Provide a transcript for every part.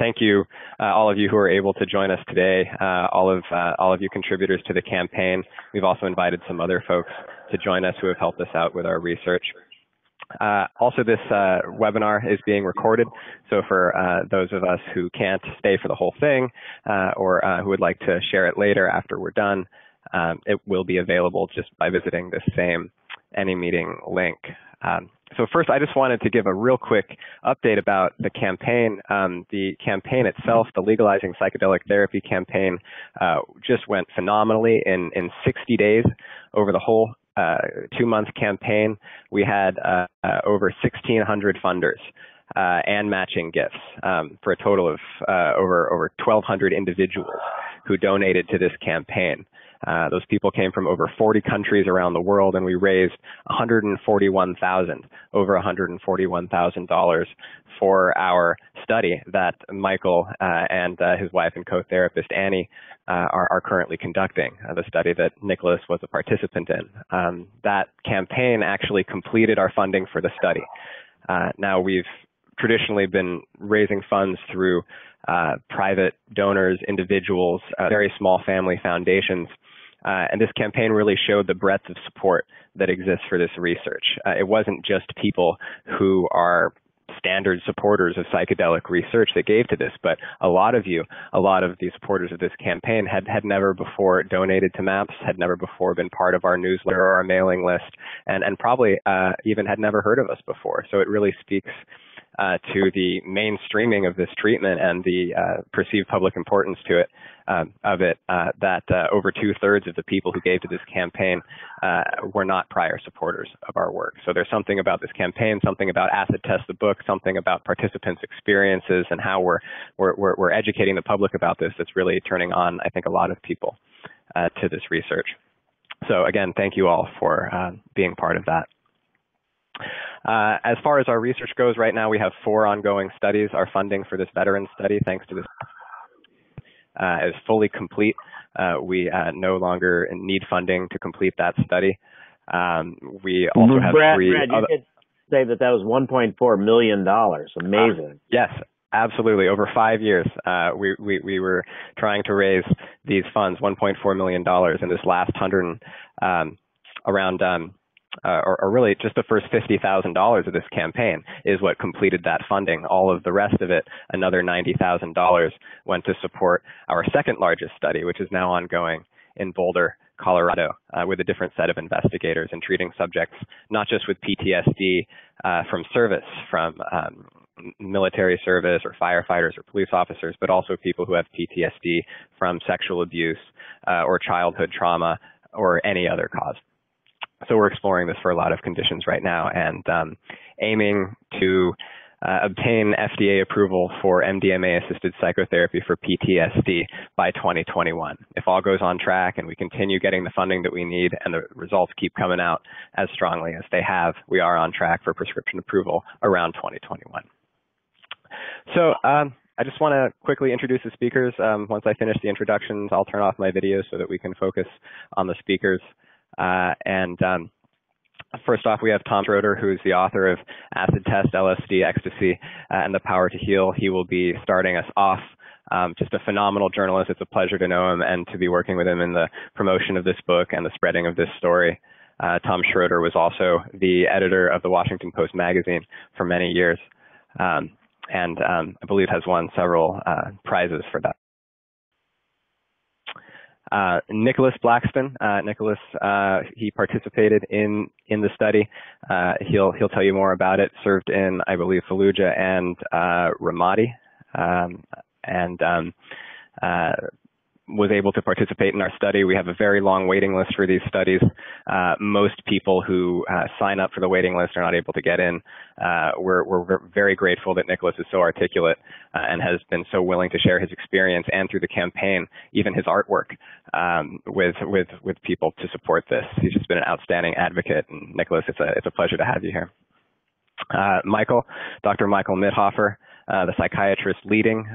thank you, uh, all of you who are able to join us today, uh, all of uh, all of you contributors to the campaign. We've also invited some other folks to join us who have helped us out with our research. Uh, also, this uh, webinar is being recorded, so for uh, those of us who can't stay for the whole thing or who would like to share it later after we're done, um, it will be available just by visiting this same AnyMeeting link. Um, so first, I just wanted to give a real quick update about the campaign. Um, the campaign itself, the Legalizing Psychedelic Therapy campaign, uh, just went phenomenally in, in 60 days over the whole uh, two-month campaign. We had uh, uh over 1,600 funders. Uh, and matching gifts um, for a total of uh, over over 1,200 individuals who donated to this campaign. Uh, those people came from over 40 countries around the world, and we raised 141,000, over 141,000 dollars for our study that Michael uh, and uh, his wife and co-therapist Annie uh, are, are, currently conducting. Uh, the study that Nicholas was a participant in. Um, that campaign actually completed our funding for the study. now we've traditionally been raising funds through uh, private donors, individuals, uh, very small family foundations. Uh, and this campaign really showed the breadth of support that exists for this research. Uh, it wasn't just people who are standard supporters of psychedelic research that gave to this, but a lot of you, a lot of the supporters of this campaign had, had never before donated to MAPS, had never before been part of our newsletter or our mailing list, and, and probably uh, even had never heard of us before. So it really speaks uh, to the mainstreaming of this treatment and the uh, perceived public importance to it um, of it uh, that uh, over two thirds of the people who gave to this campaign uh, were not prior supporters of our work. So there's something about this campaign, something about Acid Test the book, something about participants' experiences and how we're, we're, we're educating the public about this that's really turning on, I think, a lot of people to this research. So again, thank you all for being part of that. Uh, as far as our research goes, right now we have four ongoing studies. Our funding for this veteran study, thanks to this, uh, is fully complete. Uh, we uh, no longer need funding to complete that study. Um, we also have Brad, three. Brad, you did say that that was 1.4 million dollars. Amazing. yes, Absolutely. Over five years, uh, we, we, we were trying to raise these funds, $1.4 million, and this last hundred, um, around um, uh, or, or, really just the first $50,000 of this campaign is what completed that funding. All of the rest of it, another $90,000 went to support our second largest study, which is now ongoing in Boulder, Colorado, uh, with a different set of investigators and treating subjects, not just with PTSD uh, from service, from um, military service or firefighters or police officers, but also people who have PTSD from sexual abuse uh, or childhood trauma or any other cause so we're exploring this for a lot of conditions right now and um, aiming to uh, obtain FDA approval for MDMA-assisted psychotherapy for PTSD by 2021. If all goes on track and we continue getting the funding that we need and the results keep coming out as strongly as they have, we are on track for prescription approval around 2021. So um, I just want to quickly introduce the speakers. Um, once I finish the introductions, I'll turn off my video so that we can focus on the speakers. Uh, and um, First off, we have Tom Shroder, who's the author of Acid Test, LSD, Ecstasy, uh, and the Power to Heal. He will be starting us off. Um, just a phenomenal journalist. It's a pleasure to know him and to be working with him in the promotion of this book and the spreading of this story. Uh, Tom Shroder was also the editor of the Washington Post magazine for many years, um, and um, I believe has won several uh, prizes for that. Uh, Nicholas Blackston, uh, Nicholas, uh, he participated in in the study. Uh, he'll he'll tell you more about it. Served in, I believe, Fallujah and uh, Ramadi, um, and um, uh, was able to participate in our study. We have a very long waiting list for these studies. Uh, most people who uh, sign up for the waiting list are not able to get in. Uh, we're, we're very grateful that Nicholas is so articulate uh, and has been so willing to share his experience and through the campaign, even his artwork, um, with with with people to support this. He's just been an outstanding advocate. And Nicholas, it's a it's a pleasure to have you here. Uh, Michael, Dr. Michael Mithoefer, uh, the psychiatrist leading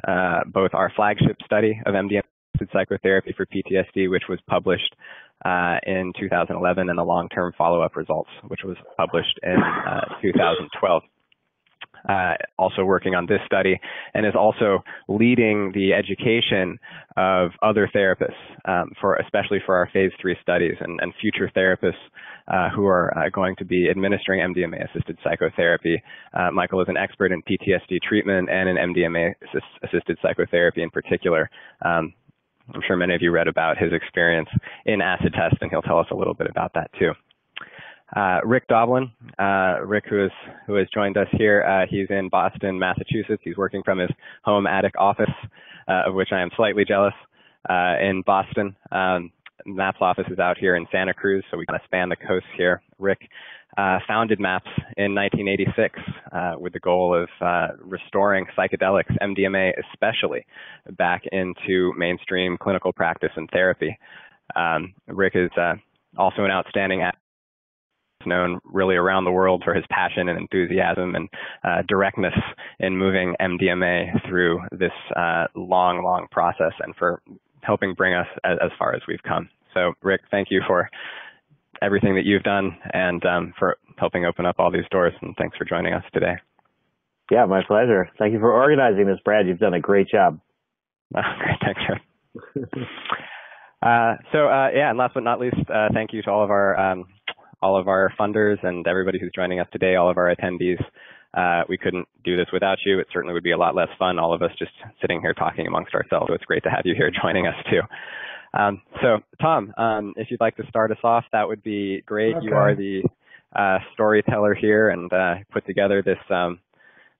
both our flagship study of MDMA psychotherapy for PTSD, which was published uh, in 2011, and the long-term follow-up results, which was published in uh, 2012. uh, also working on this study, and is also leading the education of other therapists, um, for especially for our phase three studies and, and future therapists uh, who are uh, going to be administering MDMA-assisted psychotherapy. Uh, Michael is an expert in PTSD treatment and in MDMA-assisted psychotherapy in particular. Um, I'm sure many of you read about his experience in acid test, and he'll tell us a little bit about that too. Uh, Rick Doblin, uh, Rick who, is, who has joined us here, uh, he's in Boston, Massachusetts. He's working from his home attic office, uh, of which I am slightly jealous, uh, in Boston. Um, MAPS office is out here in Santa Cruz, so we kind of span the coast here. Rick uh, founded MAPS in 1986 uh, with the goal of uh, restoring psychedelics, MDMA especially, back into mainstream clinical practice and therapy. Um, Rick is uh, also an outstanding known really around the world for his passion and enthusiasm and uh, directness in moving MDMA through this uh, long, long process and for helping bring us as, as, far as we've come. So, Rick, thank you for everything that you've done and um, for helping open up all these doors. And thanks for joining us today. Yeah, my pleasure. Thank you for organizing this, Brad. You've done a great job. Oh, great. Thanks, uh, so, uh, yeah, and last but not least, uh, thank you to all of our um, all of our funders and everybody who's joining us today, all of our attendees. Uh, we couldn't do this without you. It certainly would be a lot less fun, all of us just sitting here talking amongst ourselves. So it's great to have you here joining us too. Um, so, Tom, um, if you'd like to start us off, that would be great. Okay. You are the uh, storyteller here and uh, put together this um,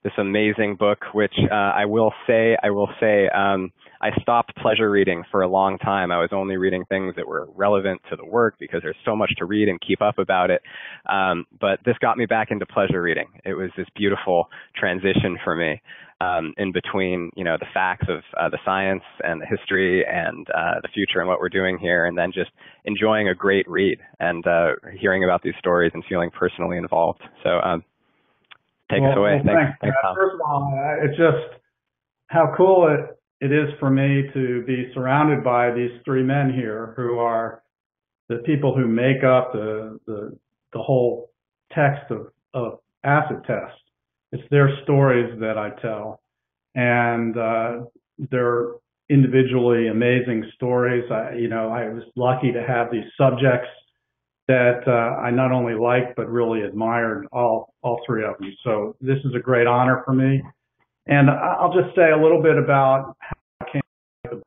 this amazing book, which uh, I will say, I will say, um, I stopped pleasure reading for a long time. I was only reading things that were relevant to the work because there's so much to read and keep up about it. Um, but this got me back into pleasure reading. It was this beautiful transition for me um, in between, you know, the facts of uh, the science and the history and uh, the future and what we're doing here, and then just enjoying a great read and uh, hearing about these stories and feeling personally involved. So. Um, take well, us away. Well, thanks. thanks First of all, it's just how cool it, it is for me to be surrounded by these three men here who are the people who make up the the, the whole text of, of acid test. It's their stories that I tell, and uh, they're individually amazing stories. I, you know, I was lucky to have these subjects that uh, I not only liked but really admired all all three of them. So this is a great honor for me. And I'll just say a little bit about how I came.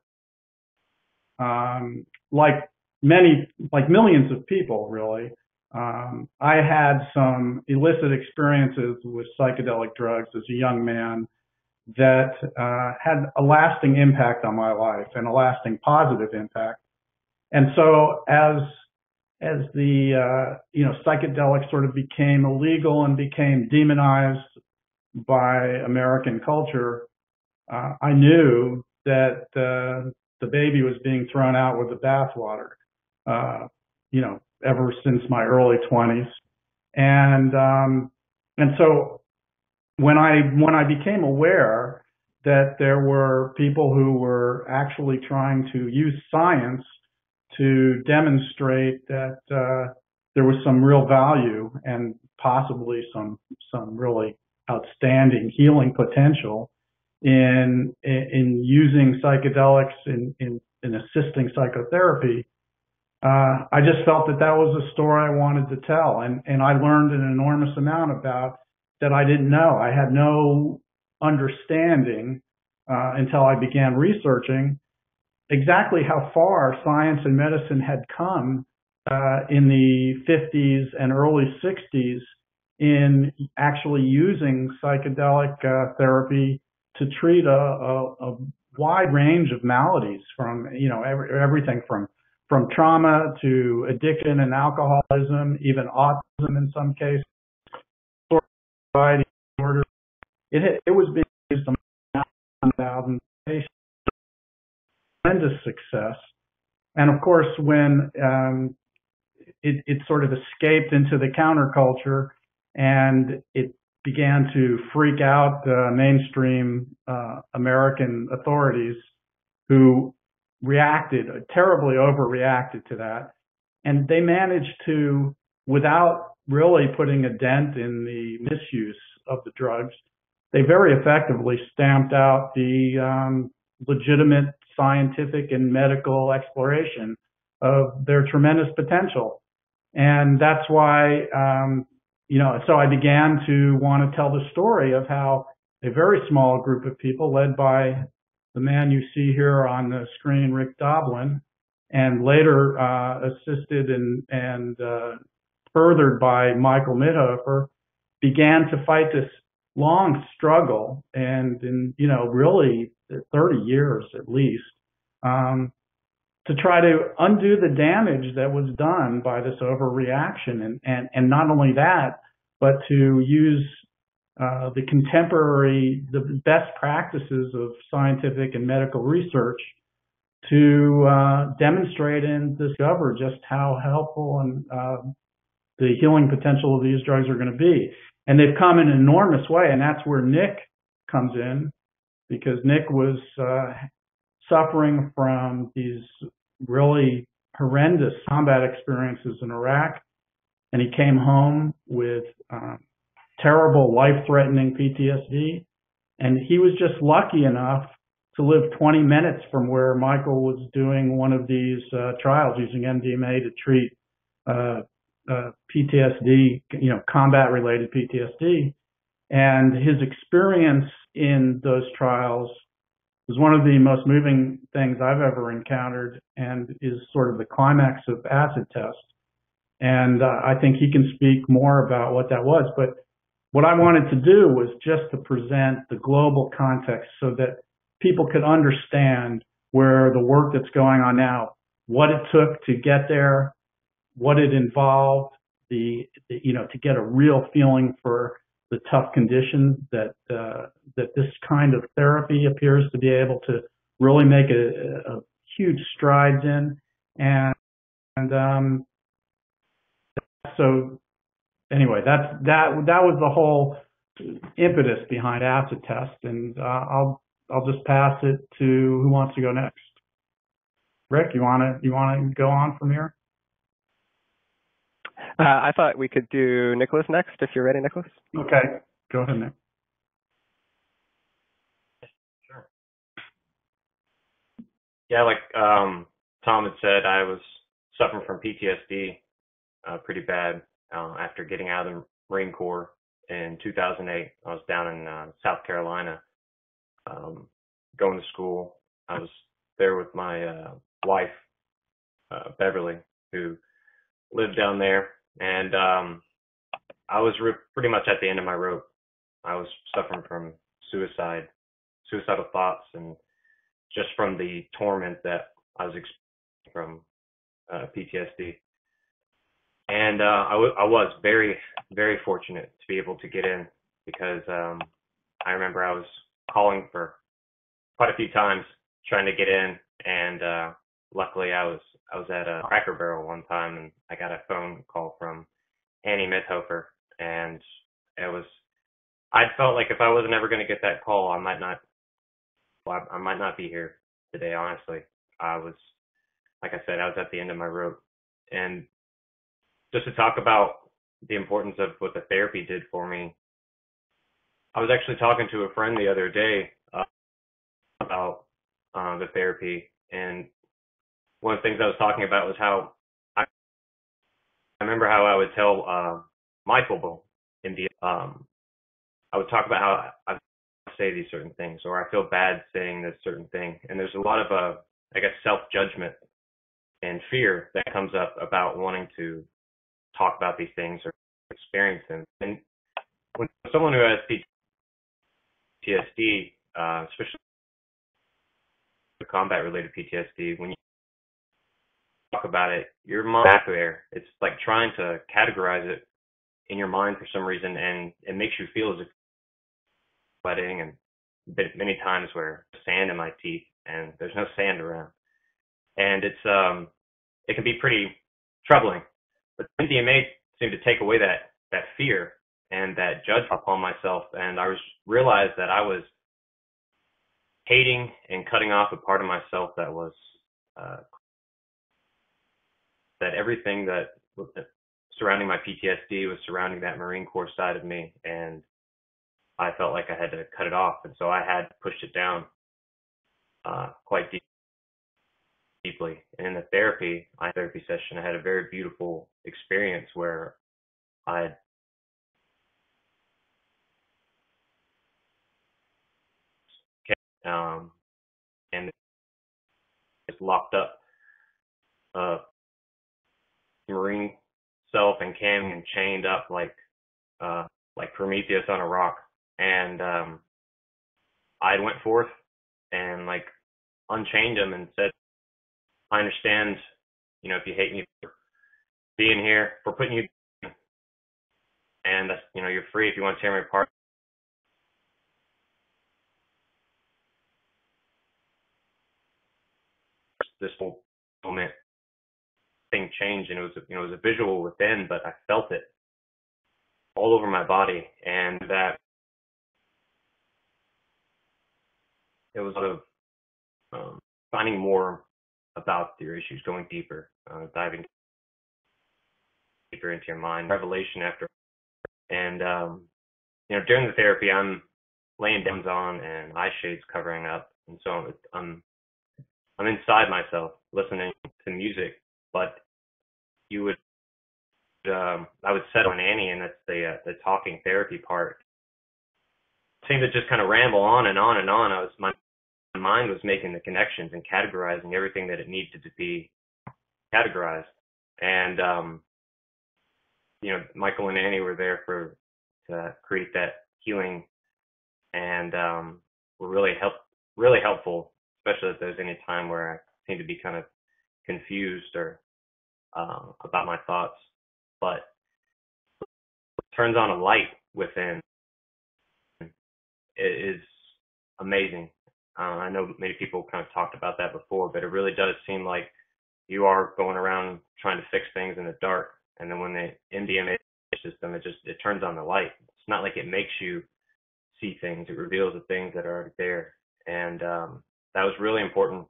Um, like many, like millions of people, really, um, I had some illicit experiences with psychedelic drugs as a young man that uh, had a lasting impact on my life and a lasting positive impact. And so as as the uh, you know psychedelics sort of became illegal and became demonized by American culture, uh, I knew that uh, the baby was being thrown out with the bathwater. Uh, you know, ever since my early 20s, and um, and so when I when I became aware that there were people who were actually trying to use science to demonstrate that uh, there was some real value and possibly some some really outstanding healing potential in in using psychedelics in in, in assisting psychotherapy. Uh, I just felt that that was a story I wanted to tell, and and I learned an enormous amount about that I didn't know. I had no understanding uh, until I began researching exactly how far science and medicine had come uh, in the 50s and early 60s in actually using psychedelic uh, therapy to treat a, a, a, wide range of maladies from you know every, everything from from trauma to addiction and alcoholism, even autism in some cases. It it was being used on thousand patients tremendous success. And of course, when um, it, it sort of escaped into the counterculture and it began to freak out the mainstream uh, American authorities who reacted, terribly overreacted to that. And they managed to, without really putting a dent in the misuse of the drugs, they very effectively stamped out the um, legitimate scientific and medical exploration of their tremendous potential. And that's why, um, you know, so I began to want to tell the story of how a very small group of people led by the man you see here on the screen, Rick Doblin, and later uh, assisted and, and uh, furthered by Michael Mithoefer, began to fight this long struggle and in, you know, really 30 years at least, um, to try to undo the damage that was done by this overreaction. And, and, and not only that, but to use uh, the contemporary, the best practices of scientific and medical research to uh, demonstrate and discover just how helpful and uh, the healing potential of these drugs are going to be. And they've come in an enormous way, and that's where Nick comes in, because Nick was uh, suffering from these really horrendous combat experiences in Iraq, and he came home with um, terrible life-threatening PTSD, and he was just lucky enough to live 20 minutes from where Michael was doing one of these uh, trials using MDMA to treat uh, uh, PTSD, you know, combat-related PTSD, and his experience in those trials was one of the most moving things I've ever encountered, and is sort of the climax of acid test. And uh, I think he can speak more about what that was, but what I wanted to do was just to present the global context so that people could understand where the work that's going on now, what it took to get there, what it involved, the, you know, to get a real feeling for the tough conditions that uh, that this kind of therapy appears to be able to really make a, a huge strides in, and and um, so anyway, that's that that was the whole impetus behind acid test, and uh, I'll I'll just pass it to who wants to go next. Rick, you want to you want to go on from here? Uh, I thought we could do Nicholas next, if you're ready, Nicholas. Okay, go ahead, Nick. Sure. Yeah, like um, Tom had said, I was suffering from PTSD uh, pretty bad uh, after getting out of the Marine Corps in 2008. I was down in uh, South Carolina um, going to school. I was there with my uh, wife, uh, Beverly, who lived down there, and um, I was re- pretty much at the end of my rope. I was suffering from suicide, suicidal thoughts, and just from the torment that I was experiencing from uh, PTSD. And uh, I, w- I was very, very fortunate to be able to get in because um, I remember I was calling for quite a few times trying to get in, and uh, luckily I was I was at a Cracker Barrel one time, and I got a phone call from Annie Mithoefer, and it was I felt like if I wasn't ever going to get that call, I might not well, I, I might not be here today. Honestly, I was like I said, I was at the end of my rope, and just to talk about the importance of what the therapy did for me. I was actually talking to a friend the other day uh, about uh, the therapy, and one of the things I was talking about was how I, I remember how I would tell uh, Michael in the um, I would talk about how I say these certain things, or I feel bad saying this certain thing, and there's a lot of uh, I guess self judgment and fear that comes up about wanting to talk about these things or experience them. And when someone who has PTSD, uh, especially combat related PTSD, when you talk about it, your mind back there, it's like trying to categorize it in your mind for some reason, and it makes you feel as if sweating and many times where sand in my teeth and there's no sand around. And it's um it can be pretty troubling but MDMA seemed to take away that that fear and that judgment upon myself, and I was realized that I was hating and cutting off a part of myself that was uh, that everything that surrounding my PTSD was surrounding that Marine Corps side of me, and I felt like I had to cut it off, and so I had pushed it down uh, quite deep, deeply. And in the therapy, my therapy session, I had a very beautiful experience where I um, and it's locked up. Uh, marine self and Cam and chained up like uh like Prometheus on a rock. And um I went forth and like unchained him and said, I understand, you know, if you hate me for being here, for putting you and that's you know, you're free if you want to tear me apart. This whole moment thing changed and it was you know it was a visual within but I felt it all over my body and that it was sort of um, finding more about your issues going deeper uh, diving deeper into your mind revelation after and um you know during the therapy I'm laying down on and eye shades covering up and so I'm I'm inside myself listening to music but you would um, I would set on Annie, and that's the uh, the talking therapy part. Seemed to just kind of ramble on and on and on. I was my, mind was making the connections and categorizing everything that it needed to be categorized. And um, you know, Michael and Annie were there for to create that healing, and um, were really help really helpful, especially if there's any time where I seem to be kind of confused or uh, about my thoughts, but turns on a light within it is amazing. Uh, I know many people kind of talked about that before, but it really does seem like you are going around trying to fix things in the dark, and then when the MDMA system, it just it turns on the light. It's not like it makes you see things; it reveals the things that are there, and um, that was really important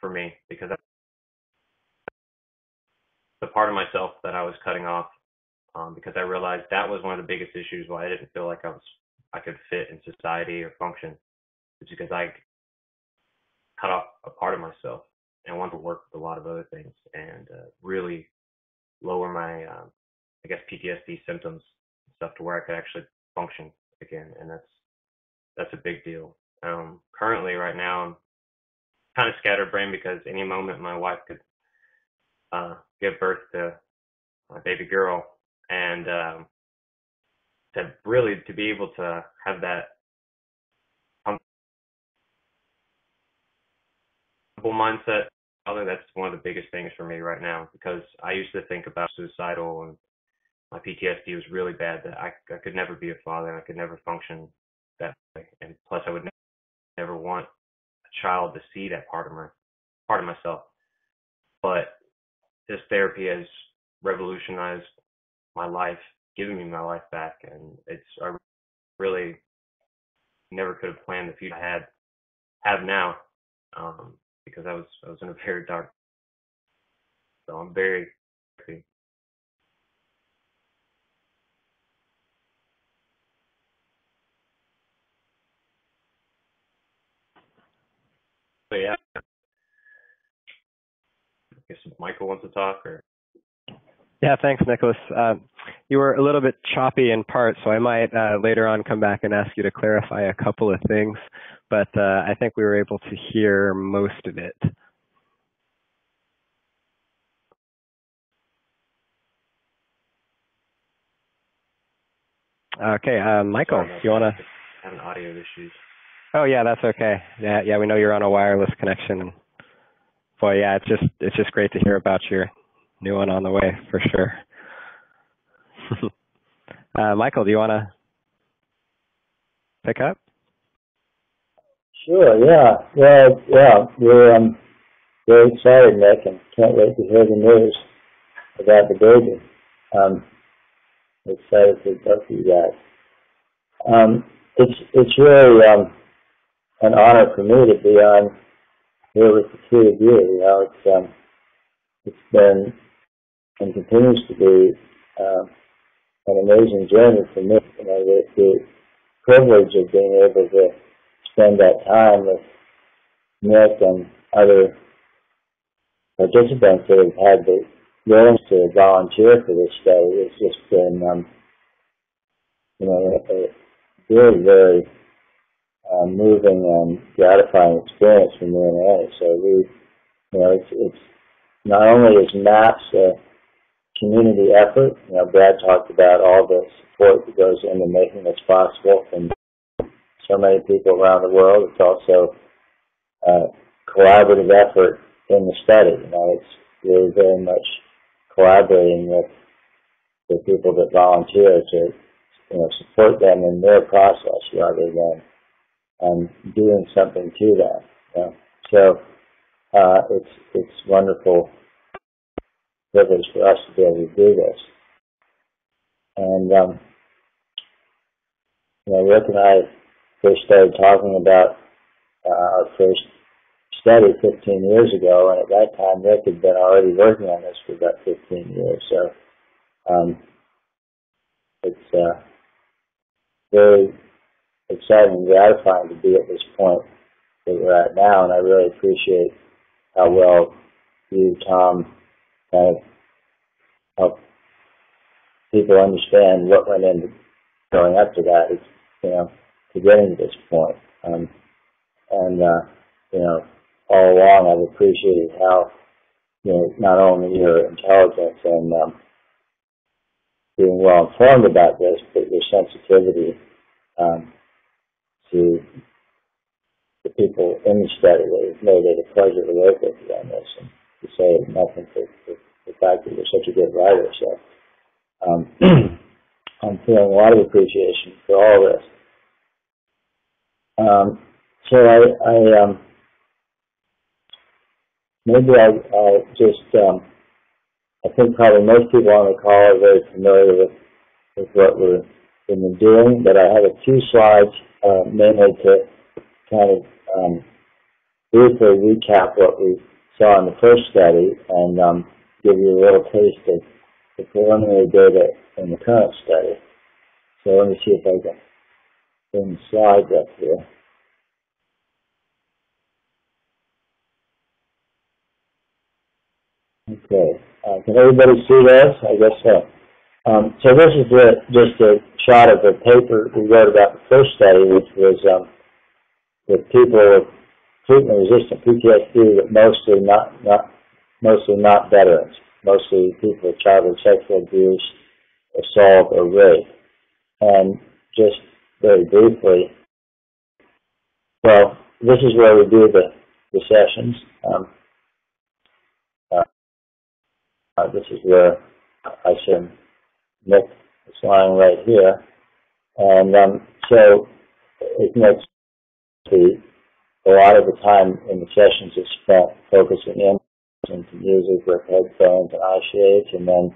for me because the part of myself that I was cutting off um, because I realized that was one of the biggest issues why I didn't feel like I was I could fit in society or function, is because I cut off a part of myself and wanted to work with a lot of other things and uh, really lower my um, I guess PTSD symptoms stuff to where I could actually function again, and that's that's a big deal. Um, currently, right now, I'm kind of scatterbrained because any moment my wife could uh, give birth to my baby girl, and um, to really to be able to have that mindset. I think that's one of the biggest things for me right now because I used to think about suicidal and my PTSD was really bad that I, I could never be a father I could never function that way. And plus I would never want a child to see that part of my part of myself. But this therapy has revolutionized my life, given me my life back, and it's I really never could have planned the future I had have now um, because I was I was in a very dark. So I'm very happy. So yeah, guess Michael wants to talk or. Yeah, thanks, Nicholas. Uh, you were a little bit choppy in part, so I might uh, later on come back and ask you to clarify a couple of things, but uh, I think we were able to hear most of it. Okay, uh, Michael, do you want to? Having audio issues. Oh yeah, that's okay. Yeah, yeah, we know you're on a wireless connection boy, yeah, it's just it's just great to hear about your new one on the way for sure. uh, Michael, do you want to pick up? Sure. Yeah. Well, yeah, we're um, very excited, Nick, and can't wait to hear the news about the baby. Um, excited for both of you guys. Um, it's it's really um, an honor for me to be on here with the two of you. You know, it's um, it's been and continues to be uh, an amazing journey for me. You know, the, the privilege of being able to spend that time with Nick and other participants that have had the willingness to volunteer for this study. It's just been, um, you know, a, a very, very uh, moving and gratifying experience for me and Annie. So we, you know, it's, it's not only is MAPS a community effort, you know, Brad talked about all the support that goes into making this possible from so many people around the world. It's also a collaborative effort in the study. You know, it's really very much collaborating with the people that volunteer to, you know, support them in their process rather than um, doing something to them. You know? So uh, it's it's wonderful privilege for us to be able to do this. And um, you know, Rick and I first started talking about uh, our first study 15 years ago, and at that time Rick had been already working on this for about 15 years. So um, it's uh, very exciting and gratifying to be at this point that we're at now, and I really appreciate how well you, Tom, kind of help people understand what went into going up to that. You know, to getting to this point. Um, and, uh, you know, all along I've appreciated how, you know, not only your intelligence and um, being well informed about this, but your sensitivity um, to the people in the study. They've made it a pleasure to work with you on this and to say nothing for, for the fact that you're such a good writer. So um, I'm feeling a lot of appreciation for all this. Um, so I, I um, maybe I, I just um, I think probably most people on the call are very familiar with with what we're been doing, but I have a few slides uh, mainly to kind of um, briefly recap what we saw in the first study and um, give you a little taste of the preliminary data in the current study. So let me see if I can bring the slides up here. Okay, uh, can everybody see this? I guess so. Um, so this is just a shot of the paper we wrote about the first study, which was um, with people treatment-resistant PTSD, but mostly not, not mostly not veterans, mostly people with childhood sexual abuse, assault, or rape. And just very briefly, well, this is where we do the, the sessions. Um, uh, uh, this is where I send Nick is lying right here. And um, so it makes the, a lot of the time in the sessions is spent focusing in into music with headphones and eye shades and then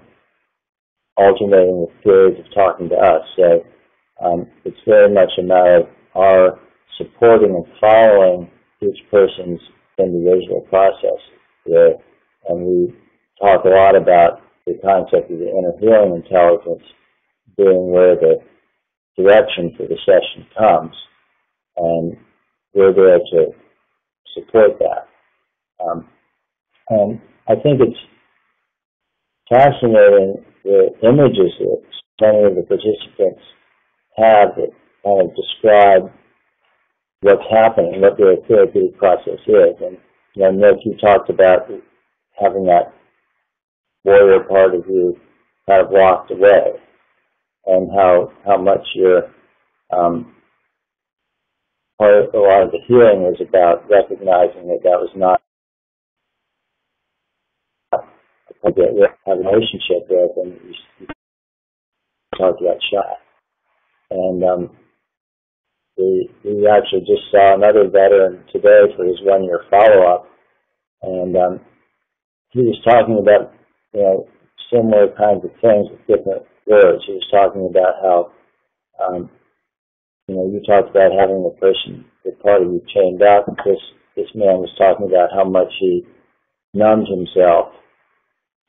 alternating with periods of talking to us. So um, it's very much a matter of our supporting and following each person's individual process there. And we talk a lot about the concept of the inner healing intelligence being where the direction for the session comes, and we're there to support that. Um, and I think it's fascinating the images that many of the participants have that kind of describe what's happening, what their therapeutic process is. And you know, Nick, you talked about having that warrior part of you kind of walked away, and how how much your um, part a lot of the healing was about recognizing that that was not a relationship with, and you, talked about shot. And um, we we actually just saw another veteran today for his one year follow up, and um, he was talking about you know, similar kinds of things with different words. He was talking about how, um, you know, you talked about having the person, the part of you chained up. This this man was talking about how much he numbed himself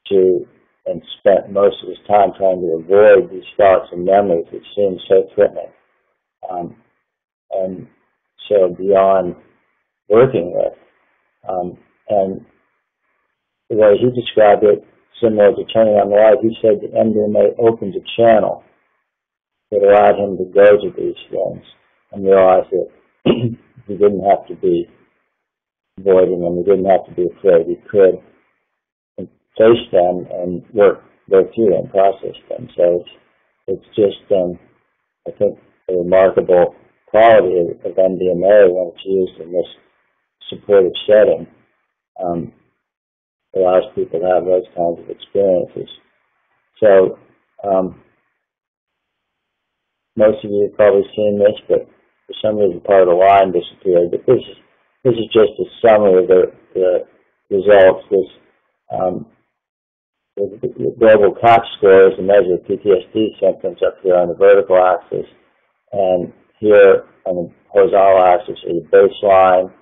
to and spent most of his time trying to avoid these thoughts and memories that seemed so threatening. Um, and so beyond working with, um, and the way he described it, similar to turning on the light, he said that MDMA opens a channel that allowed him to go to these things and realize that he didn't have to be avoiding them, he didn't have to be afraid, he could face them and work go through and process them. So it's it's just um, I think a remarkable quality of, of MDMA when it's used in this supportive setting. Um, allows people to have those kinds of experiences. So um, most of you have probably seen this, but for some reason part of the line disappeared. But this is this is just a summary of the, the results. This um, the, the global CAPS score is a measure of PTSD symptoms up here on the vertical axis, and here on the horizontal axis is baseline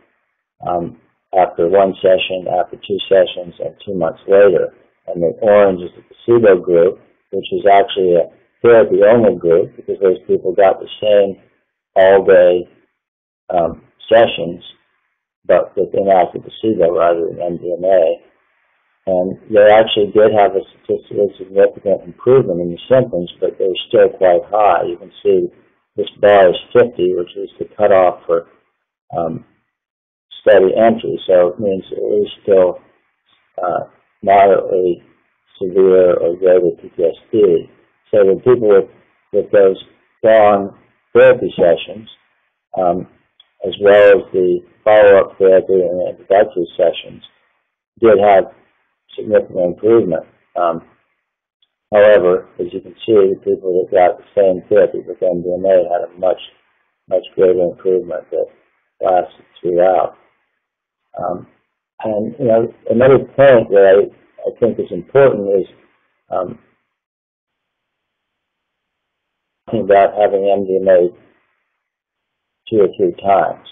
um, after one session, after two sessions, and two months later. And the orange is the placebo group, which is actually a therapy-only group because those people got the same all-day um, sessions, but with inactive placebo rather than MDMA. And they actually did have a statistically significant improvement in the symptoms, but they were still quite high. You can see this bar is 50, which is the cutoff for um, study entry, so it means it is still uh, moderately severe or greater PTSD. So the people with, with those long therapy sessions, um, as well as the follow-up therapy and introductory sessions, did have significant improvement. Um, however, as you can see, the people that got the same therapy with MDMA had a much, much greater improvement that lasted throughout. Um, and you know, another point that I, I think is important is um, talking about having MDMA two or three times,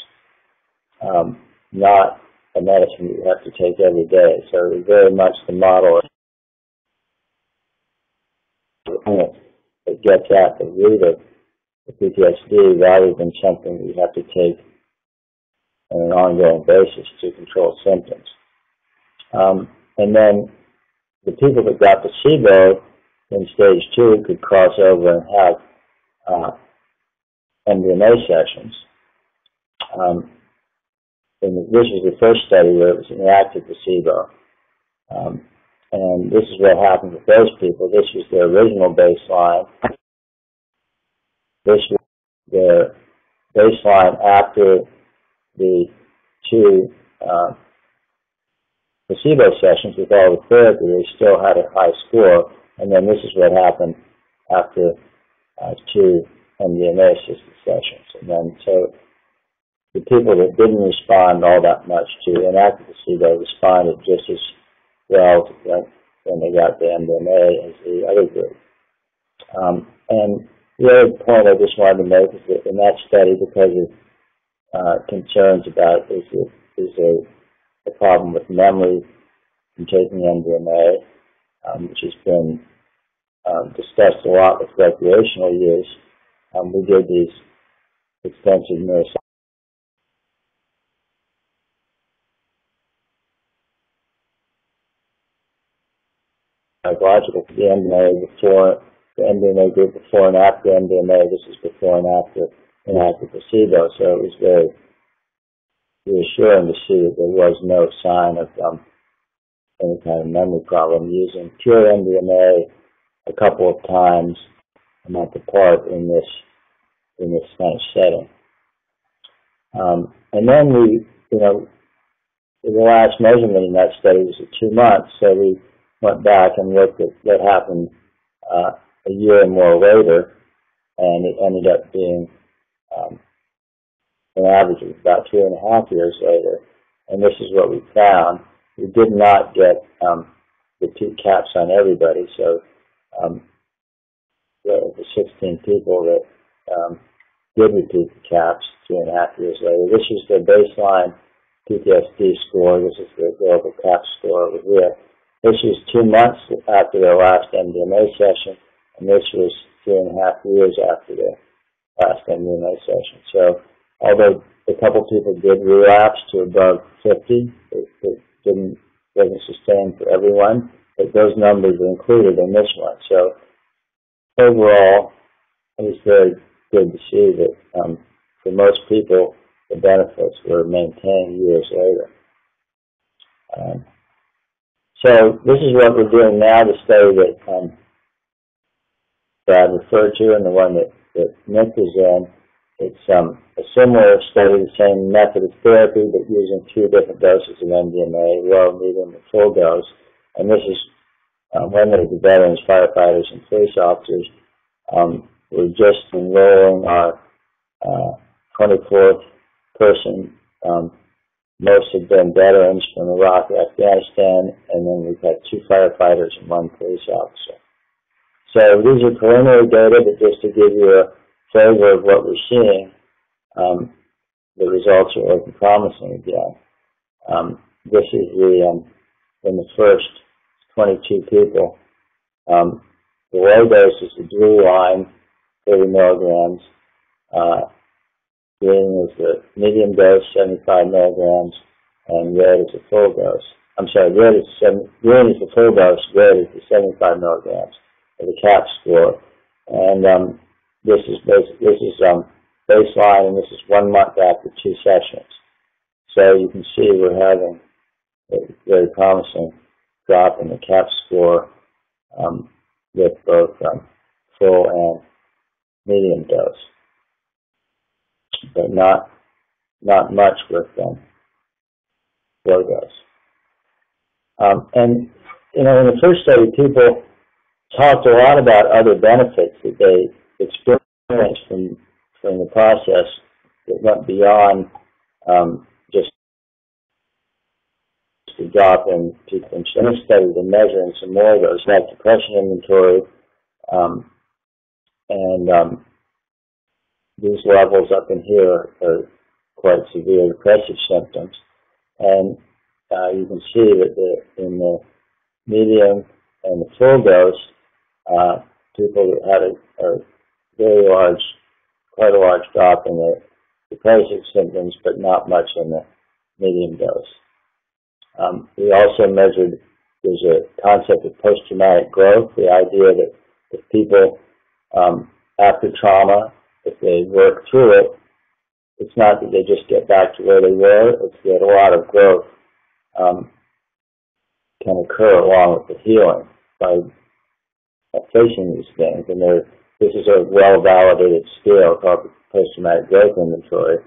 um, not a medicine that you have to take every day. So very much the model that gets at the root of the PTSD rather than something you have to take on an ongoing basis to control symptoms. Um, and then the people that got placebo in stage two could cross over and have uh, MDMA sessions. Um, and this was the first study where it was an active placebo. Um, and this is what happened with those people. This was their original baseline. This was their baseline after the two uh, placebo sessions with all the therapy, they still had a high score. And then this is what happened after uh, two MDMA assisted sessions. And then so the people that didn't respond all that much to inactive they responded just as well when they got the MDMA as the other group. Um, and the other point I just wanted to make is that in that study, because of uh, concerns about is a, is a, a problem with memory from taking MDMA, um, which has been um, discussed a lot with recreational use. Um, we did these extensive neuroscience psychological the MDMA before the MDMA group before and after MDMA. This is before and after and after placebo. So it was very reassuring to see that there was no sign of um, any kind of memory problem using pure MDMA a couple of times a month apart in this in this kind of setting. Um, and then we, you know, the last measurement in that study was at two months, so we went back and looked at what happened uh, a year and more later, and it ended up being um, an average of about two and a half years later. And this is what we found. We did not get um, repeat CAPS on everybody, so um, the, the 16 people that um, did repeat the CAPS two and a half years later. This is the baseline PTSD score. This is the global CAPS score over here. This was two months after their last MDMA session, and this was two and a half years after their last MDMA session. So although a couple people did relapse to above 50, it, it didn't wasn't sustained for everyone, but those numbers are included in this one. So overall, it was very good to see that um, for most people, the benefits were maintained years later. Um, so this is what we're doing now, the study that um, Brad referred to and the one that, that Nick is in. It's um, a similar study, the same method of therapy, but using two different doses of MDMA, low, medium, and full dose. And this is um, limited to veterans, firefighters, and police officers. Um, we're just enrolling our uh, 24th person. Um, most have been veterans from Iraq, Afghanistan, and then we've had two firefighters and one police officer. So these are preliminary data, but just to give you a flavor of what we're seeing, um, the results are looking promising again. Um, this is the um, in the first 22 people. Um, the low dose is the blue line, 30 milligrams. Uh, green is the medium dose, 75 milligrams, and red is the full dose. I'm sorry, red is green is the full dose, red is the 75 milligrams of the CAPS score. And um, this is this is um, baseline, and this is one month after two sessions. So you can see we're having a very promising drop in the CAPS score um, with both um, full and medium dose, but not not much with um, low dose. Um, and you know, in the first study, people talked a lot about other benefits that they experienced from from the process that went beyond um, the drop in people in study to measuring some more of those like depression inventory um, and um, these levels up in here are quite severe depressive symptoms and uh, you can see that the, in the medium and the full dose uh, people that had a, a very large, quite a large drop in the depressive symptoms, but not much in the medium dose. Um, we also measured, there's a concept of post-traumatic growth, the idea that if people, um, after trauma, if they work through it, it's not that they just get back to where they were, it's that a lot of growth um, can occur along with the healing by facing these things. And this is a well-validated scale called the post-traumatic growth inventory,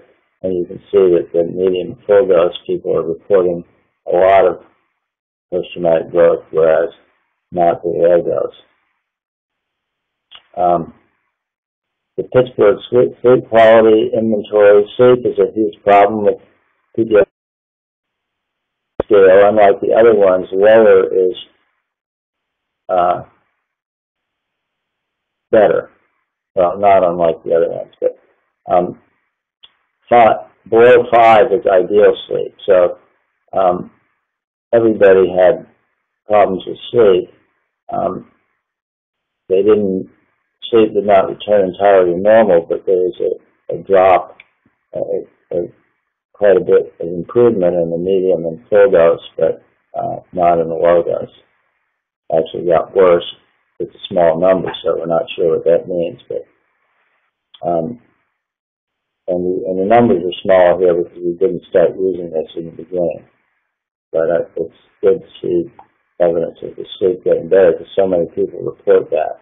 and you can see that the medium full dose people are reporting a lot of post-traumatic growth, whereas not the dose. Um, the Pittsburgh sleep, sleep quality inventory, sleep is a huge problem with PTSD scale. Unlike the other ones, lower is uh, better. Well, not unlike the other ones, but um, five, below five is ideal sleep. So um, everybody had problems with sleep. Um, they didn't sleep did not return entirely normal, but there was a, a drop, a, a, quite a bit of improvement in the medium and full dose, but uh, not in the low dose. Actually got worse it's a small number, so we're not sure what that means. But um, and the and the numbers are small here because we didn't start using this in the beginning. But uh, it's good to see evidence of the sleep getting better because so many people report that.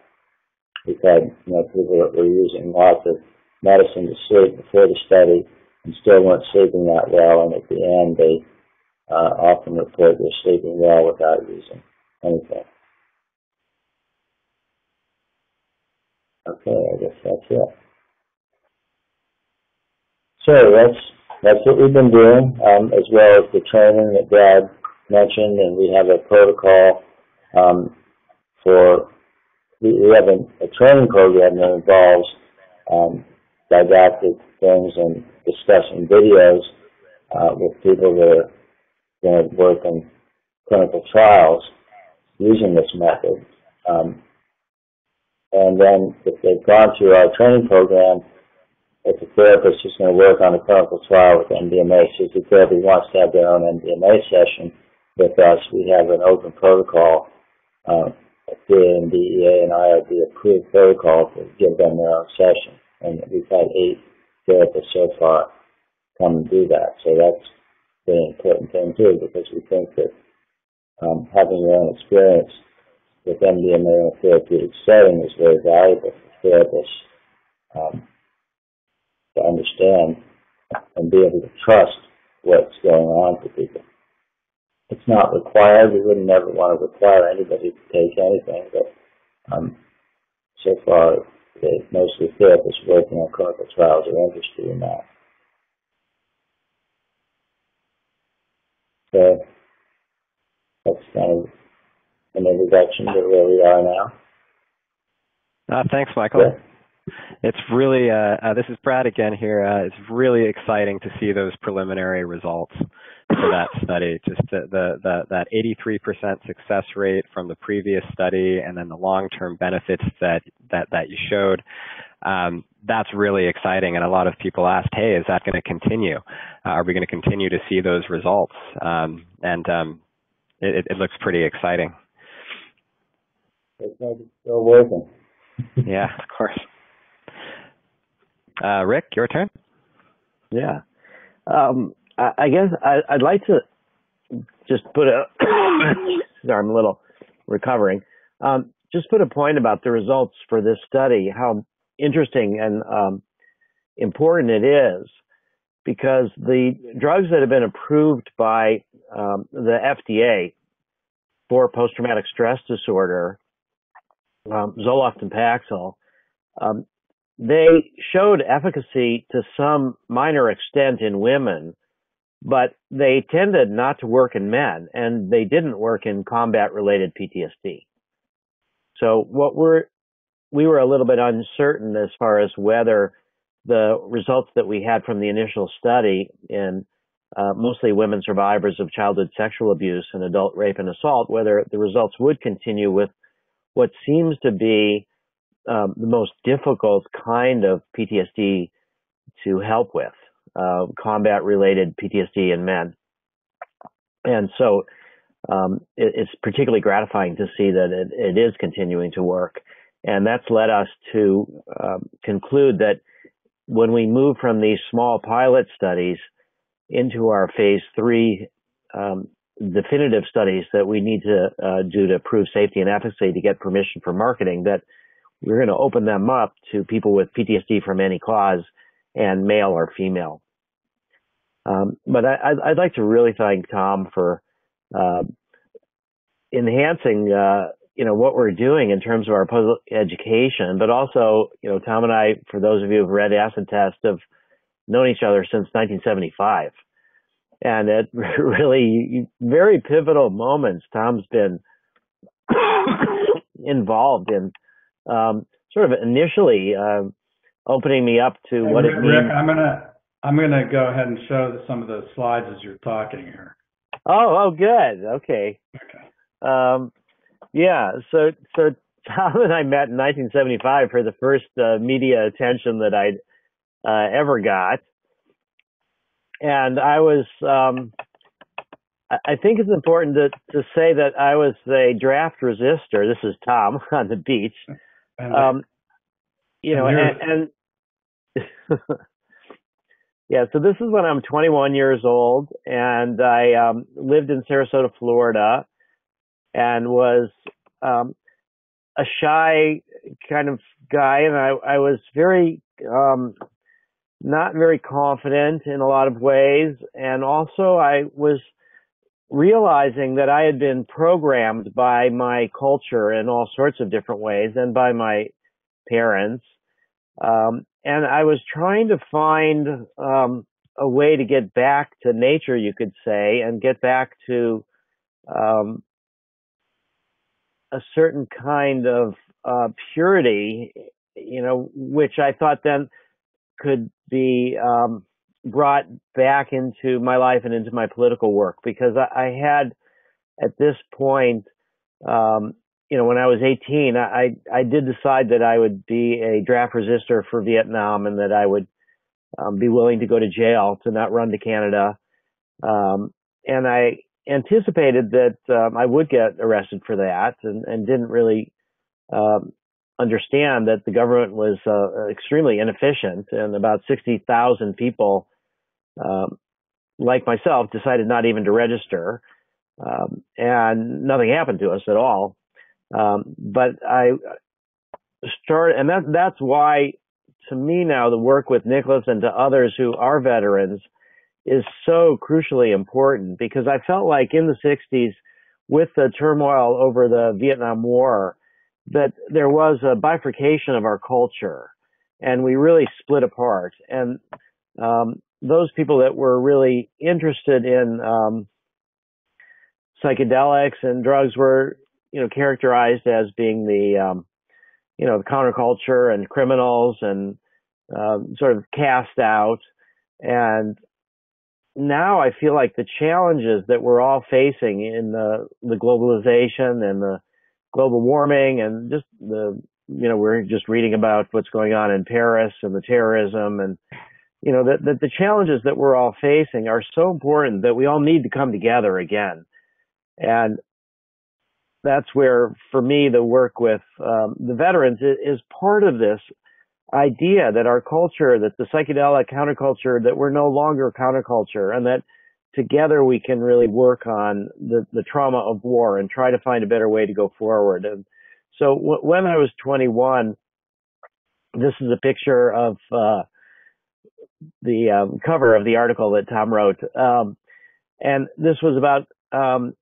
We've had you know people that were using lots of medicine to sleep before the study and still weren't sleeping that well, and at the end they uh, often report they're sleeping well without using anything. Okay, I guess that's it. So that's that's what we've been doing, um, as well as the training that Brad mentioned, and we have a protocol um, for we, we have a, a, training program that involves um, didactic things and discussing videos uh, with people that are going to work in clinical trials using this method. Um, and then if they've gone through our training program, if the therapist is going to work on a clinical trial with MDMA, so if the therapist wants to have their own MDMA session with us, we have an open protocol, uh, and DEA and IRB approved protocol to give them their own session. And we've had eight therapists so far come and do that. So that's the important thing too, because we think that um, having your own experience with MDMA in a therapeutic setting is very valuable for therapists um, to understand and be able to trust what's going on for people. It's not required. We would never want to require anybody to take anything, but um, so far, they, mostly therapists working on clinical trials are interested in that. So that's kind of an introduction to where we are now. Uh, thanks, Michael. Yeah. It's really, uh, uh, this is Brad again here. Uh, it's really exciting to see those preliminary results for that study. Just the, the, the, that 83% success rate from the previous study and then the long-term benefits that, that, that you showed. Um, that's really exciting. And a lot of people asked, hey, is that going to continue? Uh, are we going to continue to see those results? Um, and um, it, it looks pretty exciting. It's still working. yeah, of course. Uh, Rick, your turn. Yeah. Um, I, I, guess I, would like to just put a, sorry, I'm a little recovering. Um, just put a point about the results for this study, how interesting and um, important it is, because the drugs that have been approved by um, the FDA for post-traumatic stress disorder, um, Zoloft and Paxil, um, they showed efficacy to some minor extent in women, but they tended not to work in men, and they didn't work in combat-related PTSD. So what we're we were a little bit uncertain as far as whether the results that we had from the initial study in uh, mostly women survivors of childhood sexual abuse and adult rape and assault, whether the results would continue with what seems to be um, the most difficult kind of PTSD to help with, uh, combat related PTSD in men. And so um, it, it's particularly gratifying to see that it, it is continuing to work. And that's led us to um, conclude that when we move from these small pilot studies into our phase three um, definitive studies that we need to uh, do to prove safety and efficacy to get permission for marketing, that we're going to open them up to people with PTSD from any cause and male or female. Um, but I, would like to really thank Tom for uh, enhancing, uh, you know, what we're doing in terms of our education, but also, you know, Tom and I, for those of you who've read Acid Test, have known each other since 1975. And at really very pivotal moments, Tom's been involved in um, sort of initially uh, opening me up to hey, what Rick, it means. Rick, I'm gonna I'm gonna go ahead and show some of the slides as you're talking here. Oh, oh, good. Okay. Okay. Um, yeah. So, so Tom and I met in 1975 for the first uh, media attention that I'd uh, ever got, and I was. Um, I think it's important to, to say that I was a draft resistor. This is Tom on the beach. And, um, you know, and, and yeah, so this is when I'm 21 years old, and I um, lived in Sarasota, Florida, and was um, a shy kind of guy, and I, I was very um, not very confident in a lot of ways, and also I was realizing that I had been programmed by my culture in all sorts of different ways and by my parents. Um, and I was trying to find um, a way to get back to nature, you could say, and get back to um, a certain kind of uh, purity, you know, which I thought then could be um, brought back into my life and into my political work because I, I had at this point, um, you know, when I was 18, I, I did decide that I would be a draft resistor for Vietnam and that I would um, be willing to go to jail to not run to Canada. Um, and I anticipated that um, I would get arrested for that and, and didn't really um, understand that the government was uh, extremely inefficient and about 60,000 people um, like myself decided not even to register um, and nothing happened to us at all. Um, but I started, and that, that's why to me now the work with Nicholas and to others who are veterans is so crucially important because I felt like in the 60s with the turmoil over the Vietnam War that there was a bifurcation of our culture and we really split apart and um, those people that were really interested in um, psychedelics and drugs were you know characterized as being the um, you know the counterculture and criminals and um, sort of cast out. And now I feel like the challenges that we're all facing in the, the globalization and the global warming and just the, you know, we're just reading about what's going on in Paris and the terrorism and, you know, that, the challenges that we're all facing are so important that we all need to come together again. And that's where, for me, the work with um, the veterans is, is part of this idea that our culture, that the psychedelic counterculture, that we're no longer counterculture and that together we can really work on the, the trauma of war and try to find a better way to go forward. And so w- when I was 21, this is a picture of uh, the um, cover of the article that Tom wrote. Um, and this was about um,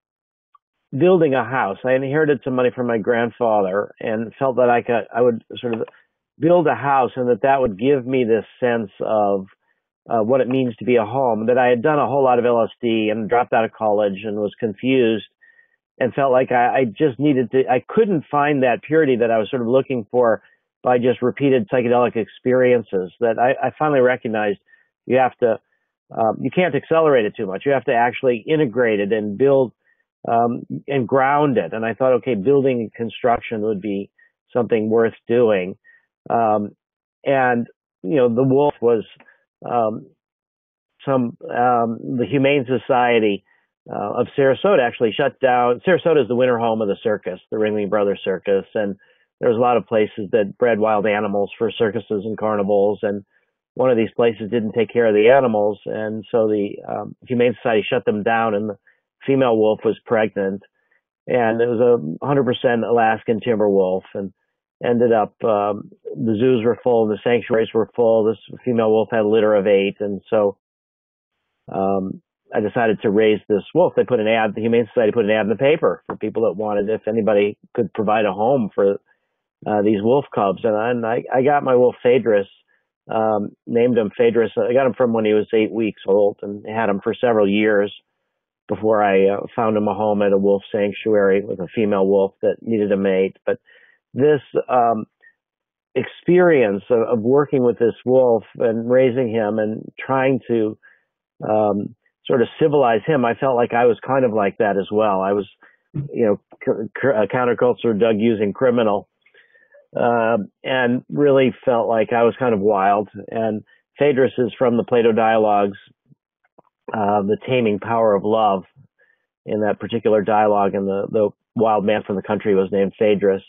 building a house. I inherited some money from my grandfather and felt that I could, I would sort of build a house and that that would give me this sense of uh, what it means to be a home. That I had done a whole lot of LSD and dropped out of college and was confused and felt like I, I just needed to, I couldn't find that purity that I was sort of looking for by just repeated psychedelic experiences that I, I finally recognized you have to, um, you can't accelerate it too much. You have to actually integrate it and build um, and ground it. And I thought, okay, building construction would be something worth doing. Um, and, you know, the wolf was, um, some, um, the Humane Society, uh, of Sarasota actually shut down. Sarasota is the winter home of the circus, the Ringling Brothers Circus. And there was a lot of places that bred wild animals for circuses and carnivals. And one of these places didn't take care of the animals. And so the, um, Humane Society shut them down and the female wolf was pregnant. And it was a 100% Alaskan timber wolf. And ended up um, the zoos were full, the sanctuaries were full. This female wolf had a litter of eight, and so um, I decided to raise this wolf. They put an ad, the Humane Society put an ad in the paper for people that wanted if anybody could provide a home for uh, these wolf cubs, and I, and I, I got my wolf Phaedrus. Um, named him Phaedrus. I got him from when he was eight weeks old, and had him for several years before I uh, found him a home at a wolf sanctuary with a female wolf that needed a mate. But this um, experience of, of, working with this wolf and raising him and trying to um, sort of civilize him, I felt like I was kind of like that as well. I was, you know, c- a counterculture Doug using criminal, uh, and really felt like I was kind of wild. And Phaedrus is from the Plato dialogues, uh, the taming power of love. In that particular dialogue, and the the wild man from the country was named Phaedrus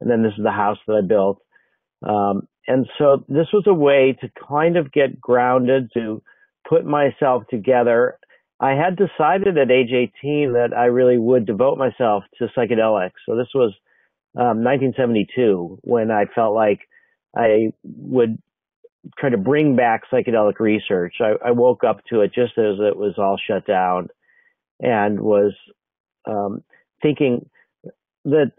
and then this is the house that I built. Um, and so this was a way to kind of get grounded, to put myself together. I had decided at age 18 that I really would devote myself to psychedelics. So this was um, 1972 when I felt like I would try to bring back psychedelic research. I, I woke up to it just as it was all shut down and was um, thinking that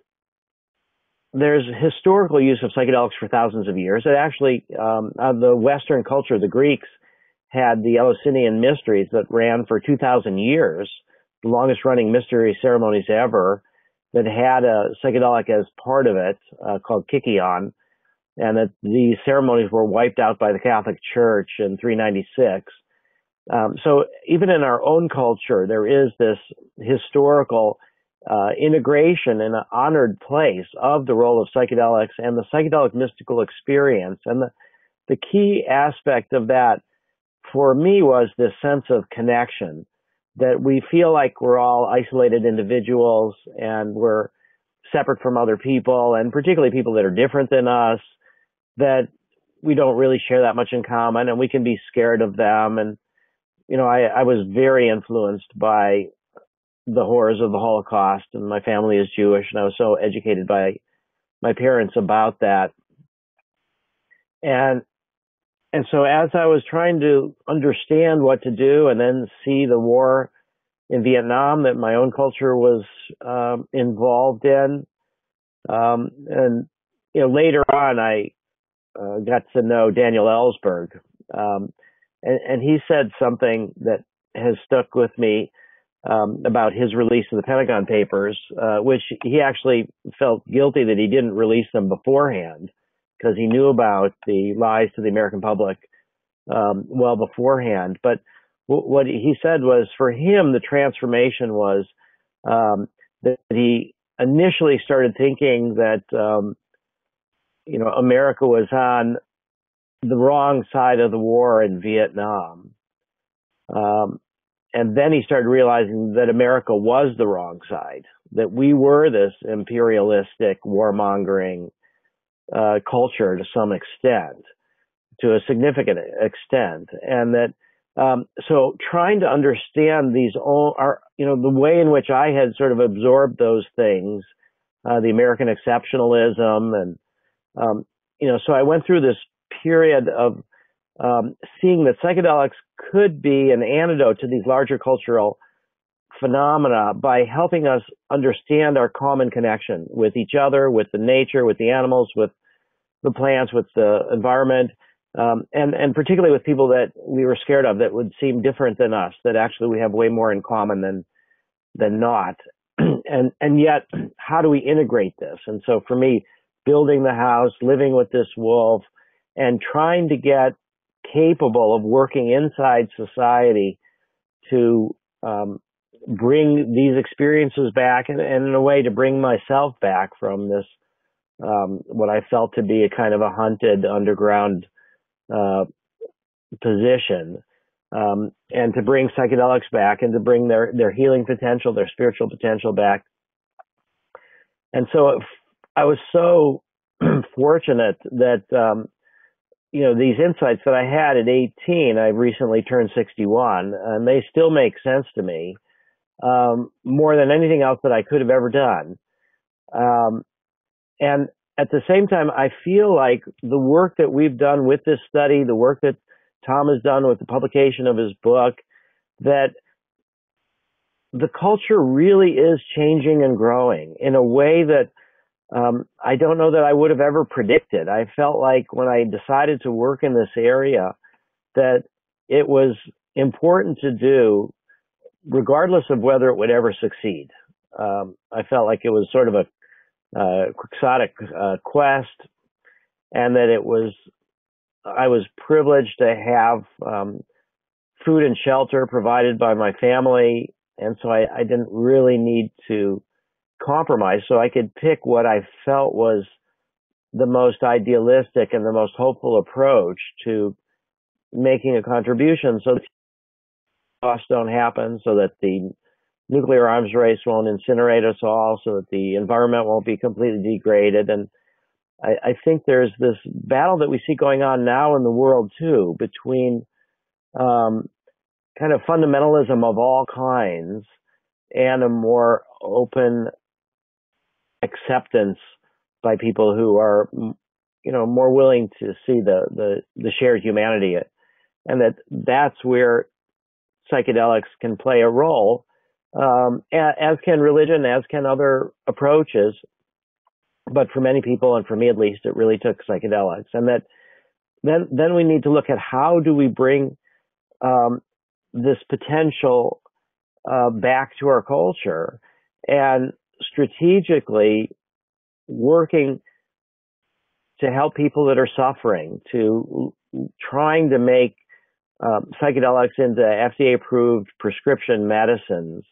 there's historical use of psychedelics for thousands of years. It actually, um, uh, the Western culture, the Greeks had the Eleusinian mysteries that ran for 2,000 years, the longest running mystery ceremonies ever, that had a psychedelic as part of it uh, called Kykeon, and that these ceremonies were wiped out by the Catholic Church in 396. Um, so even in our own culture, there is this historical uh, integration in an honored place of the role of psychedelics and the psychedelic mystical experience and the the key aspect of that for me was this sense of connection that we feel like we're all isolated individuals and we're separate from other people and particularly people that are different than us that we don't really share that much in common and we can be scared of them. And you know I, I was very influenced by the horrors of the holocaust and my family is jewish and i was so educated by my parents about that. And and so as I was trying to understand what to do and then see the war in Vietnam that my own culture was um, involved in, um, and you know later on I uh, got to know Daniel Ellsberg, um, and, and, he said something that has stuck with me um, about his release of the Pentagon Papers, uh, which he actually felt guilty that he didn't release them beforehand because he knew about the lies to the American public um, well beforehand. But w- what he said was for him, the transformation was um, that he initially started thinking that, um, you know, America was on the wrong side of the war in Vietnam. Um, and then he started realizing that America was the wrong side, that we were this imperialistic, warmongering, uh, culture to some extent, to a significant extent, and that um, so trying to understand these all are you know the way in which I had sort of absorbed those things, uh, the American exceptionalism, and um, you know so I went through this period of um, seeing that psychedelics could be an antidote to these larger cultural phenomena by helping us understand our common connection with each other, with the nature, with the animals, with the plants, with the environment, um, and and particularly with people that we were scared of that would seem different than us. That actually we have way more in common than than not. and and yet, how do we integrate this? And so for me, building the house, living with this wolf, and trying to get capable of working inside society to um, bring these experiences back and, and, in a way to bring myself back from this um, what I felt to be a kind of a hunted underground uh, position, um, and to bring psychedelics back and to bring their their healing potential, their spiritual potential back. And so I was so fortunate that um, you know these insights that I had at 18. I've recently turned 61, and they still make sense to me um, more than anything else that I could have ever done. Um, and at the same time, I feel like the work that we've done with this study, the work that Tom has done with the publication of his book, that the culture really is changing and growing in a way that um, I don't know that I would have ever predicted. I felt like when I decided to work in this area that it was important to do regardless of whether it would ever succeed. Um, I felt like it was sort of a uh, quixotic uh, quest, and that it was I was privileged to have um, food and shelter provided by my family, and so I, I didn't really need to compromise. So I could pick what I felt was the most idealistic and the most hopeful approach to making a contribution so costs don't happen, so that the nuclear arms race won't incinerate us all so that the environment won't be completely degraded. And I, I think there's this battle that we see going on now in the world too between um, kind of fundamentalism of all kinds and a more open acceptance by people who are you know more willing to see the the, the shared humanity and that that's where psychedelics can play a role um, as can religion, as can other approaches. But for many people, and for me at least, it really took psychedelics. And that then then we need to look at how do we bring um, this potential uh, back to our culture and strategically working to help people that are suffering, to trying to make um, psychedelics into FDA approved prescription medicines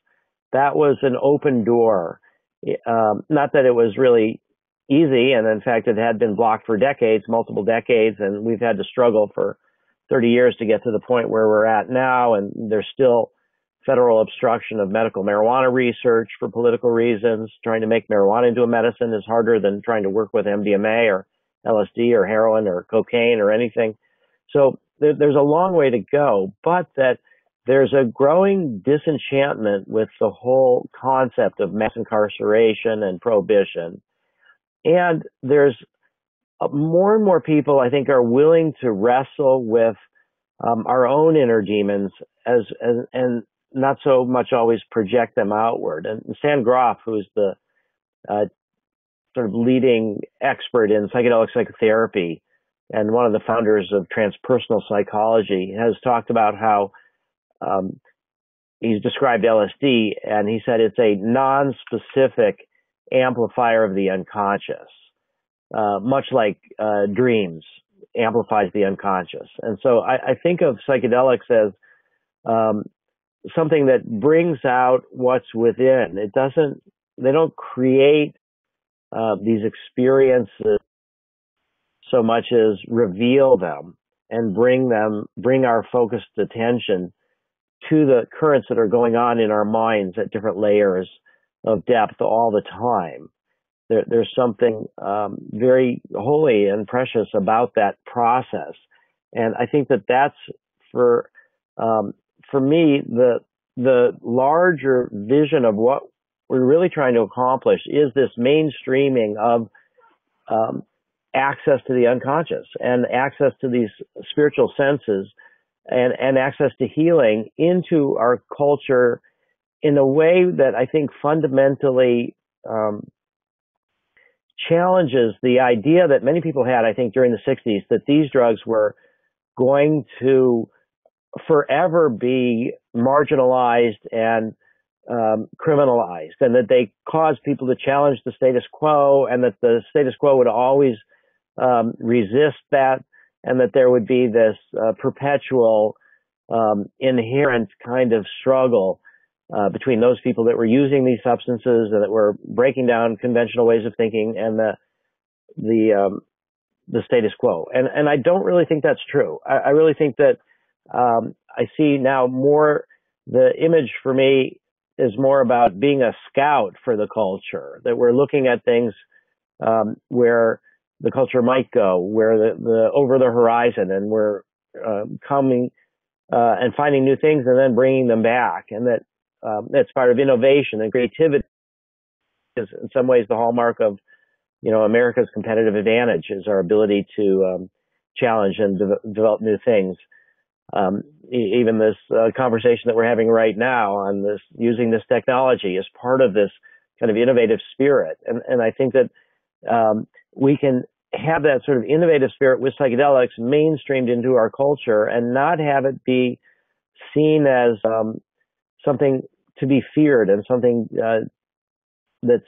that was an open door. Um, not that it was really easy. And in fact, it had been blocked for decades, multiple decades, and we've had to struggle for 30 years to get to the point where we're at now. And there's still federal obstruction of medical marijuana research for political reasons. Trying to make marijuana into a medicine is harder than trying to work with MDMA or LSD or heroin or cocaine or anything. So there's a long way to go, but that there's a growing disenchantment with the whole concept of mass incarceration and prohibition. And there's uh, more and more people, I think, are willing to wrestle with um, our own inner demons as, as, and not so much always project them outward. And Stan Grof, who's the uh, sort of leading expert in psychedelic psychotherapy and one of the founders of transpersonal psychology, has talked about how um, he's described LSD, and he said it's a non-specific amplifier of the unconscious, uh, much like uh, dreams amplifies the unconscious. And so I, I think of psychedelics as um, something that brings out what's within. It doesn't. They don't create uh, these experiences so much as reveal them and bring them, bring our focused attention to the currents that are going on in our minds at different layers of depth all the time. There, there's something um, very holy and precious about that process, and I think that that's for um, for me the the larger vision of what we're really trying to accomplish is this mainstreaming of um, access to the unconscious and access to these spiritual senses and, and access to healing into our culture in a way that I think fundamentally um, challenges the idea that many people had, I think, during the 60s, that these drugs were going to forever be marginalized and um, criminalized, and that they caused people to challenge the status quo, and that the status quo would always um, resist that and that there would be this uh, perpetual um, inherent kind of struggle uh, between those people that were using these substances and that were breaking down conventional ways of thinking and the the um, the status quo. And and I don't really think that's true. I, I really think that um, I see now more the image for me is more about being a scout for the culture. That we're looking at things um, where the culture might go, where the, the over the horizon, and we're uh, coming uh, and finding new things and then bringing them back, and that um, that's part of innovation and creativity. Is in some ways the hallmark of you know America's competitive advantage is our ability to um, challenge and de- develop new things. Um, even this uh, conversation that we're having right now on this using this technology is part of this kind of innovative spirit, and and I think that um, we can have that sort of innovative spirit with psychedelics mainstreamed into our culture and not have it be seen as um, something to be feared and something uh, that's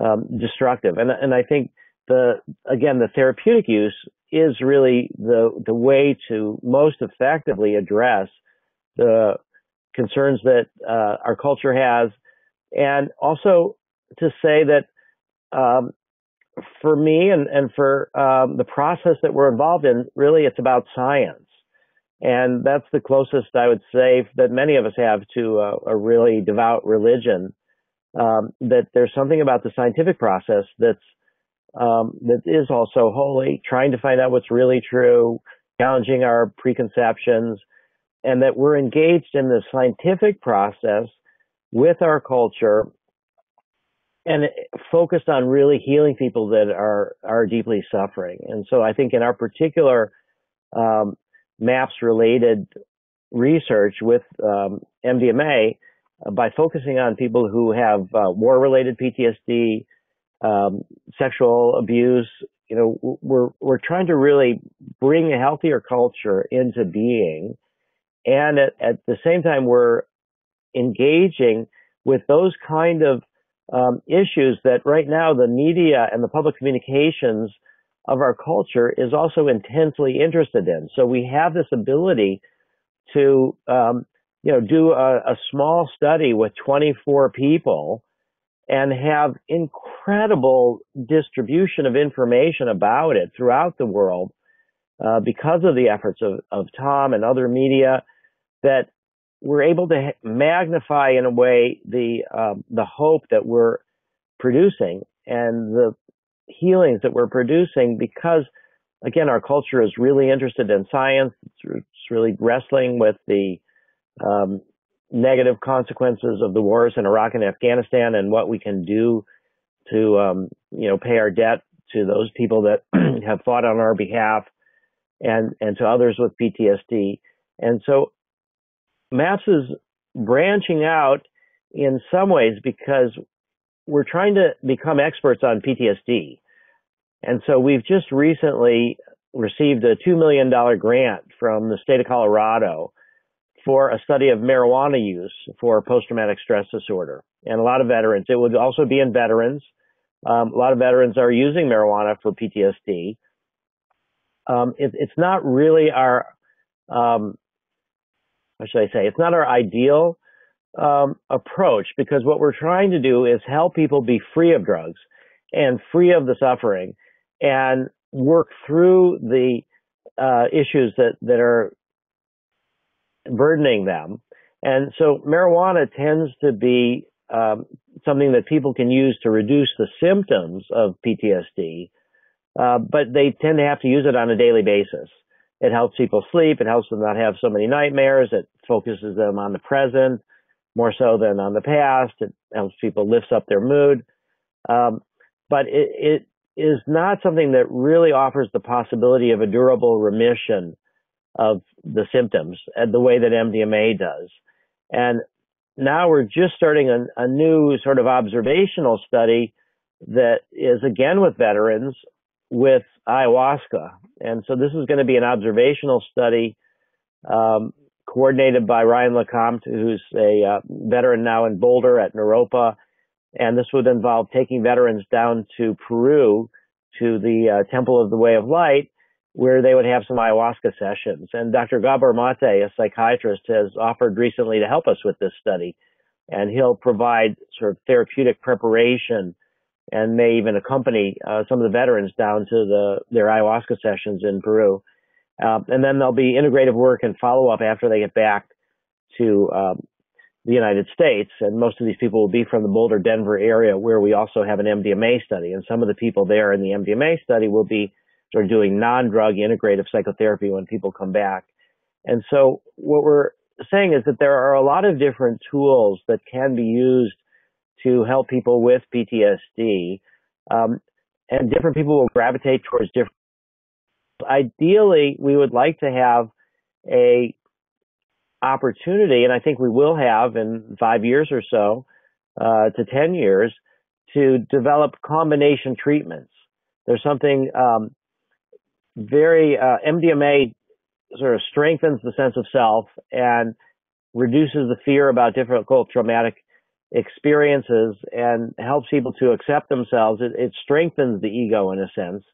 um, destructive. And and I think the again the therapeutic use is really the the way to most effectively address the concerns that uh, our culture has, and also to say that um, for me and, and for um, the process that we're involved in, really it's about science. And that's the closest I would say that many of us have to a, a really devout religion. Um, that there's something about the scientific process that's um, that is also holy, trying to find out what's really true, challenging our preconceptions, and that we're engaged in the scientific process with our culture and focused on really healing people that are are deeply suffering. And so I think in our particular um, MAPS related research with um, MDMA, uh, by focusing on people who have uh, war related PTSD, um, sexual abuse, you know, we're we're trying to really bring a healthier culture into being, and at, at the same time we're engaging with those kind of um, issues that right now the media and the public communications of our culture is also intensely interested in. So we have this ability to, um, you know, do a, a, small study with 24 people and have incredible distribution of information about it throughout the world uh, because of the efforts of, of Tom and other media that we're able to magnify in a way the um, the hope that we're producing and the healings that we're producing because again our culture is really interested in science. It's, really wrestling with the um, negative consequences of the wars in Iraq and Afghanistan and what we can do to um, you know pay our debt to those people that have fought on our behalf and and to others with PTSD and so MAPS is branching out in some ways because we're trying to become experts on PTSD. And so we've just recently received a $2 million grant from the state of Colorado for a study of marijuana use for post-traumatic stress disorder. And a lot of veterans, it would also be in veterans. Um, a lot of veterans are using marijuana for PTSD. Um, it, it's not really our um, what should I say? It's not our ideal um, approach because what we're trying to do is help people be free of drugs and free of the suffering and work through the uh, issues that, that are burdening them. And so marijuana tends to be um, something that people can use to reduce the symptoms of PTSD, uh, but they tend to have to use it on a daily basis. It helps people sleep. It helps them not have so many nightmares. It focuses them on the present more so than on the past. It helps people lift up their mood. Um, but it, it is not something that really offers the possibility of a durable remission of the symptoms the way that MDMA does. And now we're just starting a, a new sort of observational study that is again with veterans with ayahuasca. And so this is going to be an observational study um, coordinated by Ryan LeCompte, who's a uh, veteran now in Boulder at Naropa. And this would involve taking veterans down to Peru to the uh, Temple of the Way of Light, where they would have some ayahuasca sessions. And Dr. Gabor Mate, a psychiatrist, has offered recently to help us with this study. And he'll provide sort of therapeutic preparation and may even accompany uh, some of the veterans down to the their ayahuasca sessions in Peru. Uh, and then there'll be integrative work and follow up after they get back to um, the United States. And most of these people will be from the Boulder, Denver area where we also have an MDMA study. And some of the people there in the MDMA study will be sort of doing non-drug integrative psychotherapy when people come back. And so what we're saying is that there are a lot of different tools that can be used to help people with PTSD. Um, and different people will gravitate towards different. Ideally, we would like to have a opportunity, and I think we will have in five years or so uh, to ten years, to develop combination treatments. There's something um, very uh, MDMA sort of strengthens the sense of self and reduces the fear about difficult traumatic experiences and helps people to accept themselves. It, it strengthens the ego in a sense.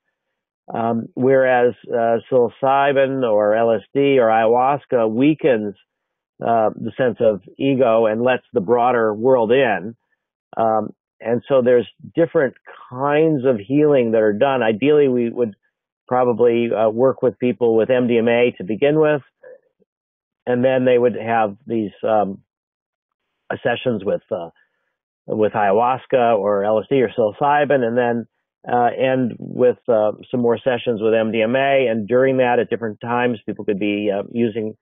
Um, whereas uh, psilocybin or LSD or ayahuasca weakens uh, the sense of ego and lets the broader world in. Um, and so there's different kinds of healing that are done. Ideally, we would probably uh, work with people with MDMA to begin with, and then they would have these um, sessions with uh, with ayahuasca or LSD or psilocybin, and then uh, end with uh, some more sessions with MDMA. And during that, at different times, people could be uh, using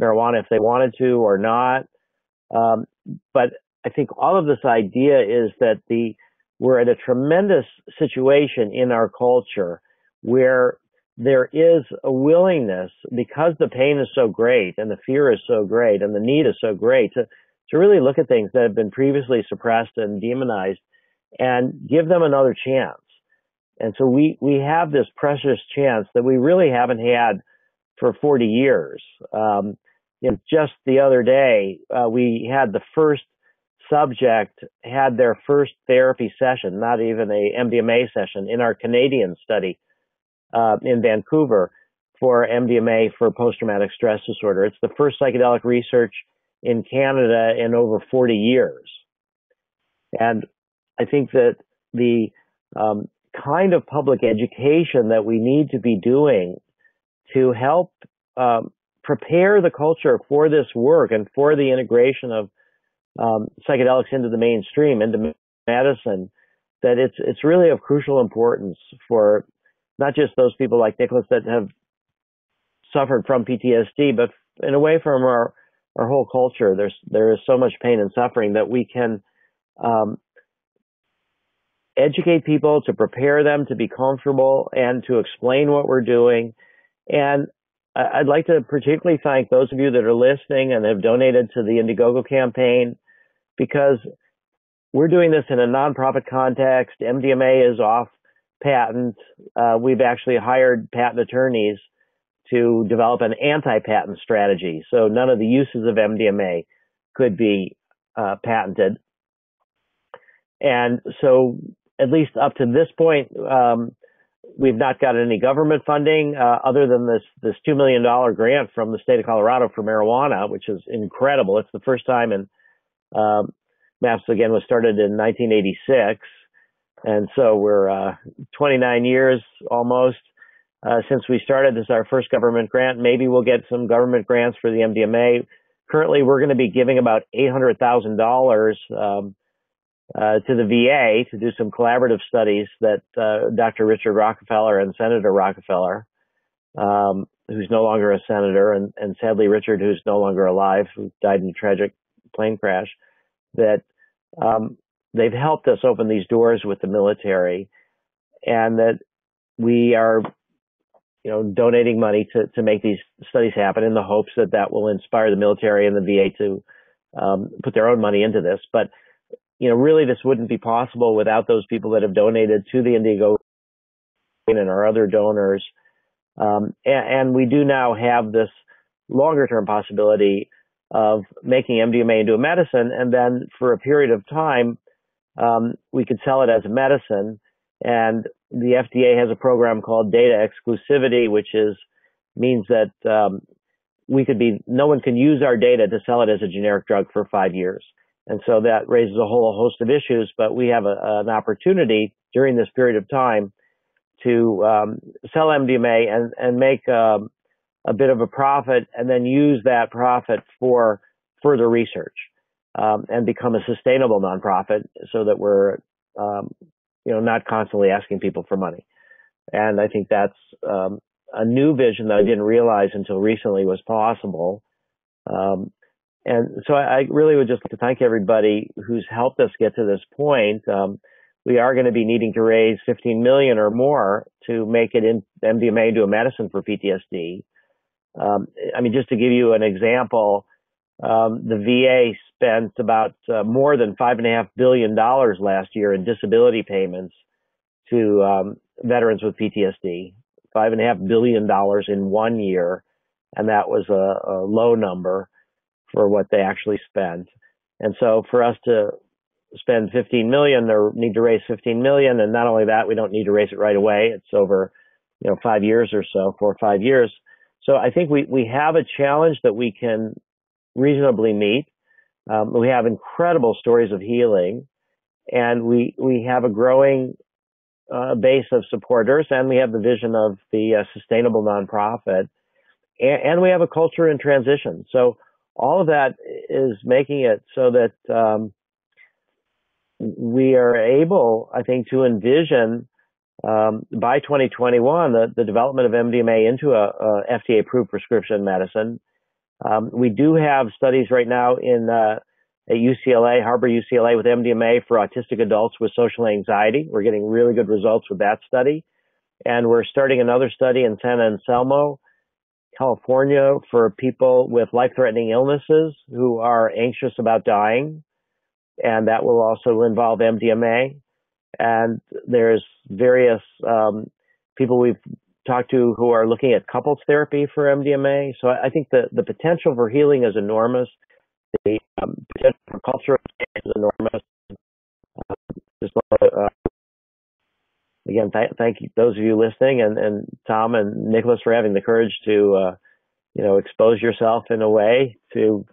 marijuana if they wanted to or not. Um, but I think all of this idea is that the we're at a tremendous situation in our culture where there is a willingness because the pain is so great and the fear is so great and the need is so great to to really look at things that have been previously suppressed and demonized and give them another chance. And so we, we have this precious chance that we really haven't had for 40 years. Um, you know, just the other day, uh, we had the first subject had their first therapy session, not even a MDMA session in our Canadian study, uh, in Vancouver for MDMA for post-traumatic stress disorder. It's the first psychedelic research in Canada in over 40 years. And I think that the um, kind of public education that we need to be doing to help um, prepare the culture for this work and for the integration of um, psychedelics into the mainstream, into medicine, that it's it's really of crucial importance for not just those people like Nicholas that have suffered from PTSD, but in a way from our our whole culture. There's there is so much pain and suffering that we can um, educate people to prepare them to be comfortable and to explain what we're doing. And I'd like to particularly thank those of you that are listening and have donated to the Indiegogo campaign because we're doing this in a nonprofit context. MDMA is off patent. Uh, we've actually hired patent attorneys to develop an anti-patent strategy. So none of the uses of MDMA could be uh, patented. And so at least up to this point, um, we've not got any government funding uh, other than this this two million dollar grant from the state of Colorado for marijuana, which is incredible. It's the first time, and um, MAPS again was started in 1986, and so we're uh, 29 years almost uh, since we started. This is our first government grant. Maybe we'll get some government grants for the MDMA. Currently, we're going to be giving about $800,000 um, uh, to the VA to do some collaborative studies that uh, Dr. Richard Rockefeller and Senator Rockefeller, um, who's no longer a senator, and, and sadly Richard, who's no longer alive, who died in a tragic plane crash, that um, they've helped us open these doors with the military, and that we are, you know, donating money to to make these studies happen in the hopes that that will inspire the military and the VA to um, put their own money into this, but you know, really this wouldn't be possible without those people that have donated to the Indiegogo and our other donors. Um, and, and, we do now have this longer term possibility of making MDMA into a medicine. And then for a period of time, um, we could sell it as a medicine. And the FDA has a program called data exclusivity, which is means that um, we could be no one can use our data to sell it as a generic drug for five years. And so that raises a whole host of issues, but we have a, an opportunity during this period of time to um, sell MDMA and, and make um, a bit of a profit and then use that profit for further research um, and become a sustainable nonprofit so that we're, um, you know, not constantly asking people for money. And I think that's um, a new vision that I didn't realize until recently was possible. Um, and so I, I, really would just like to thank everybody who's helped us get to this point. Um, we are going to be needing to raise 15 million or more to make it in MDMA into a medicine for PTSD. Um, I mean, just to give you an example, um, the VA spent about uh, more than five and a half billion dollars last year in disability payments to um, veterans with PTSD. Five and a half billion dollars in one year, and that was a, a low number for what they actually spent. And so for us to spend 15 million or need to raise 15 million, and not only that, we don't need to raise it right away. It's over, you know, five years or so, four or five years. So I think we, we have a challenge that we can reasonably meet. Um, we have incredible stories of healing and we, we have a growing uh, base of supporters and we have the vision of the uh, sustainable nonprofit and, and we have a culture in transition. So all of that is making it so that um, we are able, I think, to envision um, by 2021 the, the, development of MDMA into a, a FDA-approved prescription medicine. Um, we do have studies right now in uh, at UCLA, Harbor UCLA, with MDMA for autistic adults with social anxiety. We're getting really good results with that study, and we're starting another study in San Anselmo California for people with life-threatening illnesses who are anxious about dying, and that will also involve MDMA. And there's various um, people we've talked to who are looking at couples therapy for MDMA. So I think the, the potential for healing is enormous. The um, potential for cultural change is enormous. Uh, just uh, again, th- thank you, those of you listening, and, and Tom and Nicholas for having the courage to, uh, you know, expose yourself in a way to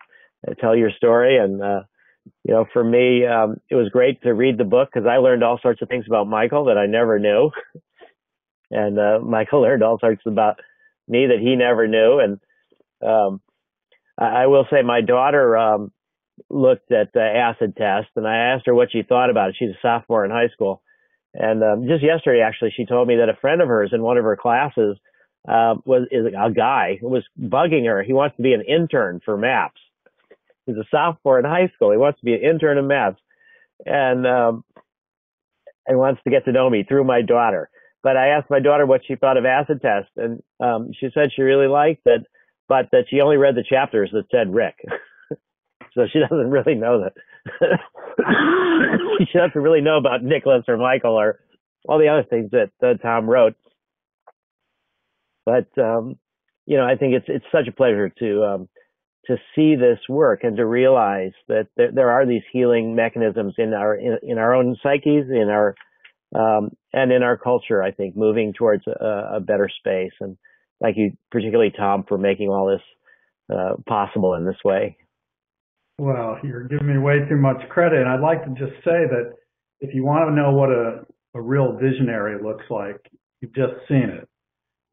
uh, tell your story. And uh, you know, for me, um, it was great to read the book because I learned all sorts of things about Michael that I never knew, and uh, Michael learned all sorts about me that he never knew. And um, I, I will say, my daughter um, looked at the acid test, and I asked her what she thought about it. She's a sophomore in high school, and um, just yesterday, actually, she told me that a friend of hers in one of her classes uh, was is a guy who was bugging her. He wants to be an intern for MAPS He's a sophomore in high school. He wants to be an intern in MAPS, and um, and wants to get to know me through my daughter. But I asked my daughter what she thought of acid test, and um, she said she really liked it, but that she only read the chapters that said Rick. so she doesn't really know that. she doesn't really know about Nicholas or Michael or all the other things that, that Tom wrote. But um, you know, I think it's it's such a pleasure to um, to see this work and to realize that there, there are these healing mechanisms in our in, in our own psyches, in our um, and in our culture. I think moving towards a, a, better space. And thank you, particularly Tom, for making all this uh, possible in this way. Well, you're giving me way too much credit. And I'd like to just say that if you want to know what a, a real visionary looks like, you've just seen it.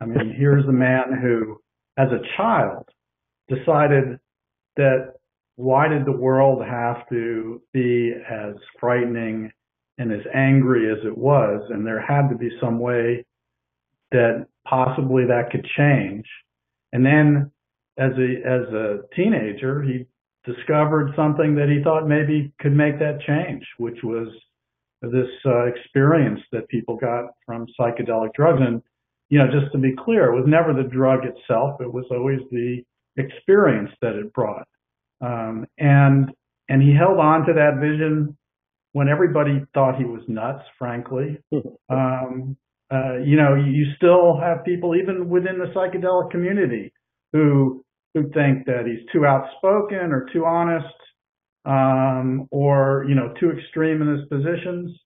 I mean, here's a man who, as a child, decided that why did the world have to be as frightening and as angry as it was? And there had to be some way that possibly that could change. And then as a, as a teenager, he discovered something that he thought maybe could make that change, which was this uh, experience that people got from psychedelic drugs. And, you know, just to be clear, it was never the drug itself. It was always the experience that it brought. Um, and and he held on to that vision when everybody thought he was nuts, frankly. um, uh, you know, you still have people even within the psychedelic community who who think that he's too outspoken or too honest, um, or you know, too extreme in his positions.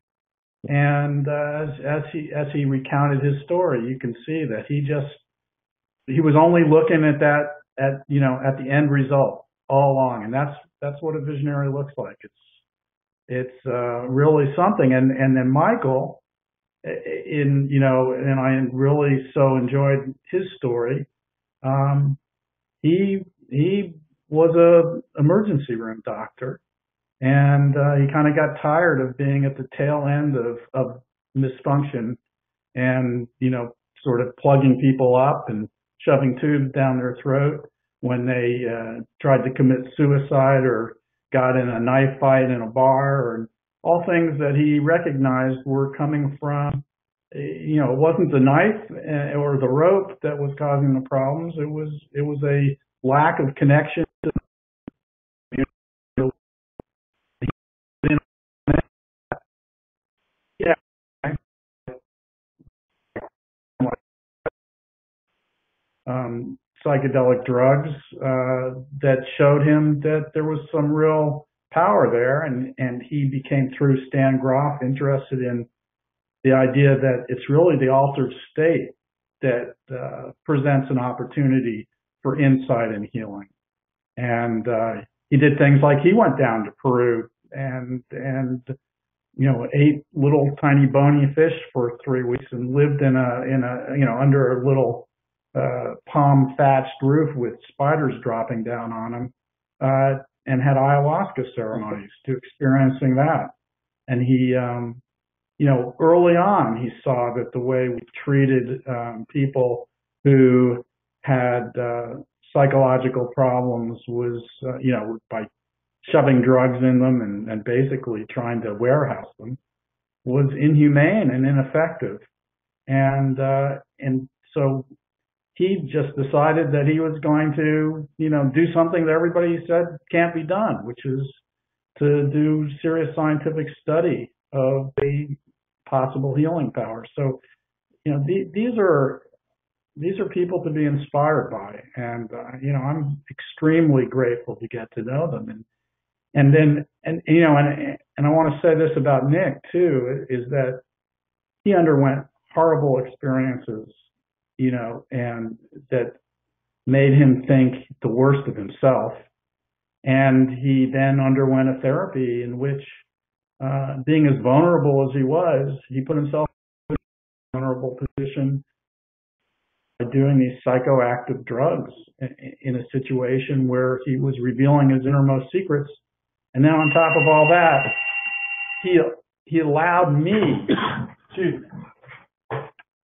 And uh, as, as he as he recounted his story, you can see that he just he was only looking at that at you know at the end result all along, and that's that's what a visionary looks like. It's it's uh, really something. And and then Michael, in you know, and I really so enjoyed his story. Um, he he was a emergency room doctor, and uh, he kind of got tired of being at the tail end of of misfunction, and you know, sort of plugging people up and shoving tubes down their throat when they uh, tried to commit suicide or got in a knife fight in a bar or all things that he recognized were coming from you know it wasn't the knife uh, or the rope that was causing the problems. It was it was a lack of connection um, psychedelic drugs uh, that showed him that there was some real power there, and and he became through Stan Grof interested in the idea that it's really the altered state that uh, presents an opportunity for insight and healing. And uh, he did things like he went down to Peru and and you know ate little tiny bony fish for three weeks and lived in a in a you know under a little uh, palm thatched roof with spiders dropping down on him, uh, and had ayahuasca ceremonies to experiencing that. And he, um, you know, early on, he saw that the way we treated um, people who had uh, psychological problems was, uh, you know, by shoving drugs in them and, and basically trying to warehouse them was inhumane and ineffective. And uh, and so he just decided that he was going to, you know, do something that everybody said can't be done, which is to do serious scientific study of the possible healing power. So, you know, the, these are these are people to be inspired by, and uh, you know, I'm extremely grateful to get to know them. And and then and you know, and and I want to say this about Nick too is that he underwent horrible experiences you know, and that made him think the worst of himself. And he then underwent a therapy in which, uh, being as vulnerable as he was, he put himself in a vulnerable position by doing these psychoactive drugs in a situation where he was revealing his innermost secrets. And then on top of all that, he he allowed me to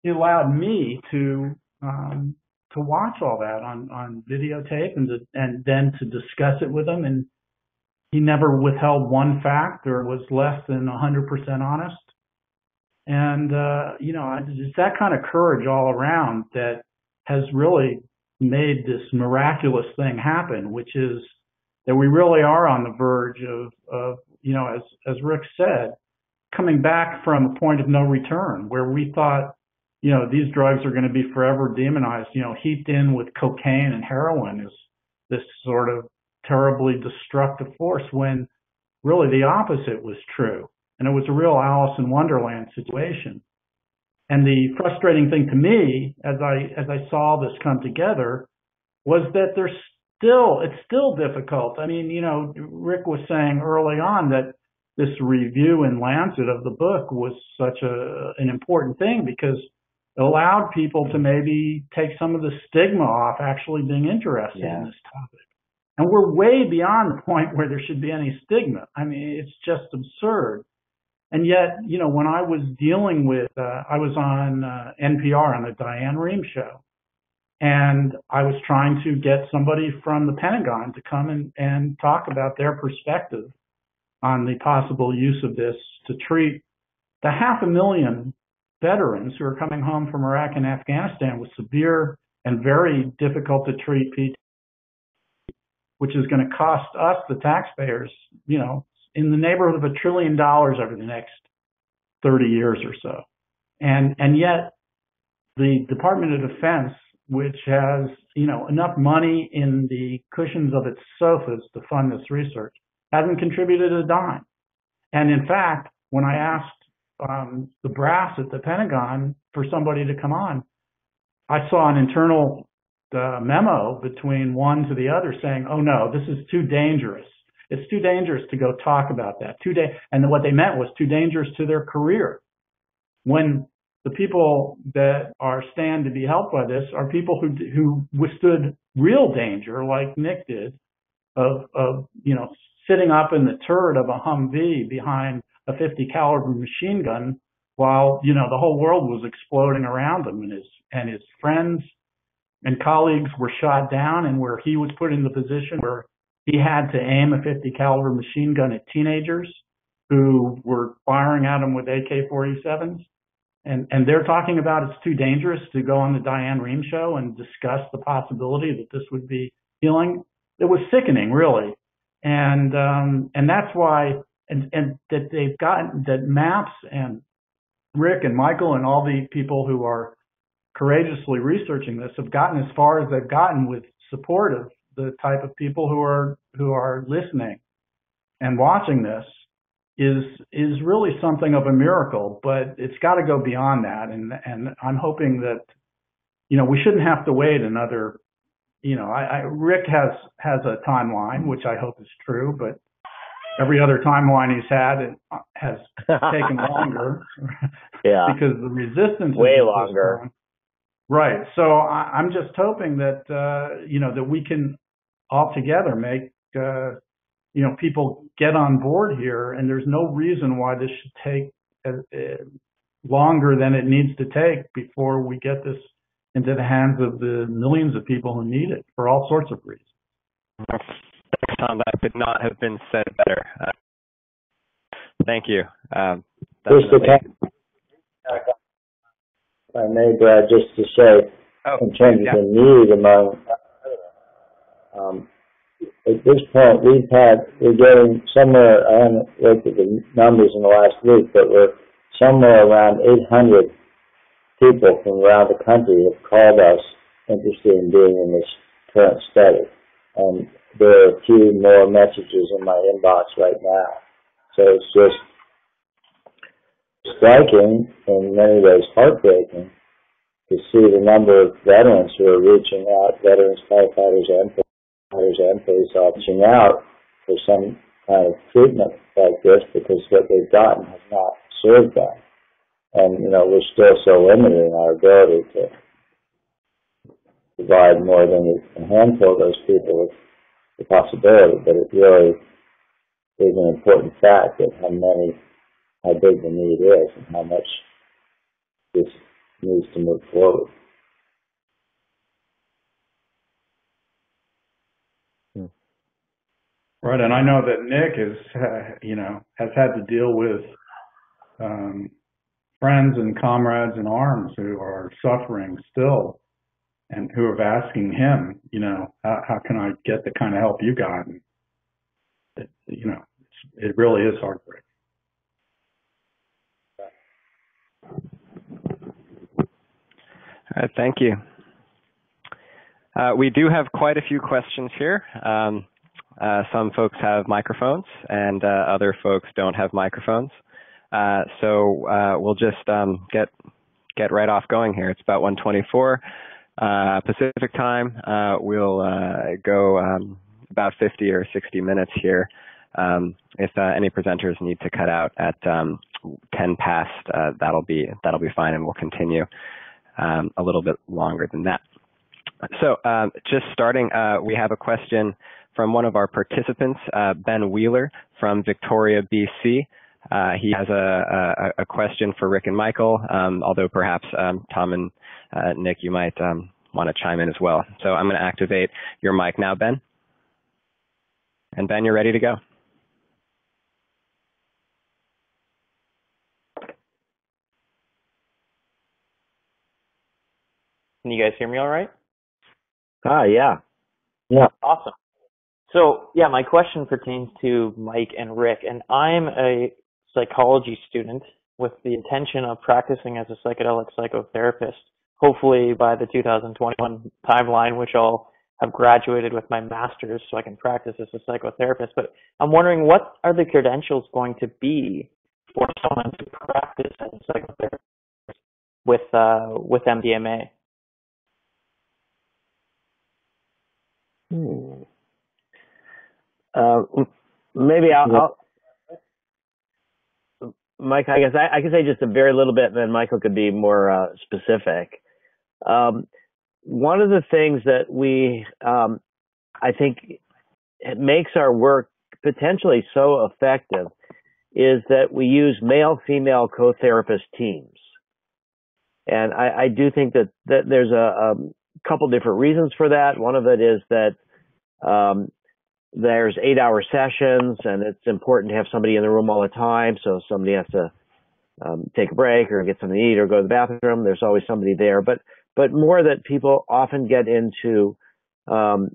he allowed me to um, to watch all that on on videotape and to, and then to discuss it with him. And he never withheld one fact or was less than 100% honest. And uh, you know it's that kind of courage all around that has really made this miraculous thing happen which is that we really are on the verge of of you know as as Rick said coming back from a point of no return where we thought you know, these drugs are going to be forever demonized, you know, heaped in with cocaine and heroin is this sort of terribly destructive force when really the opposite was true. And it was a real Alice in Wonderland situation. And the frustrating thing to me as I, as I saw this come together was that there's still, it's still difficult. I mean, you know, Rick was saying early on that this review in Lancet of the book was such a, an important thing because allowed people to maybe take some of the stigma off actually being interested yeah. in this topic. And we're way beyond the point where there should be any stigma. I mean, it's just absurd. And yet, you know, when I was dealing with, uh, I was on uh, NPR on the Diane Rehm show, and I was trying to get somebody from the Pentagon to come and, and talk about their perspective on the possible use of this to treat the half a million veterans who are coming home from Iraq and Afghanistan with severe and very difficult to treat PTSD, which is going to cost us, the taxpayers, you know, in the neighborhood of a trillion dollars over the next 30 years or so. And, and yet the Department of Defense, which has, you know, enough money in the cushions of its sofas to fund this research, hasn't contributed a dime. And in fact, when I asked um, the brass at the Pentagon for somebody to come on. I saw an internal uh, memo between one to the other saying, "Oh no, this is too dangerous. It's too dangerous to go talk about that. Too da-, and what they meant was too dangerous to their career. When the people that are stand to be helped by this are people who who withstood real danger, like Nick did, of of you know sitting up in the turret of a Humvee behind a 50 caliber machine gun while, you know, the whole world was exploding around him and his, and his friends and colleagues were shot down and where he was put in the position where he had to aim a 50 caliber machine gun at teenagers who were firing at him with AK-47s. And, and they're talking about it's too dangerous to go on the Diane Rehm show and discuss the possibility that this would be healing. It was sickening, really. And, um, and that's why and and that they've gotten that MAPS and Rick and Michael and all the people who are courageously researching this have gotten as far as they've gotten with support of the type of people who are who are listening and watching this is is really something of a miracle but it's got to go beyond that. And and I'm hoping that you know we shouldn't have to wait another you know I, I Rick has has a timeline which I hope is true but every other timeline he's had it has taken longer. yeah. because the resistance way longer. Right. So I, I'm just hoping that uh, you know that we can all together make uh, you know people get on board here, and there's no reason why this should take uh, uh longer than it needs to take before we get this into the hands of the millions of people who need it for all sorts of reasons. Tom. That could not have been said better. Uh, thank you. Um, just to if I may, Brad, just to say, oh, in terms yeah. of the need among, um, at this point, we've had, we're getting somewhere, I haven't looked at the numbers in the last week, but we're somewhere around 800 people from around the country have called us interested in being in this current study. And there are a few more messages in my inbox right now. So it's just striking, in many ways heartbreaking, to see the number of veterans who are reaching out, veterans, firefighters, and and police officers out for some kind of treatment like this because what they've gotten has not served them. And, you know, we're still so limited in our ability to provide more than a handful of those people with the possibility, but it really is an important fact of how many, how big the need is and how much this needs to move forward. Right, and I know that Nick is, uh, you know, has had to deal with um, friends and comrades in arms who are suffering still, and who are asking him, you know, how, how can I get the kind of help you got? And it, you know, it really is heartbreaking. All right, thank you. Uh, we do have quite a few questions here. Um, uh, some folks have microphones and uh, other folks don't have microphones. Uh, so uh, we'll just um, get get right off going here. It's about 124 uh, Pacific time. Uh, we'll go um, about 50 or 60 minutes here. Um, if any presenters need to cut out at um, 10 past, that'll be that'll be fine, and we'll continue um, a little bit longer than that. So um, just starting, we have a question from one of our participants, uh, Ben Wheeler from Victoria, BC. Uh, he has a, a, a, question for Rick and Michael, um, although perhaps um, Tom and uh, Nick, you might um, want to chime in as well. So I'm going to activate your mic now, Ben. And Ben, you're ready to go. Can you guys hear me all right? Ah, yeah. Yeah. Awesome. So yeah, my question pertains to Mike and Rick, and I'm a psychology student with the intention of practicing as a psychedelic psychotherapist. Hopefully by the 2021 timeline, which I'll have graduated with my master's, so I can practice as a psychotherapist. But I'm wondering, what are the credentials going to be for someone to practice as a psychotherapist with uh, with MDMA? Hmm. Uh, maybe I'll, I'll, Mike, I guess I, I, can say just a very little bit, and then Michael could be more uh, specific. Um, one of the things that we, um, I think, it makes our work potentially so effective is that we use male-female co-therapist teams, and I, I, do think that, that there's a, a, couple different reasons for that. One of it is that um, there's eight hour sessions and it's important to have somebody in the room all the time. So somebody has to um, take a break or get something to eat or go to the bathroom. There's always somebody there, but, but more that people often get into, um,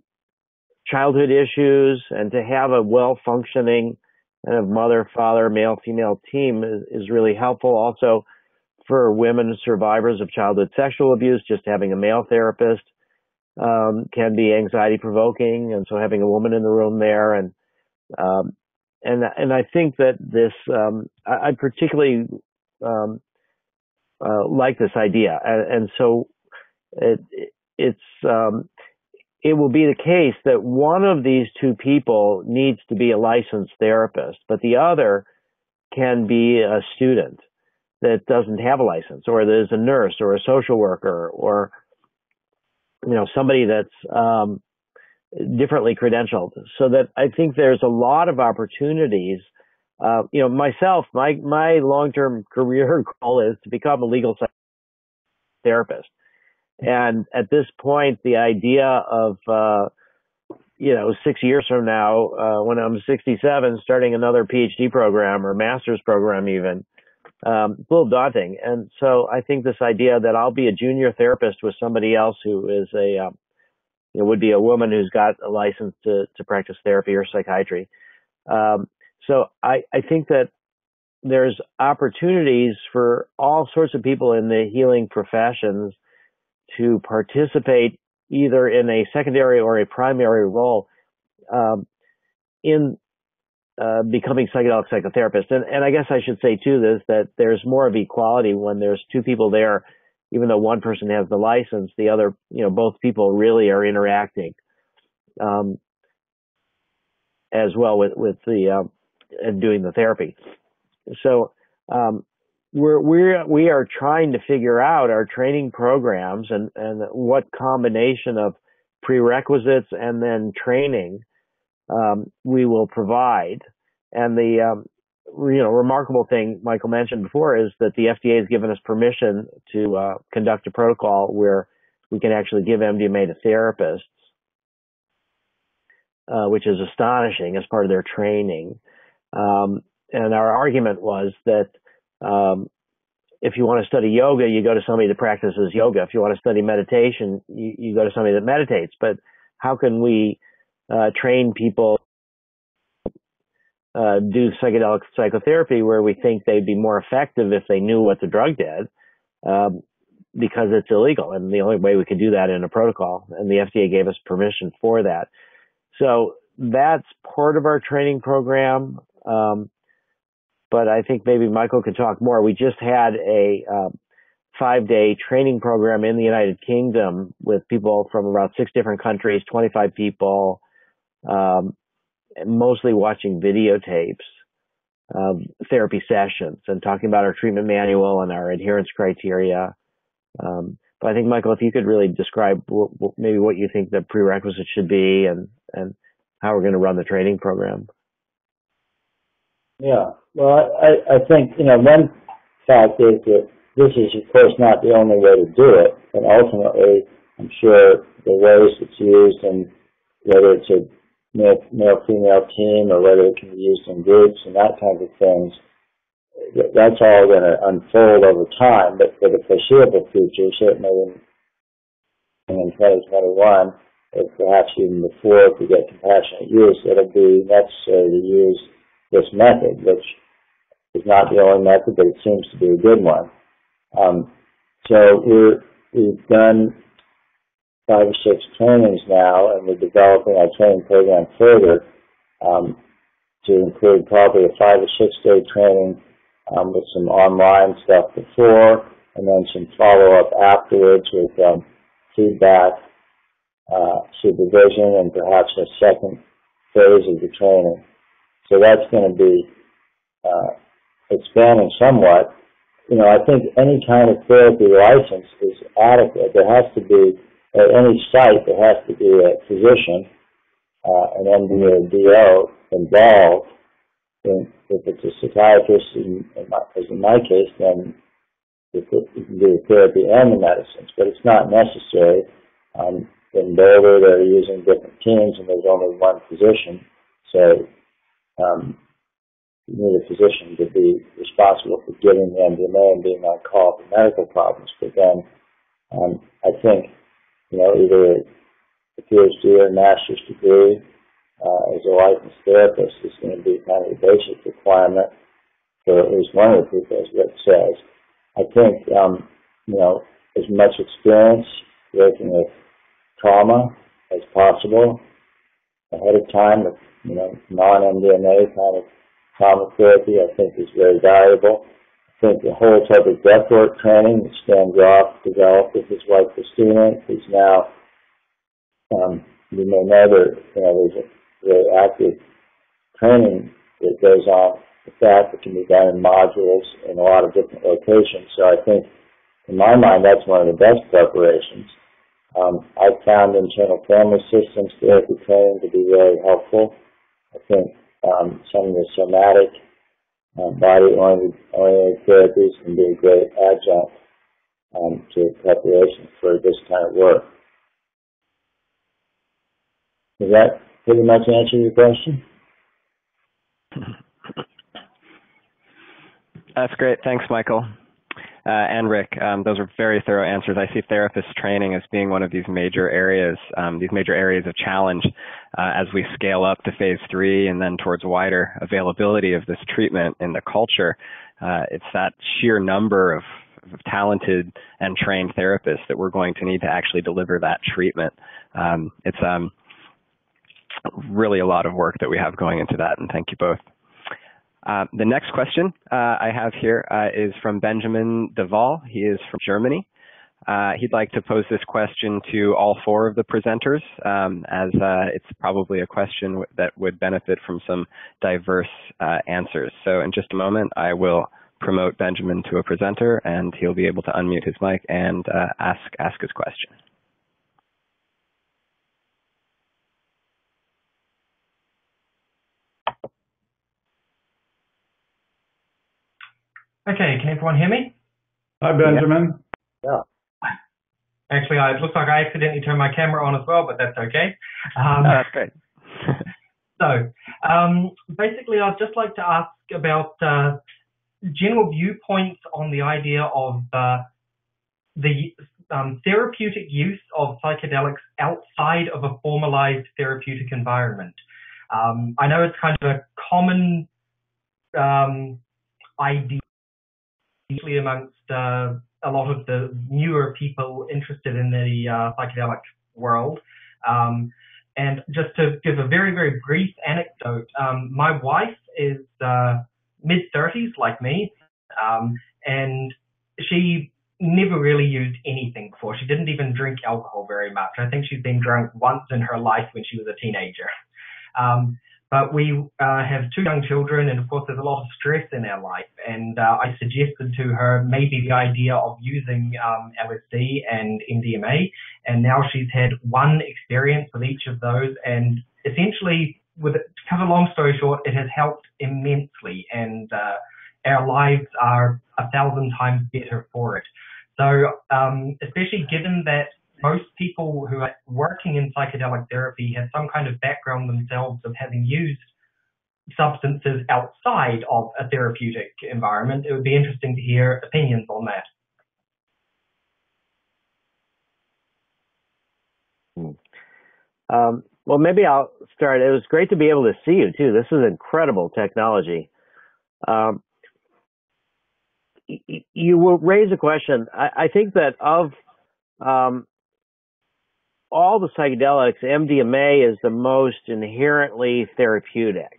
childhood issues and to have a well functioning kind of mother, father, male, female team is, is really helpful. Also for women survivors of childhood sexual abuse, just having a male therapist um, can be anxiety provoking, and so having a woman in the room there, and um, and and I think that this um, I, I, particularly um, uh, like this idea, and, and so it, it's um, it will be the case that one of these two people needs to be a licensed therapist, but the other can be a student that doesn't have a license, or there's a nurse or a social worker or you know, somebody that's um, differently credentialed. So that I think there's a lot of opportunities. Uh, you know, myself, my my long term career goal is to become a legal therapist. And at this point, the idea of uh, you know, six years from now, uh, when I'm 67, starting another PhD program or master's program, even, um, a little daunting. And so I think this idea that I'll be a junior therapist with somebody else who is a, um, you know, would be a woman who's got a license to, to practice therapy or psychiatry. Um, so I, I think that there's opportunities for all sorts of people in the healing professions to participate either in a secondary or a primary role um, in uh, becoming psychedelic psychotherapist. And, and I guess I should say too this, that there's more of equality when there's two people there, even though one person has the license, the other, you know, both people really are interacting. um, as well with with the uh, and doing the therapy. So um, we're we're we are trying to figure out our training programs and and what combination of prerequisites and then training um, we will provide. And the um, you know remarkable thing Michael mentioned before is that the FDA has given us permission to uh, conduct a protocol where we can actually give MDMA to therapists, uh, which is astonishing as part of their training. Um, and our argument was that um, if you want to study yoga, you go to somebody that practices yoga. If you want to study meditation, you, you go to somebody that meditates. But how can we uh, train people uh, do psychedelic psychotherapy where we think they'd be more effective if they knew what the drug did um, because it's illegal. And the only way we could do that in a protocol, and the FDA gave us permission for that. So that's part of our training program. Um, but I think maybe Michael could talk more. We just had a uh, five day training program in the United Kingdom with people from about six different countries, 25 people, um, mostly watching videotapes of therapy sessions and talking about our treatment manual and our adherence criteria. Um, but I think Michael, if you could really describe w- w- maybe what you think the prerequisites should be and and how we're going to run the training program. Yeah, well, I, I think you know one fact is that this is of course not the only way to do it, and ultimately, I'm sure the ways it's used and whether it's a male, male female team or whether it can be used in groups and that kind of things. That's all going to unfold over time, but for the foreseeable future, certainly in, in 2021, or perhaps even before, if we get compassionate use, it'll be necessary to use this method, which is not the only method, but it seems to be a good one. Um, so we're, we've done five or six trainings now, and we're developing our training program further um, to include probably a five or six day training um, with some online stuff before, and then some follow up afterwards with um, feedback, uh, supervision, and perhaps a second phase of the training. So that's going to be uh, expanding somewhat. You know, I think any kind of therapy license is adequate. There has to be at any site, there has to be a physician, uh, an MD or DO involved. In, if it's a psychiatrist, in, in my, as in my case, then you can do the therapy and the medicines, but it's not necessary. Um, in Boulder, they're using different teams, and there's only one physician, so um, a physician to be responsible for giving the MDMA and being on call for medical problems. But then, um, I think you know, either a PhD or a master's degree uh, as a licensed therapist is going to be kind of a basic requirement for at least one of the people, Rick says. I think, um, you know, as much experience working with trauma as possible ahead of time with, you know, non-MDMA kind of trauma I think is very valuable I think the whole type of breathwork training that Stan Grof developed with his wife Christina, who's now, um, you may know that, you know, there's a very active training that goes on with that that can be done in modules in a lot of different locations. So I think, in my mind, that's one of the best preparations. Um, I've found internal family systems therapy training to be very helpful. I think um, some of the somatic uh, body-oriented therapies can be a great adjunct um, to preparation for this kind of work. Does that pretty much answer your question? That's great. Thanks, Michael uh, and Rick. Um, those are very thorough answers. I see therapist training as being one of these major areas, um, these major areas of challenge uh, as we scale up to phase three and then towards wider availability of this treatment in the culture. Uh, it's that sheer number of, of, talented and trained therapists that we're going to need to actually deliver that treatment. Um, it's um, really a lot of work that we have going into that, and thank you both. Uh, the next question uh, I have here uh, is from Benjamin Deval. He is from Germany. Uh, he'd like to pose this question to all four of the presenters, um, as uh, it's probably a question that would benefit from some diverse uh, answers. So in just a moment, I will promote Benjamin to a presenter, and he'll be able to unmute his mic and ask ask his question. Okay, can everyone hear me? Hi, Benjamin. Yeah. Actually, I, it looks like I accidentally turned my camera on as well, but that's okay. Um, oh, that's great. so, um, basically, I'd just like to ask about uh, general viewpoints on the idea of uh, the um, therapeutic use of psychedelics outside of a formalized therapeutic environment. Um, I know it's kind of a common um, idea amongst uh, a lot of the newer people interested in the uh, psychedelic world. Um, and just to give a very, very brief anecdote, um, my wife is uh, mid 30s like me, um, and she never really used anything before. She didn't even drink alcohol very much. I think she's been drunk once in her life when she was a teenager. Um, but we uh, have two young children, and of course, there's a lot of stress in our life. And uh, I suggested to her maybe the idea of using um, LSD and MDMA. And now she's had one experience with each of those, and essentially, with it, to cut a long story short, it has helped immensely, and uh, our lives are a thousand times better for it. So, um, especially given that most people who are working in psychedelic therapy have some kind of background themselves of having used substances outside of a therapeutic environment. It would be interesting to hear opinions on that. Hmm. Um, well, maybe I'll start. It was great to be able to see you too. This is incredible technology. Um, you will raise a question. I, I think that of um, all the psychedelics, MDMA is the most inherently therapeutic.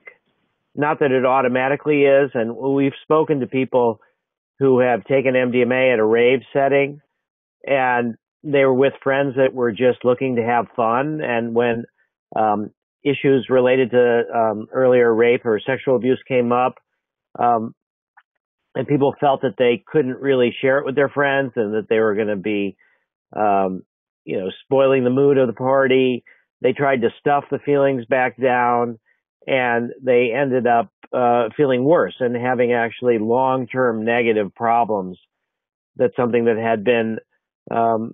Not that it automatically is, and we've spoken to people who have taken MDMA at a rave setting, and they were with friends that were just looking to have fun, and when um, issues related to um, earlier rape or sexual abuse came up, um, and people felt that they couldn't really share it with their friends, and that they were going to be um, you know, spoiling the mood of the party. They tried to stuff the feelings back down and they ended up uh, feeling worse and having actually long-term negative problems. That's something that had been um,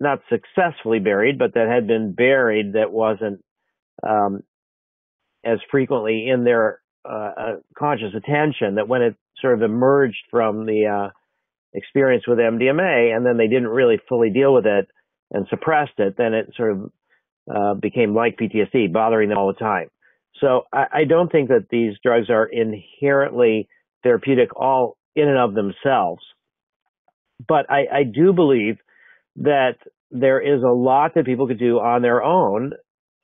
not successfully buried, but that had been buried that wasn't um, as frequently in their uh, uh, conscious attention. That when it sort of emerged from the uh, experience with MDMA, and then they didn't really fully deal with it, and suppressed it, then it sort of uh, became like PTSD, bothering them all the time. So I, I don't think that these drugs are inherently therapeutic all in and of themselves. But I, I do believe that there is a lot that people could do on their own.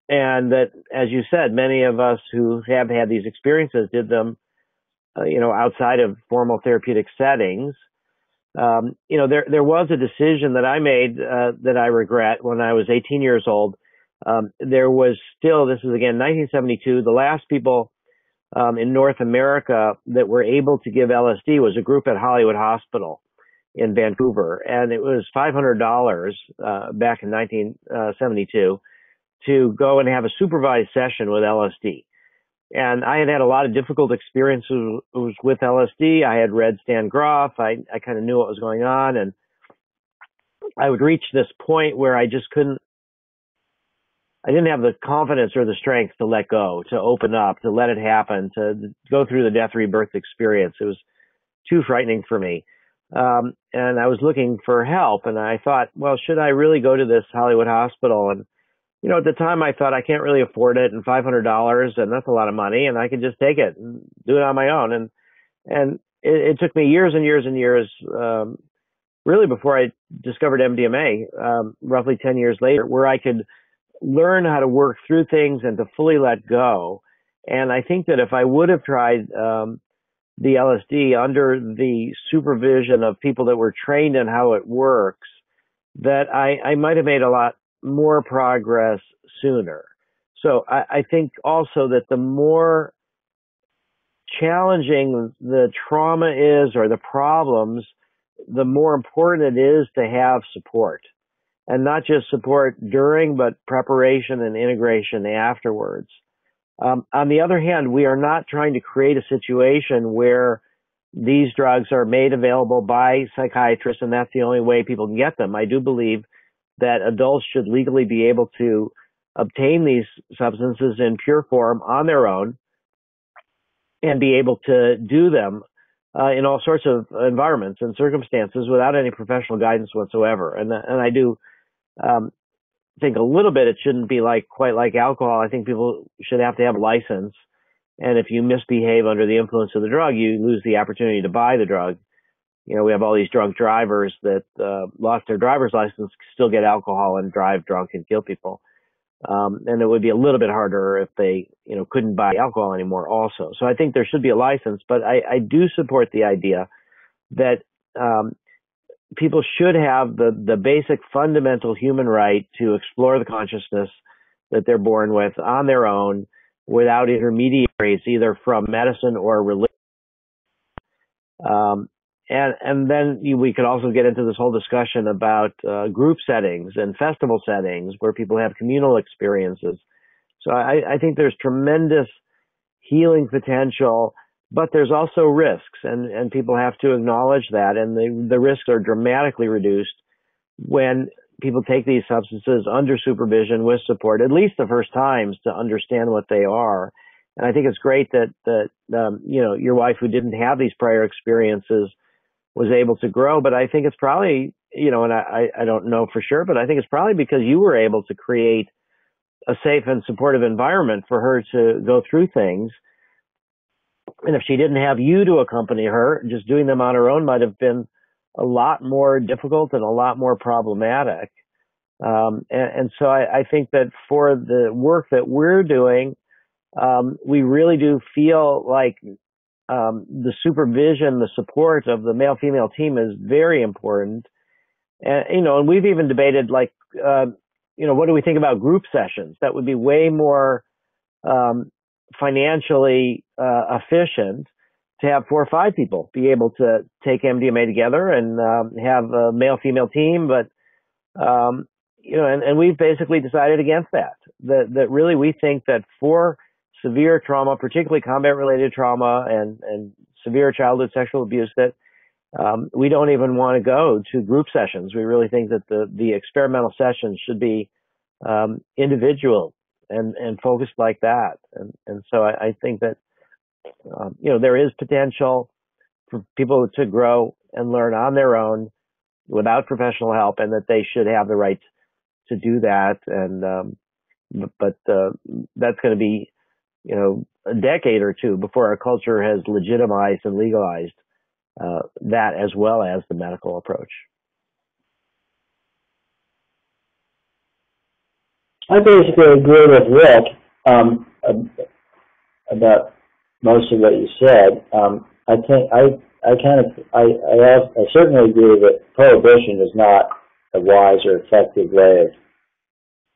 And that, as you said, many of us who have had these experiences did them, uh, you know, outside of formal therapeutic settings um, you know, there there was a decision that I made uh, that I regret when I was 18 years old. Um, there was still this is again 1972. The last people um, in North America that were able to give LSD was a group at Hollywood Hospital in Vancouver, and it was $500 uh, back in 1972 to go and have a supervised session with LSD. And I had had a lot of difficult experiences with LSD. I had read Stan Grof. I, I kind of knew what was going on. And I would reach this point where I just couldn't, I didn't have the confidence or the strength to let go, to open up, to let it happen, to go through the death rebirth experience. It was too frightening for me. Um, and I was looking for help and I thought, well, should I really go to this Hollywood hospital and you know, at the time I thought I can't really afford it and $500 and that's a lot of money and I can just take it and do it on my own. And, and it, it took me years and years and years, um, really before I discovered MDMA, um, roughly 10 years later, where I could learn how to work through things and to fully let go. And I think that if I would have tried, um, the LSD under the supervision of people that were trained in how it works, that I, I might have made a lot more progress sooner. So I, I think also that the more challenging the trauma is or the problems, the more important it is to have support and not just support during, but preparation and integration afterwards. Um, on the other hand, we are not trying to create a situation where these drugs are made available by psychiatrists and that's the only way people can get them. I do believe that adults should legally be able to obtain these substances in pure form on their own and be able to do them uh, in all sorts of environments and circumstances without any professional guidance whatsoever. And and I do um, think a little bit it shouldn't be like quite like alcohol. I think people should have to have a license, and if you misbehave under the influence of the drug, you lose the opportunity to buy the drug. You know, we have all these drunk drivers that uh, lost their driver's license, still get alcohol and drive drunk and kill people. Um, and it would be a little bit harder if they, you know, couldn't buy alcohol anymore also. So I think there should be a license, but I, I do support the idea that, um, people should have the, the basic fundamental human right to explore the consciousness that they're born with on their own without intermediaries either from medicine or religion. Um, and and then we could also get into this whole discussion about uh, group settings and festival settings where people have communal experiences. So I, I think there's tremendous healing potential, but there's also risks, and and people have to acknowledge that, and the the risks are dramatically reduced when people take these substances under supervision with support, at least the first times, to understand what they are. And I think it's great that that um, you know your wife who didn't have these prior experiences was able to grow. But I think it's probably, you know, and I, I don't know for sure, but I think it's probably because you were able to create a safe and supportive environment for her to go through things. And if she didn't have you to accompany her, just doing them on her own might have been a lot more difficult and a lot more problematic. Um, and, and, so I, I, think that for the work that we're doing, um, we really do feel like um, the supervision, the support of the male female team is very important. And, you know, and we've even debated like, uh, you know, what do we think about group sessions? That would be way more, um, financially, uh, efficient to have four or five people be able to take MDMA together and, um, have a male female team. But, um, you know, and, and we've basically decided against that, that, that really we think that for severe trauma, particularly combat related trauma and, and severe childhood sexual abuse that um, we don't even want to go to group sessions. We really think that the, the experimental sessions should be um, individual and, and focused like that. And, and so I, I think that, um, you know, there is potential for people to grow and learn on their own without professional help and that they should have the right to do that. And, um, but, uh, that's going to be you know, a decade or two before our culture has legitimized and legalized uh, that as well as the medical approach. I basically agree with Rick um, about most of what you said. Um, I think I I kind of I, I I certainly agree that prohibition is not a wise or effective way of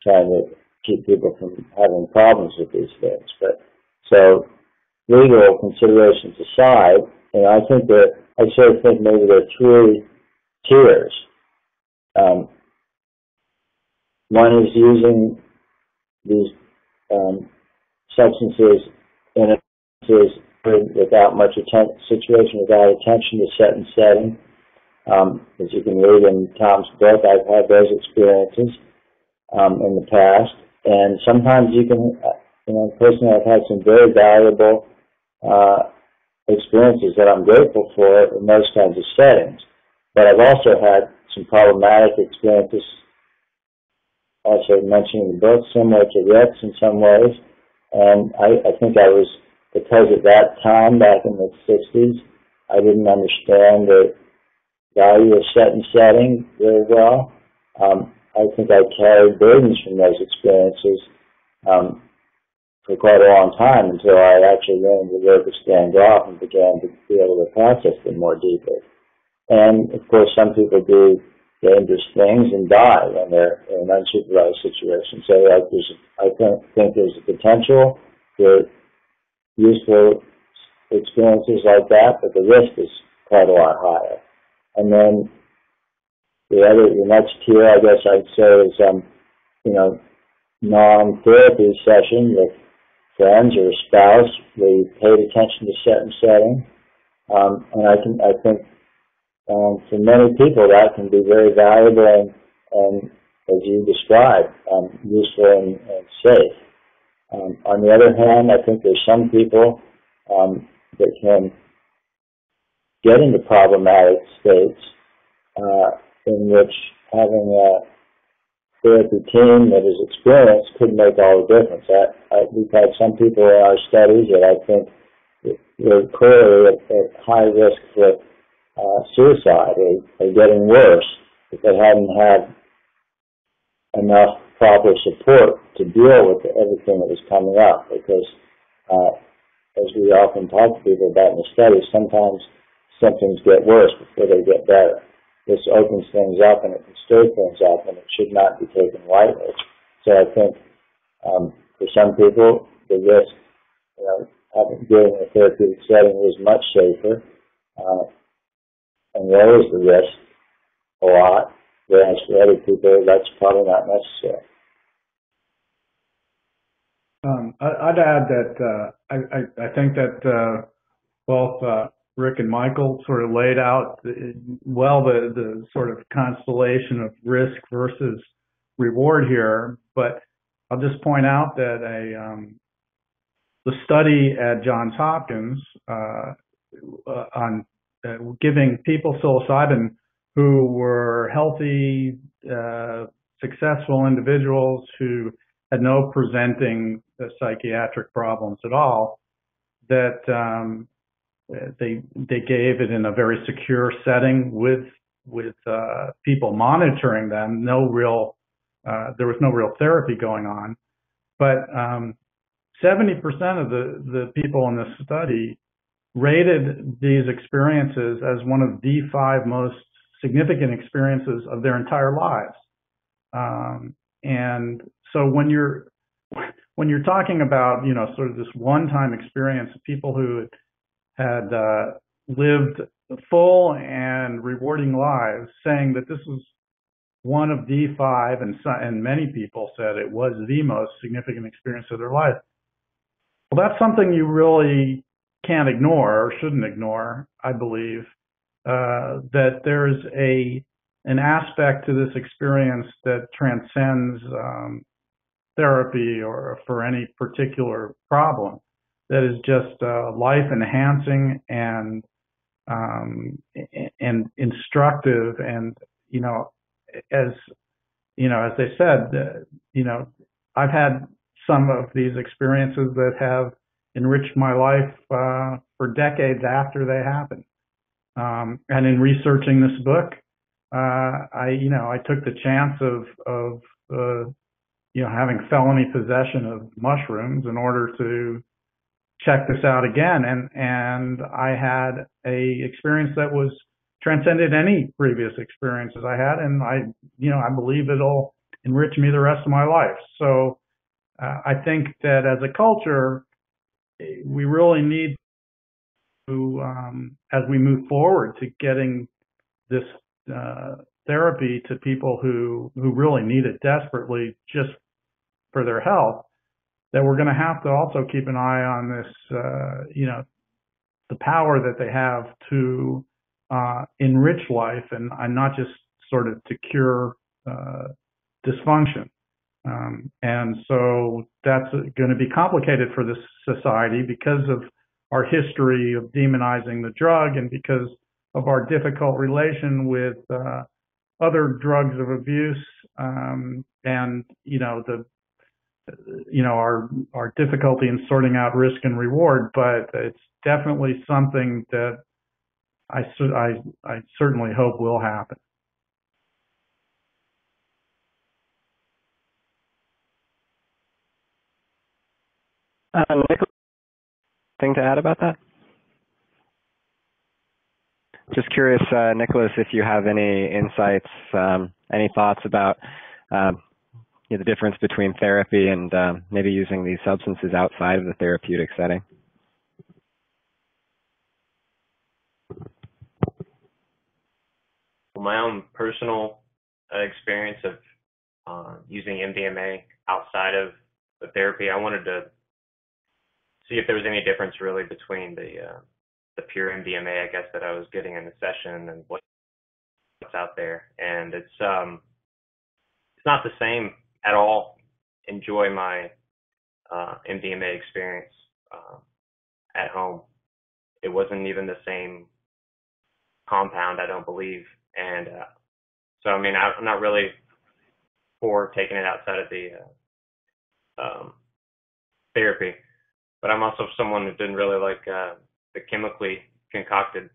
trying to keep people from having problems with these things. But so legal considerations aside, you know, I think that I sort of think maybe there are three tiers. Um, one is using these um, substances in a without much attention, situation without attention to set and setting. Um, as you can read in Tom's book, I've had those experiences um, in the past. And sometimes you can, uh, you know, personally, I've had some very valuable uh, experiences that I'm grateful for in those kinds of settings. But I've also had some problematic experiences, also mentioning in the book, similar to Rick's in some ways. And I, I think I was, because at that time, back in the 60s, I didn't understand the value of set and setting very well. Um, I think I carried burdens from those experiences um, for quite a long time until I actually learned the work of Stan Grof and began to be able to process them more deeply. And of course, some people do dangerous things and die when they're in an unsupervised situation. So like there's, I think, think there's a potential for useful experiences like that, but the risk is quite a lot higher. And then the other, the next tier, I guess I'd say is, um, you know, non-therapy session with friends or a spouse you paid attention to certain setting. Um, and I can, I think um, for many people, that can be very valuable and, and as you described, um, useful and, and safe. Um, on the other hand, I think there's some people um, that can get into problematic states uh, in which having a therapy team that is experienced could make all the difference. I, I, we've had some people in our studies that I think were clearly at, at high risk for uh, suicide or, or getting worse if they hadn't had enough proper support to deal with everything that was coming up. Because uh, as we often talk to people about in the studies, sometimes symptoms get worse before they get better. This opens things up and it can stir things up, and it should not be taken lightly. So I think um, for some people, the risk, you know, getting a therapeutic setting is much safer. Uh, and lowers the risk a lot, whereas for other people, that's probably not necessary. Um, I, would add that uh, I, I, I, think that uh, both uh, Rick and Michael sort of laid out well the, the sort of constellation of risk versus reward here. But I'll just point out that a um, the study at Johns Hopkins uh, on uh, giving people psilocybin who were healthy, uh, successful individuals who had no presenting psychiatric problems at all, that um, they they gave it in a very secure setting with with uh, people monitoring them. No real uh, there was no real therapy going on, but um, 70% of the the people in this study rated these experiences as one of the five most significant experiences of their entire lives. Um, and so when you're when you're talking about you know sort of this one-time experience people who had uh, lived full and rewarding lives, saying that this was one of the five, and and many people said it was the most significant experience of their life. Well, that's something you really can't ignore or shouldn't ignore, I believe, uh, that there's a an aspect to this experience that transcends um, therapy or for any particular problem that is just uh, life enhancing and um, and instructive and you know as you know as they said uh, you know I've had some of these experiences that have enriched my life uh, for decades after they happened. Um, and in researching this book, uh, I, you know, I took the chance of, of, uh, you know, having felony possession of mushrooms in order to check this out again. And, and I had a experience that was transcended any previous experiences I had. And I, you know, I believe it'll enrich me the rest of my life. So, uh, I think that as a culture, we really need to, um, as we move forward to getting this uh, therapy to people who, who really need it desperately just for their health, that we're going to have to also keep an eye on this, uh, you know, the power that they have to uh, enrich life and, and, not just sort of to cure uh, dysfunction. Um, and so that's going to be complicated for this society because of our history of demonizing the drug and because of our difficult relation with uh, other drugs of abuse um, and you know the you know our our difficulty in sorting out risk and reward but it's definitely something that I I I certainly hope will happen Uh, Nick, thing to add about that? just curious, uh, Nicholas, if you have any insights, um, any thoughts about um, you know, the difference between therapy and um, maybe using these substances outside of the therapeutic setting. My own personal experience of uh, using MDMA outside of the therapy, I wanted to see if there was any difference really between the uh, the pure MDMA, I guess, that I was getting in the session and what's out there. And it's um, it's not the same at all. Enjoy my uh, MDMA experience uh, at home. It wasn't even the same compound, I don't believe. And uh, so, I mean, I'm not really for taking it outside of the uh, um, therapy, but I'm also someone who didn't really like uh, the chemically concocted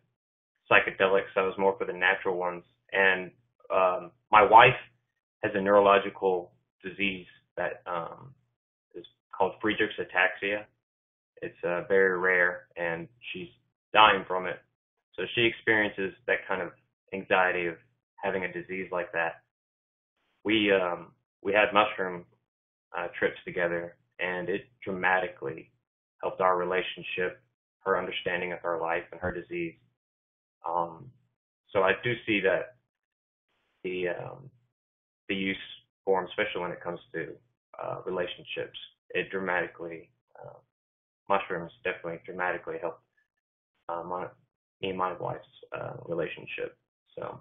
psychedelics. I was more for the natural ones. And um, my wife has a neurological disease that um, is called Friedreich's ataxia. It's uh, very rare, and she's dying from it. So she experiences that kind of anxiety of having a disease like that. We um, we had mushroom uh, trips together, and it dramatically helped our relationship, her understanding of her life and her disease. Um, so I do see that the um, the use form, especially when it comes to uh, relationships, it dramatically uh, mushrooms definitely dramatically help uh, my me and my wife's uh, relationship. So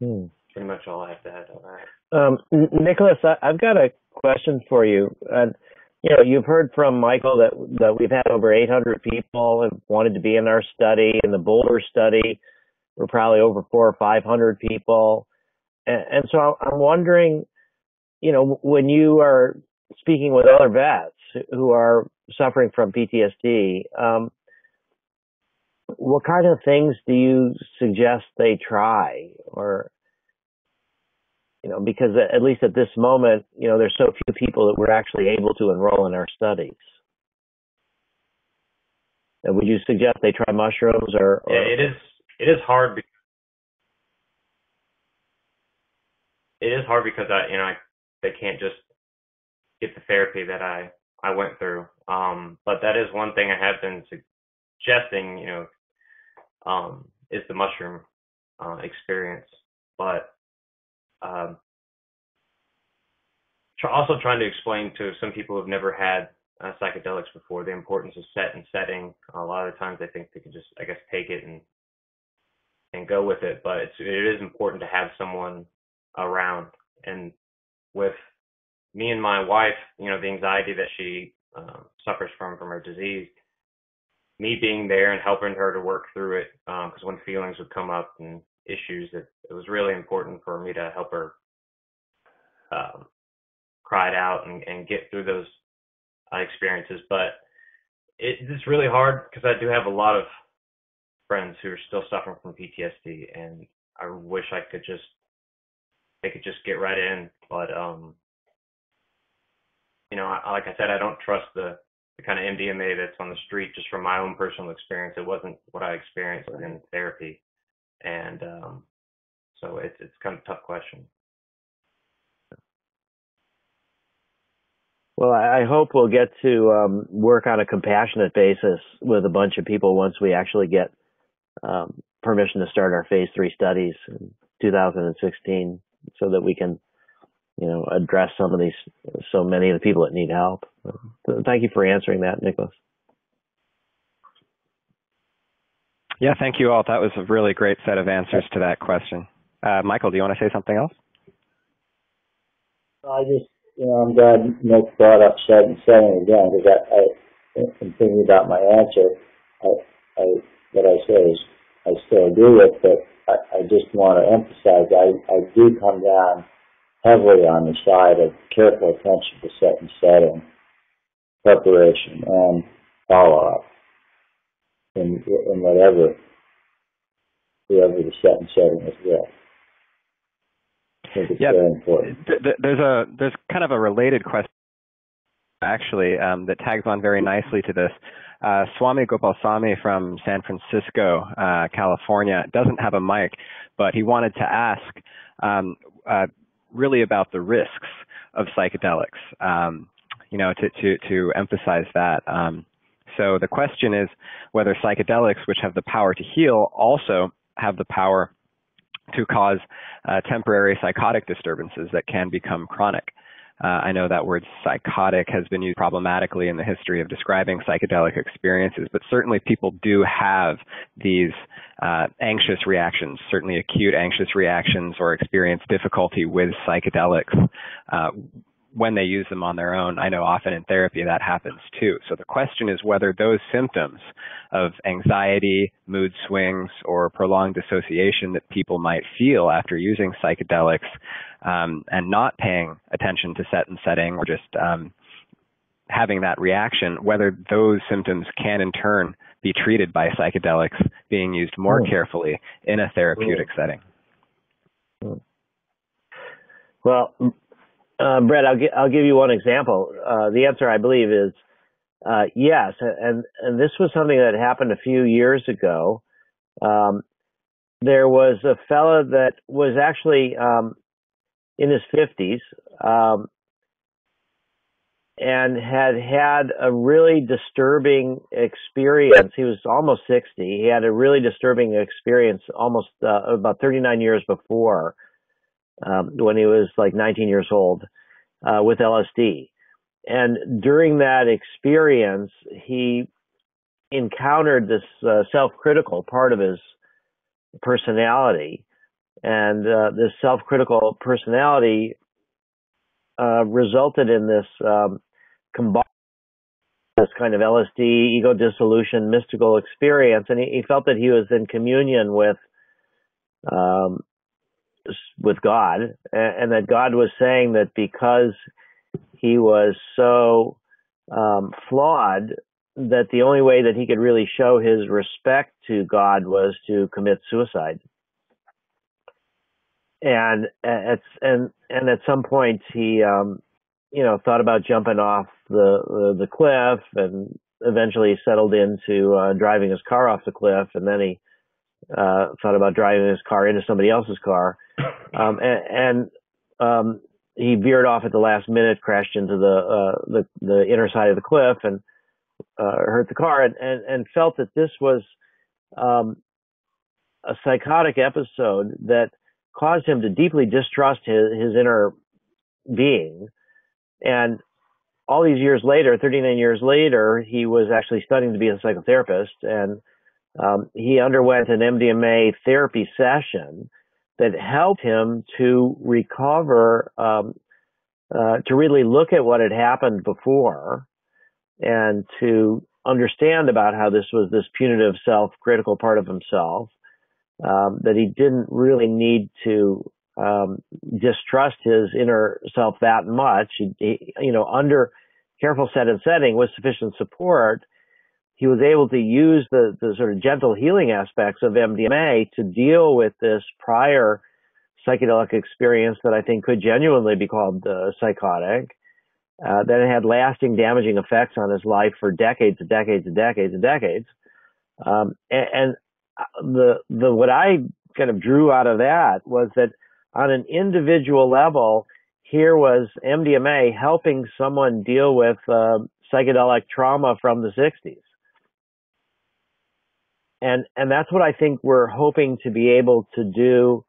Hmm. pretty much all I have to add on that. Um, Nicholas, I, I've got a question for you. And you know, you've heard from Michael that that we've had over 800 people have wanted to be in our study. In the Boulder study, we're probably over four or 500 people. And, so I'm wondering, you know, when you are speaking with other vets who are suffering from PTSD, um, what kind of things do you suggest they try? Or you know because at least at this moment you know there's so few people that we're actually able to enroll in our studies. And would you suggest they try mushrooms or, or? Yeah, it is it is hard because it is hard because I you know I, they can't just get the therapy that I I went through. Um, but that is one thing I have been suggesting. You know, um, is the mushroom uh, experience, but um, also trying to explain to some people who've never had uh, psychedelics before the importance of set and setting. A lot of the times they think they can just, I guess, take it and and go with it, but it's, it is important to have someone around. And with me and my wife, you know, the anxiety that she um, suffers from from her disease, me being there and helping her to work through it, because when feelings would come up and issues, it, it was really important for me to help her um, cry it out and, and get through those uh, experiences. But it, it's really hard because I do have a lot of friends who are still suffering from PTSD, and I wish I could just they could just get right in, but um, you know, I, like I said, I don't trust the the kind of MDMA that's on the street just from my own personal experience. It wasn't what I experienced in therapy, and um, so it's it's kind of a tough question. well i I hope we'll get to um, work on a compassionate basis with a bunch of people once we actually get um, permission to start our phase three studies in 2016 so that we can you know address some of these so many of the people that need help so thank you for answering that nicholas Yeah, thank you all. That was a really great set of answers to that question. Uh, Michael, do you want to say something else? I just, you know, I'm glad Nick brought up set and setting again because I, I, in thinking about my answer, I, I, what I say is I still agree with, but I, I just want to emphasize I, I do come down heavily on the side of careful attention to set and setting, preparation, and follow up in, in whatever, whoever the set and setting is with. I think it's Yeah. Th- th- There's a there's kind of a related question actually um, that tags on very nicely to this. Uh, Swami Gopalsamy from San Francisco, uh, California, doesn't have a mic, but he wanted to ask um, uh, really about the risks of psychedelics. Um, you know, to to to emphasize that. Um, so the question is whether psychedelics, which have the power to heal, also have the power to cause uh, temporary psychotic disturbances that can become chronic. Uh, I know that word psychotic has been used problematically in the history of describing psychedelic experiences, but certainly people do have these uh, anxious reactions, certainly acute anxious reactions, or experience difficulty with psychedelics. Uh, when they use them on their own. I know often in therapy that happens too. So the question is whether those symptoms of anxiety, mood swings, or prolonged dissociation that people might feel after using psychedelics um, and not paying attention to set and setting or just um, having that reaction, whether those symptoms can in turn be treated by psychedelics being used more mm. carefully in a therapeutic mm. setting. Well, uh, Brad, I'll, gi- I'll give you one example. Uh, the answer, I believe, is uh, yes, and and this was something that happened a few years ago. Um, there was a fellow that was actually um, in his fifties um, and had had a really disturbing experience. He was almost sixty. He had a really disturbing experience almost uh, about thirty nine years before um, when he was like 19 years old uh, with LSD. And during that experience, he encountered this uh, self-critical part of his personality, and uh, this self-critical personality uh, resulted in this um, this kind of LSD ego dissolution mystical experience, and he, he, felt that he was in communion with um, with God, and that God was saying that because he was so um, flawed, that the only way that he could really show his respect to God was to commit suicide. And at and and at some point he, um, you know, thought about jumping off the the, the cliff, and eventually settled into uh, driving his car off the cliff, and then he uh, thought about driving his car into somebody else's car, um, and, and um, he veered off at the last minute, crashed into the uh, the, the inner side of the cliff, and uh, hurt the car, and, and, and felt that this was um, a psychotic episode that caused him to deeply distrust his, his inner being, and all these years later, 39 years later, he was actually studying to be a psychotherapist and um, he underwent an MDMA therapy session that helped him to recover, um, uh, to really look at what had happened before and to understand about how this was this punitive self-critical part of himself, um, that he didn't really need to um, distrust his inner self that much. He, he, you know, under careful set and setting with sufficient support, he was able to use the, the sort of gentle healing aspects of MDMA to deal with this prior psychedelic experience that I think could genuinely be called uh, psychotic. Uh, that it had lasting damaging effects on his life for decades and decades and decades and decades. Um, and, and the the what I kind of drew out of that was that on an individual level, here was MDMA helping someone deal with uh, psychedelic trauma from the 60s and and that's what I think we're hoping to be able to do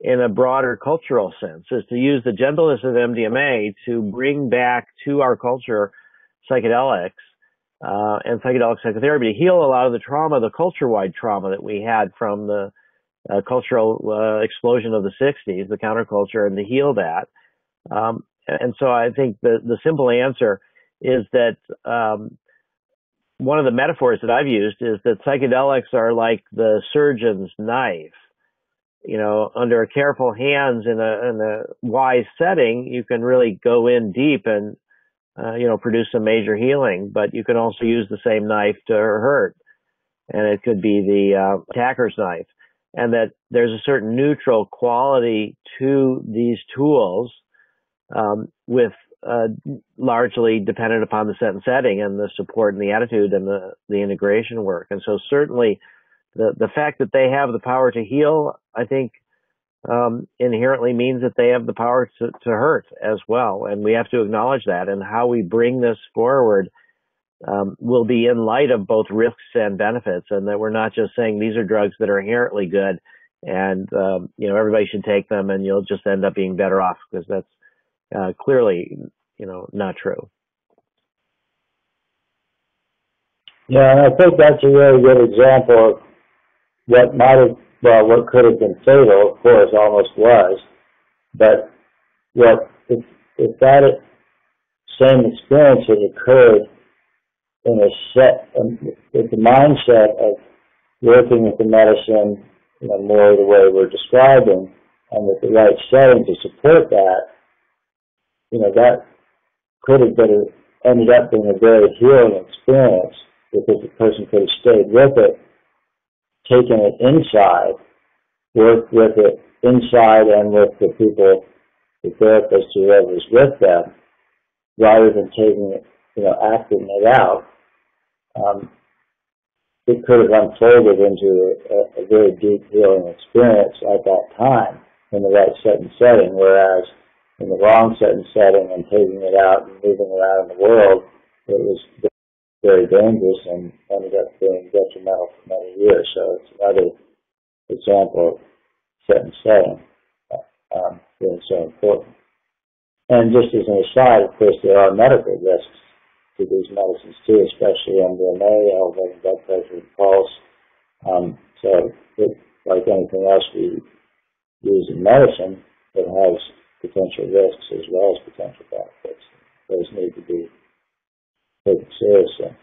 in a broader cultural sense is to use the gentleness of MDMA to bring back to our culture psychedelics uh, and psychedelic psychotherapy to heal a lot of the trauma, the culture-wide trauma that we had from the uh, cultural uh, explosion of the 60s, the counterculture, and to heal that. Um, and so I think the, the simple answer is that um, one of the metaphors that I've used is that psychedelics are like the surgeon's knife. You know, under a careful hands in a, in a wise setting, you can really go in deep and, uh, you know, produce some major healing, but you can also use the same knife to hurt. And it could be the uh, attacker's knife. And that there's a certain neutral quality to these tools um, with uh, largely dependent upon the set and setting and the support and the attitude and the, the integration work. And so certainly the, the fact that they have the power to heal, I think, um, inherently means that they have the power to, to hurt as well. And we have to acknowledge that. And how we bring this forward um, will be in light of both risks and benefits, and that we're not just saying these are drugs that are inherently good and um, you know everybody should take them and you'll just end up being better off because that's uh, clearly you know not true. Yeah, I think that's a really good example of what might have, well, what could have been fatal, of course, almost was, but what if, if that same experience had occurred in a set, with the mindset of working with the medicine, you know, more the way we're describing, and with the right setting to support that, you know, that could have been ended up being a very healing experience because the person could have stayed with it, taken it inside, worked with it inside and with the people, the therapist, whoever's with them, rather than taking it, you know, acting it out. Um, it could have unfolded into a, a, very deep healing experience at that time in the right set and setting, whereas in the wrong and setting and taking it out and moving around in the world, it was very dangerous and ended up being detrimental for many years. So it's another example of and setting um, being so important. And just as an aside, of course, there are medical risks to these medicines too, especially MDMA, elevating blood pressure and pulse. Um, so, it, like anything else we use in medicine, it has potential risks as well as potential benefits. Those need to be taken seriously.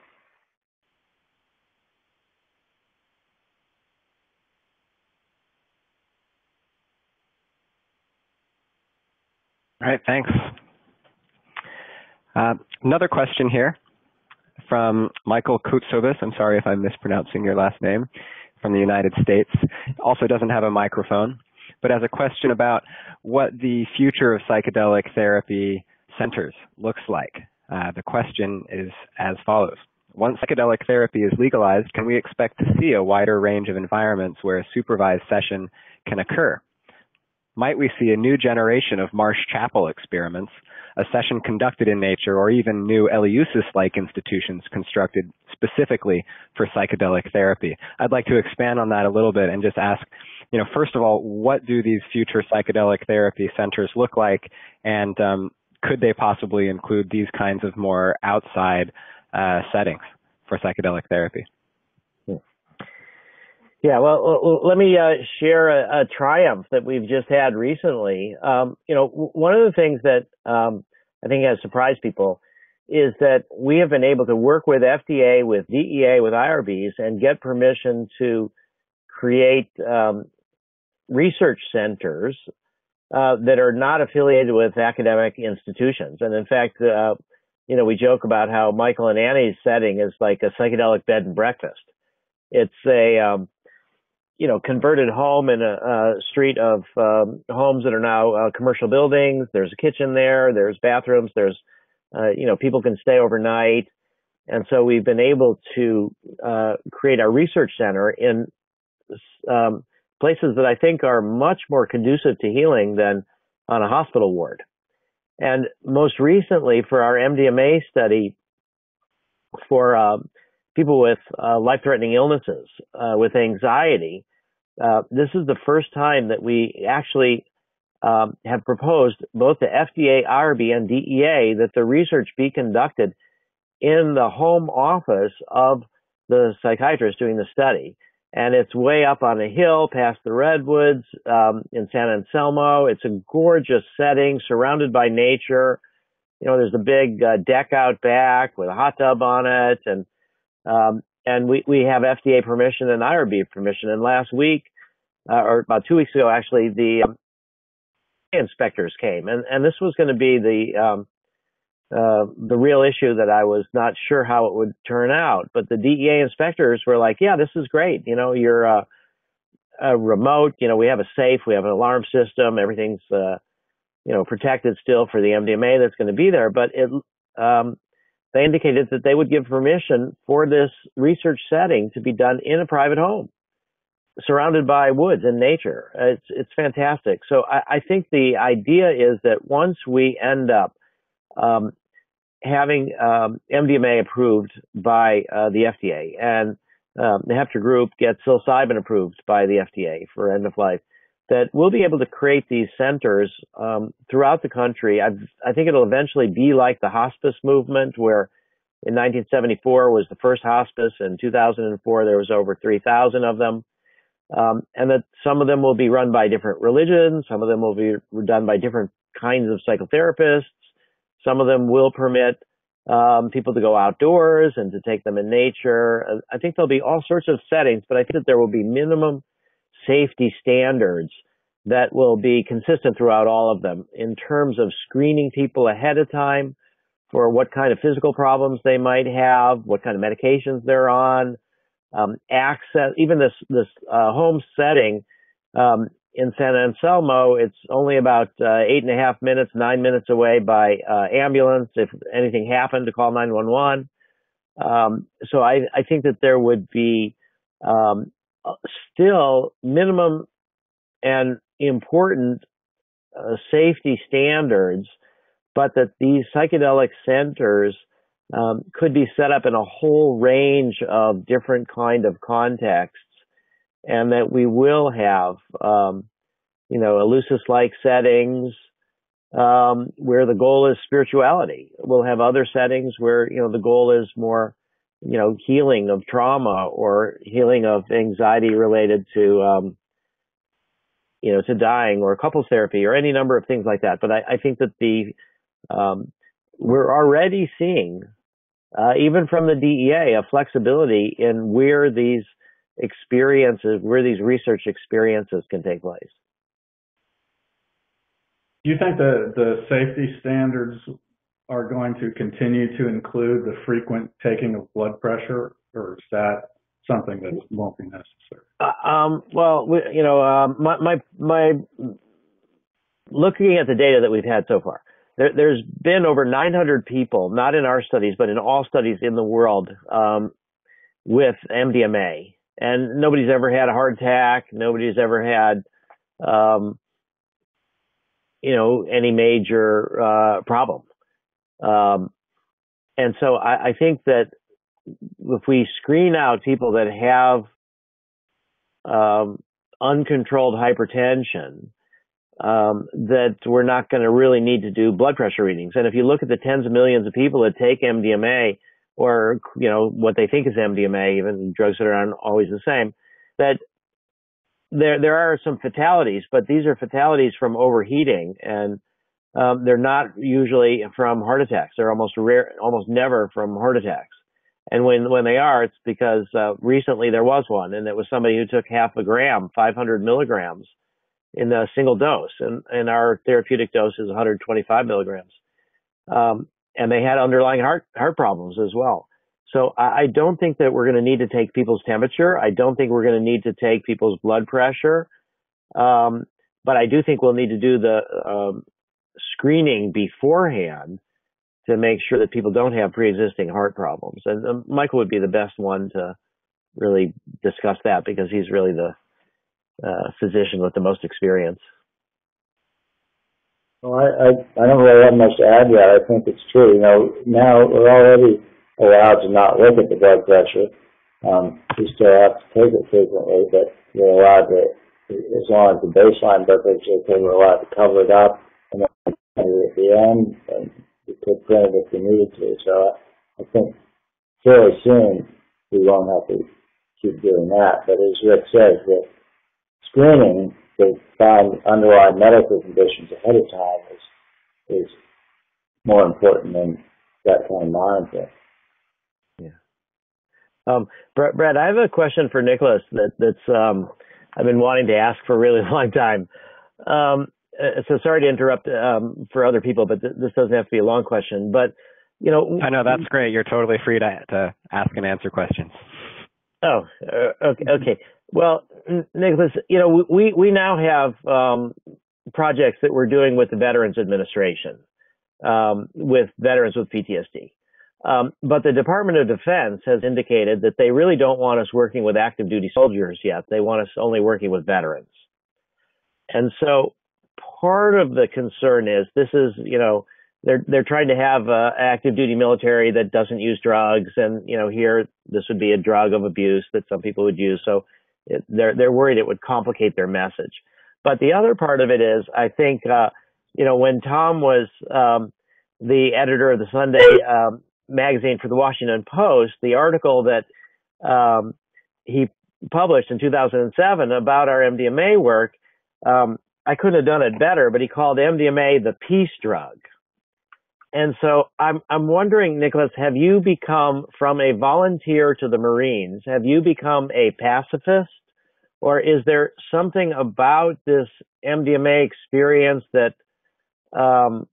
All right, thanks. Uh, another question here from Michael Kutsovis. I'm sorry if I'm mispronouncing your last name from the United States. Also doesn't have a microphone, but as a question about what the future of psychedelic therapy centers looks like. Uh, the question is as follows. Once psychedelic therapy is legalized, can we expect to see a wider range of environments where a supervised session can occur? Might we see a new generation of Marsh Chapel experiments a session conducted in nature, or even new Eleusis-like institutions constructed specifically for psychedelic therapy. I'd like to expand on that a little bit and just ask, you know, first of all, what do these future psychedelic therapy centers look like, and um, could they possibly include these kinds of more outside uh, settings for psychedelic therapy? Yeah, well, let me uh, share a, a, triumph that we've just had recently. Um, you know, one of the things that um, I think has surprised people is that we have been able to work with FDA, with DEA, with IRBs, and get permission to create um, research centers uh, that are not affiliated with academic institutions. And in fact, uh, you know, we joke about how Michael and Annie's setting is like a psychedelic bed and breakfast. It's a um, you know, converted home in a, a street of um, homes that are now uh, commercial buildings. There's a kitchen there. There's bathrooms. There's, uh, you know, people can stay overnight. And so we've been able to uh, create our research center in um, places that I think are much more conducive to healing than on a hospital ward. And most recently, for our MDMA study, for um, people with uh, life-threatening illnesses, uh, with anxiety. Uh, this is the first time that we actually um, have proposed both the FDA, IRB, and DEA that the research be conducted in the home office of the psychiatrist doing the study. And it's way up on a hill past the redwoods um, in San Anselmo. It's a gorgeous setting surrounded by nature. You know, there's a big uh, deck out back with a hot tub on it and um, and we, we have FDA permission and IRB permission. And last week, uh, or about two weeks ago, actually, the um, inspectors came, and, and this was going to be the um, uh, the real issue that I was not sure how it would turn out. But the DEA inspectors were like, "Yeah, this is great. You know, you're uh, a remote. You know, we have a safe, we have an alarm system, everything's uh, you know, protected still for the MDMA that's going to be there, but it, um, they indicated that they would give permission for this research setting to be done in a private home, surrounded by woods and nature. It's it's fantastic. So I, I think the idea is that once we end up um, having um, MDMA approved by uh, the FDA and um, the Heffter Group gets psilocybin approved by the FDA for end of life, that we'll be able to create these centers um, throughout the country. I've, i think it'll eventually be like the hospice movement, where in 1974 was the first hospice. In 2004, there was over 3,000 of them. Um, and that some of them will be run by different religions. Some of them will be done by different kinds of psychotherapists. Some of them will permit um, people to go outdoors and to take them in nature. I think there'll be all sorts of settings, but I think that there will be minimum safety standards that will be consistent throughout all of them in terms of screening people ahead of time for what kind of physical problems they might have, what kind of medications they're on, um, access, even this, this, uh, home setting, um, in San Anselmo, it's only about uh, eight and a half minutes, nine minutes away by uh, ambulance. If anything happened, to call 911. Um, so I, I, think that there would be um, still minimum and important uh, safety standards, but that these psychedelic centers um, could be set up in a whole range of different kind of contexts and that we will have, um, you know, Eleusis-like settings um, where the goal is spirituality. We'll have other settings where you know the goal is more, you know, healing of trauma or healing of anxiety related to, um, you know, to dying or couples therapy or any number of things like that. But I, I think that the um, we're already seeing, uh, even from the DEA, a flexibility in where these experiences, where these research experiences can take place. Do you think that the safety standards are going to continue to include the frequent taking of blood pressure, or is that something that won't be necessary? Uh, um, well, we, you know, um, my, my, my, looking at the data that we've had so far, there, has been over 900 people, not in our studies, but in all studies in the world, um, with MDMA and nobody's ever had a heart attack. Nobody's ever had, um, you know, any major uh, problem. Um, and so I, I, think that if we screen out people that have um, uncontrolled hypertension, um, that we're not going to really need to do blood pressure readings. And if you look at the tens of millions of people that take MDMA, or you know what they think is MDMA, even drugs that aren't always the same, that there there are some fatalities, but these are fatalities from overheating, and um, they're not usually from heart attacks. They're almost rare, almost never from heart attacks. And when when they are, it's because uh, recently there was one, and it was somebody who took half a gram, 500 milligrams, in a single dose, and and our therapeutic dose is 125 milligrams. Um, and they had underlying heart heart problems as well. So I, I don't think that we're going to need to take people's temperature. I don't think we're going to need to take people's blood pressure. Um, but I do think we'll need to do the um, screening beforehand to make sure that people don't have pre-existing heart problems. And um, Michael would be the best one to really discuss that because he's really the uh, physician with the most experience. Well, I, I, I don't really have much to add yet. I think it's true. You know, now we're already allowed to not look at the blood pressure. Um, we still have to take it frequently, but we're allowed to, as long as the baseline blood pressure is okay, we're allowed to cover it up and then at the end and we could print it if we needed to. So I, I think fairly soon we won't have to keep doing that. But as Rick says, the screening to find underlying medical conditions ahead of time is is more important than that kind of monitoring. Yeah. Um, Brad, Brad, I have a question for Nicholas that that's um, I've been wanting to ask for a really long time. Um, uh, so sorry to interrupt um, for other people, but th- this doesn't have to be a long question. But you know, I know that's great. You're totally free to to ask and answer questions. Oh, uh, okay. Okay. Well, Nicholas, you know, we we now have um, projects that we're doing with the Veterans Administration, um, with veterans with PTSD. Um, but the Department of Defense has indicated that they really don't want us working with active duty soldiers yet. They want us only working with veterans. And so part of the concern is this is, you know, they're they're trying to have uh, active duty military that doesn't use drugs, and you know here this would be a drug of abuse that some people would use. So it, they're they're worried it would complicate their message. But the other part of it is, I think, uh, you know, when Tom was um, the editor of the Sunday um, magazine for the Washington Post, the article that um, he published in 2007 about our MDMA work, um, I couldn't have done it better, but he called MDMA the peace drug. And so I'm I'm wondering, Nicholas, have you become from a volunteer to the Marines? Have you become a pacifist, or is there something about this MDMA experience that um,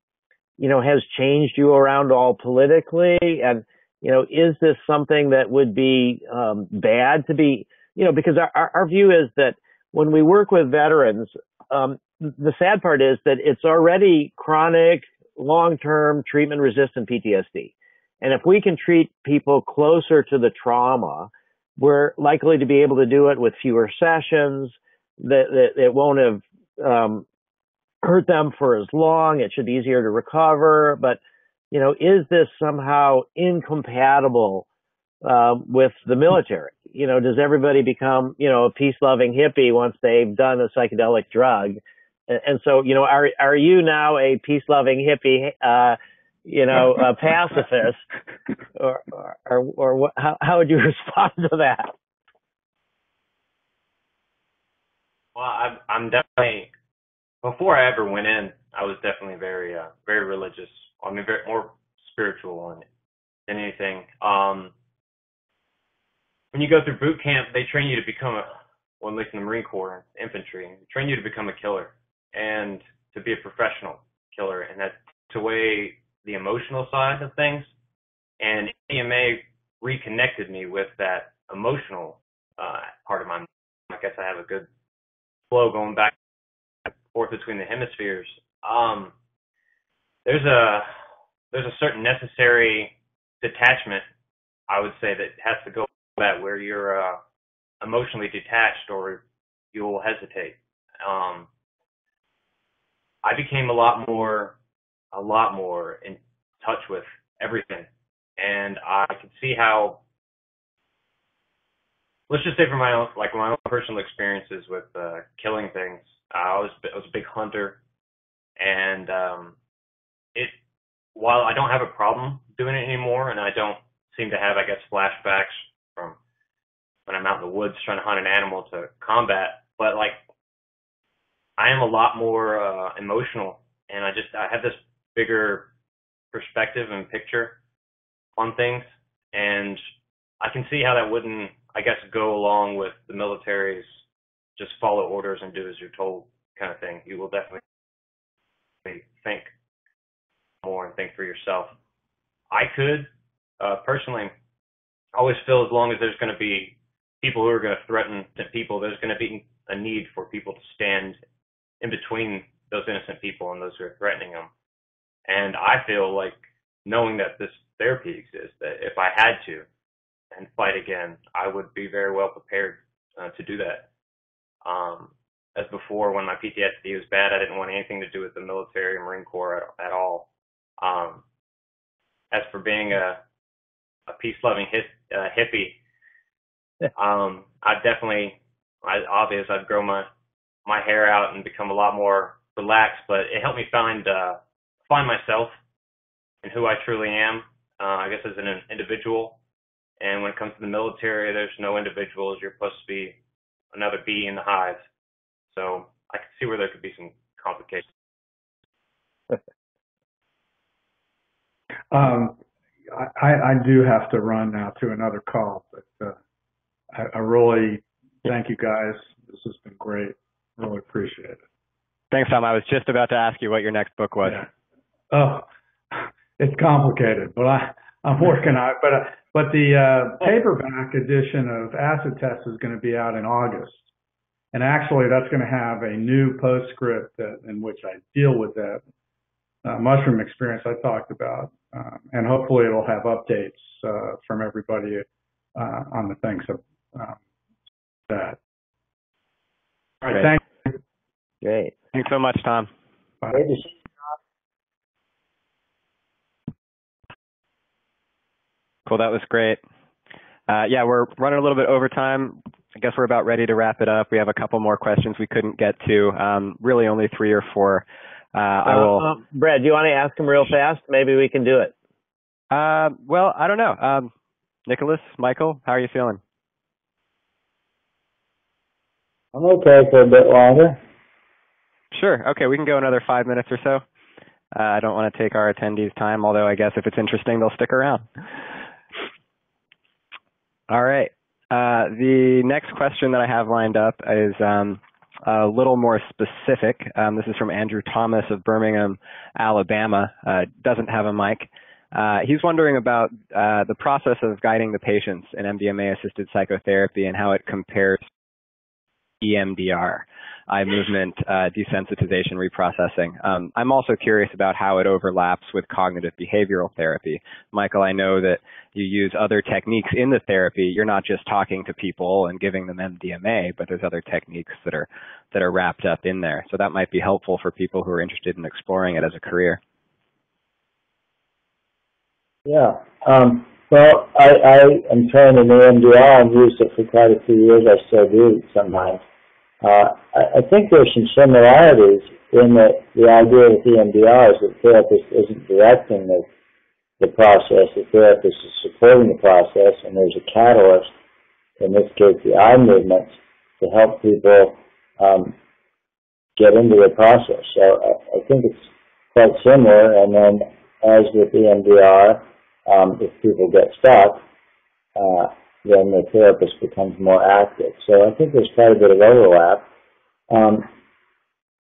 you know has changed you around all politically? And you know, is this something that would be um, bad to be? You know, because our our view is that when we work with veterans, um, the sad part is that it's already chronic long-term treatment resistant PTSD. And if we can treat people closer to the trauma, we're likely to be able to do it with fewer sessions. That, that it won't have um, hurt them for as long. It should be easier to recover. But you know, is this somehow incompatible um, with the military? You know, does everybody become you know a peace-loving hippie once they've done a psychedelic drug? And so, you know, are are you now a peace loving hippie, uh, you know, a pacifist, or or or, or what, how how would you respond to that? Well, I'm I'm definitely before I ever went in, I was definitely very uh, very religious. I mean, very more spiritual on than anything. Um, when you go through boot camp, they train you to become a, well, at least in the Marine Corps, infantry, they train you to become a killer and to be a professional killer, and that to away the emotional side of things. And EMA reconnected me with that emotional uh, part of my. I guess I have a good flow going back and forth between the hemispheres. Um, there's a there's a certain necessary detachment, I would say, that has to go that where you're uh, emotionally detached or you'll hesitate. Um, I became a lot more, a lot more in touch with everything, and I could see how. Let's just say from my own, like my own personal experiences with uh, killing things, I was I was a big hunter, and um, it. While I don't have a problem doing it anymore, and I don't seem to have, I guess, flashbacks from when I'm out in the woods trying to hunt an animal to combat, but like I am a lot more uh, emotional, and I just I have this bigger perspective and picture on things, and I can see how that wouldn't, I guess, go along with the military's just follow orders and do as you're told kind of thing. You will definitely think more and think for yourself. I could uh, personally always feel as long as there's going to be people who are going to threaten people, there's going to be a need for people to stand in between those innocent people and those who are threatening them. And I feel like knowing that this therapy exists, that if I had to and fight again, I would be very well prepared uh, to do that. Um, as before, when my PTSD was bad, I didn't want anything to do with the military or Marine Corps at, at all. Um, as for being a, a peace-loving hip, uh, hippie, um, I definitely, I, obvious, I'd grow my my hair out and become a lot more relaxed. But it helped me find uh, find myself and who I truly am. Uh, I guess as an individual. And when it comes to the military, there's no individuals. You're supposed to be another bee in the hive. So I can see where there could be some complications. um, I, I do have to run now to another call, but uh, I, I really thank you guys. This has been great. Really appreciate it. Thanks, Tom. I was just about to ask you what your next book was. Yeah. Oh, it's complicated, but I I'm working on it. But uh, but the uh, paperback edition of Acid Test is going to be out in August, and actually that's going to have a new postscript that, in which I deal with that uh, mushroom experience I talked about, um, and hopefully it'll have updates uh, from everybody uh, on the things of um, that. All right, Great. Thank you. Great. Thanks so much, Tom. Bye. Great to see Cool, that was great. Uh, yeah, we're running a little bit over time. I guess we're about ready to wrap it up. We have a couple more questions we couldn't get to. Um, really, only three or four. Uh, I will. Uh, Brad, do you want to ask him real fast? Maybe we can do it. Uh, well, I don't know. Um, Nicholas, Michael, how are you feeling? I'm okay for a bit longer. Sure. Okay, we can go another five minutes or so. Uh, I don't want to take our attendees' time, although I guess if it's interesting, they'll stick around. All right. Uh, the next question that I have lined up is um, a little more specific. Um, this is from Andrew Thomas of Birmingham, Alabama. Uh, doesn't have a mic. Uh, he's wondering about uh, the process of guiding the patients in MDMA-assisted psychotherapy and how it compares to EMDR, eye movement uh, desensitization reprocessing. Um, I'm also curious about how it overlaps with cognitive behavioral therapy. Michael, I know that you use other techniques in the therapy. You're not just talking to people and giving them MDMA, but there's other techniques that are that are wrapped up in there. So that might be helpful for people who are interested in exploring it as a career. Yeah. Um, well, I, I am trained in EMDR and used it for quite a few years. I still do sometimes. Uh, I, I think there's some similarities in that the idea with EMDR is that the therapist isn't directing the, the process, the therapist is supporting the process, and there's a catalyst, in this case the eye movements, to help people um, get into the process. So I, I think it's quite similar, and then as with EMDR, um, if people get stuck, uh, then the therapist becomes more active. So I think there's quite a bit of overlap. Um,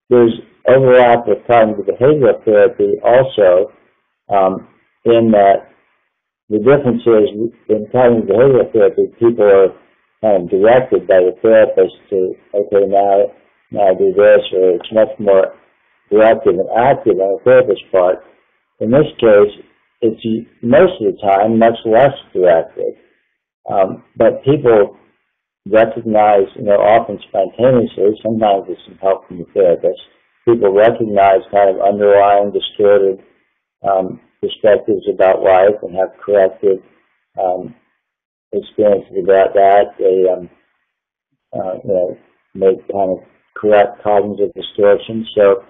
there's overlap with cognitive behavioral therapy also, um, in that the difference is in cognitive behavioral therapy, people are kind of directed by the therapist to, okay, now, now do this, or it's much more directive and active on the therapist's part. In this case, it's most of the time much less directed. Um, but people recognize, you know, often spontaneously, sometimes with some help from the therapist, people recognize kind of underlying distorted um, perspectives about life and have corrected um, experiences about that. They, um, uh, you know, make kind of correct cognitive distortions. So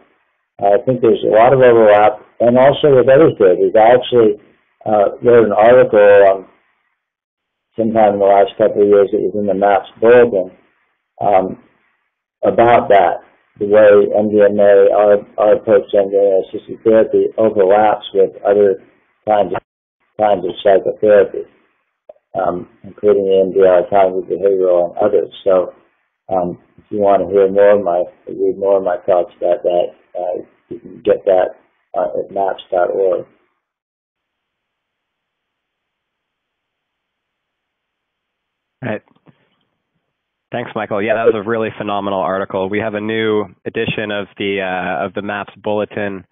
I think there's a lot of overlap, and also with other therapies. I actually uh, wrote an article um, sometime in the last couple of years. It was in the MAPS bulletin um, about that, the way MDMA, our, our approach to MDMA-assisted therapy overlaps with other kinds of kinds of psychotherapy, um, including EMDR, cognitive behavioral, and others. So, um, if you want to hear more of my, read more of my thoughts about that, uh, you can get that uh, at maps.org. Right. Thanks, Michael. Yeah, that was a really phenomenal article. We have a new edition of the uh, of the Maps Bulletin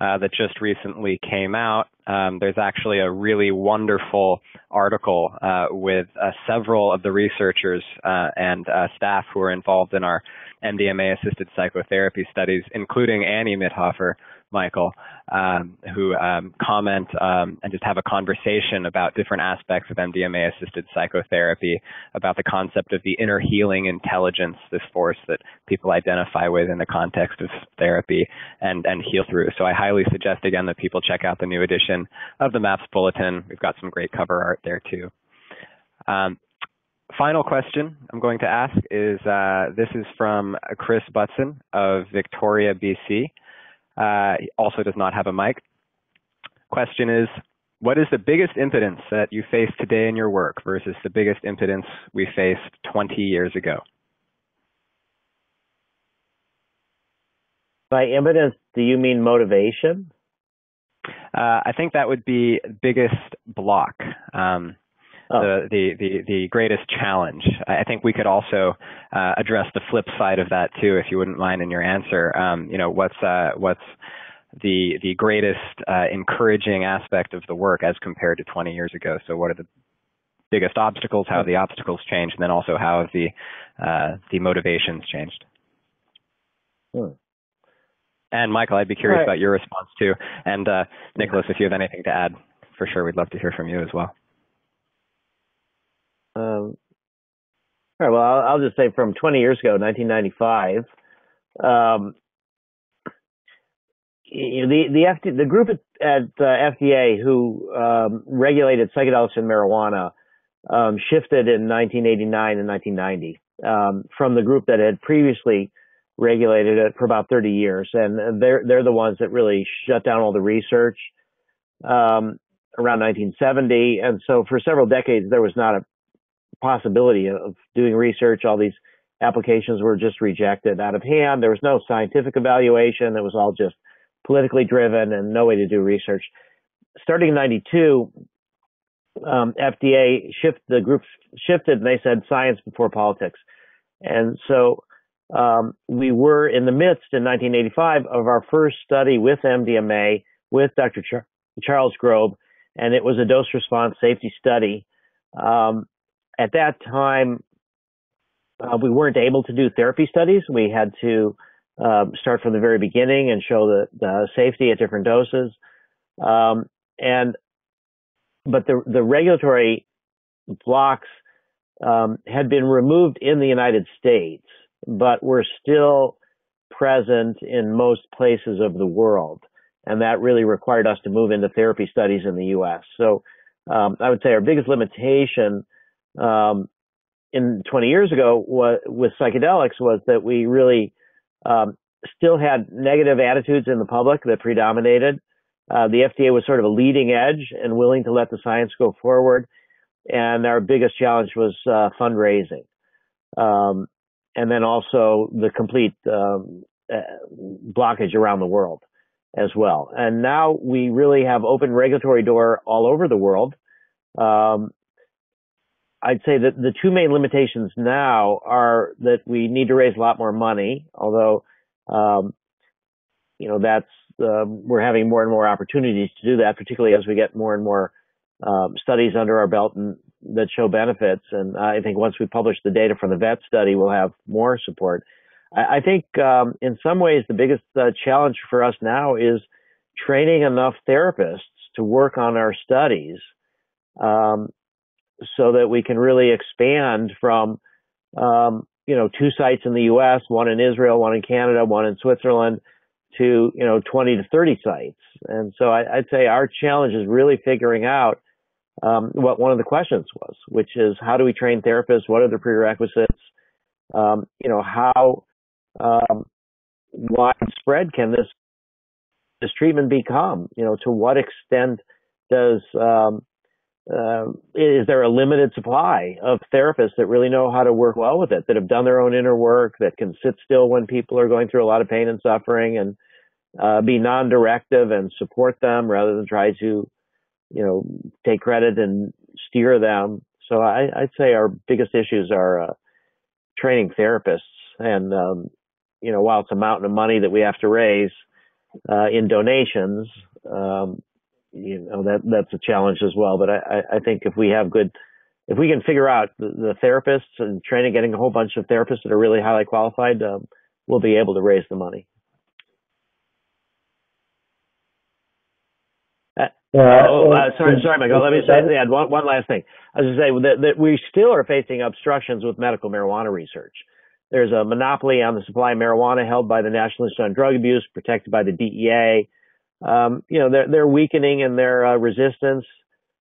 uh, that just recently came out. Um, there's actually a really wonderful article uh, with uh, several of the researchers uh, and uh, staff who are involved in our MDMA-assisted psychotherapy studies, including Annie Mithoefer, Michael, um, who um, comment um, and just have a conversation about different aspects of MDMA assisted psychotherapy, about the concept of the inner healing intelligence, this force that people identify with in the context of therapy and, and heal through. So I highly suggest again that people check out the new edition of the MAPS Bulletin. We've got some great cover art there too. Um, final question I'm going to ask is uh, this is from Chris Butson of Victoria, BC. Uh, he also does not have a mic. Question is, what is the biggest impedance that you face today in your work versus the biggest impedance we faced 20 years ago? By impedance, do you mean motivation? Uh, I think that would be biggest block. Um, Oh. the, the, the, the greatest challenge. I think we could also uh, address the flip side of that too, if you wouldn't mind in your answer. Um, you know, what's uh, what's the the greatest uh, encouraging aspect of the work as compared to 20 years ago? So, what are the biggest obstacles? How have the obstacles changed? And then also, how have the uh, the motivations changed? Hmm. And Michael, I'd be curious Right. about your response too. And uh, Nicholas, if you have anything to add, for sure, we'd love to hear from you as well. Um, all right. Well, I'll, I'll just say from 20 years ago, 1995, um, the the the group at, at uh, FDA who um, regulated psychedelics and marijuana um, shifted in 1989 and 1990 um, from the group that had previously regulated it for about 30 years, and they're they're the ones that really shut down all the research um, around 1970, and so for several decades there was not a possibility of doing research. All these applications were just rejected out of hand. There was no scientific evaluation. It was all just politically driven and no way to do research. Starting in 92, um, FDA shift the group shifted and they said science before politics. And so um, we were in the midst in 1985 of our first study with MDMA with Dr. Char- Charles Grob, and it was a dose response safety study. Um, at that time, uh, we weren't able to do therapy studies. We had to um, start from the very beginning and show the, the safety at different doses. Um, and but the the regulatory blocks um, had been removed in the United States, but were still present in most places of the world, and that really required us to move into therapy studies in the U.S. So um, I would say our biggest limitation um, in 20 years ago was, with psychedelics was that we really um, still had negative attitudes in the public that predominated. Uh, the FDA was sort of a leading edge and willing to let the science go forward. And our biggest challenge was uh, fundraising. Um, and then also the complete um, uh, blockage around the world as well. And now we really have open regulatory door all over the world. Um, I'd say that the two main limitations now are that we need to raise a lot more money, although, um, you know, that's, um, we're having more and more opportunities to do that, particularly as we get more and more um, studies under our belt and that show benefits. And I think once we publish the data from the VET study, we'll have more support. I, I think um, in some ways the biggest uh, challenge for us now is training enough therapists to work on our studies. Um, so that we can really expand from, um, you know, two sites in the U.S., one in Israel, one in Canada, one in Switzerland, to you know 20 to 30 sites. And so I, would say our challenge is really figuring out um, what one of the questions was, which is how do we train therapists? What are the prerequisites? Um, you know, how um, widespread can this this treatment become? You know, to what extent does um, uh, is there a limited supply of therapists that really know how to work well with it, that have done their own inner work, that can sit still when people are going through a lot of pain and suffering and uh, be non-directive and support them rather than try to, you know, take credit and steer them. So I, would say our biggest issues are uh, training therapists, and um, you know, while it's a mountain of money that we have to raise uh, in donations, um, you know that that's a challenge as well. But I, I think if we have good, if we can figure out the, the therapists and training, getting a whole bunch of therapists that are really highly qualified, um, we'll be able to raise the money. Uh, Yeah, oh, uh, sorry, sorry, Michael. Let me say, add one, one last thing. I was going to say that, that we still are facing obstructions with medical marijuana research. There's a monopoly on the supply of marijuana held by the National Institute on Drug Abuse, protected by the DEA um, you know, they're, they're weakening in their uh, resistance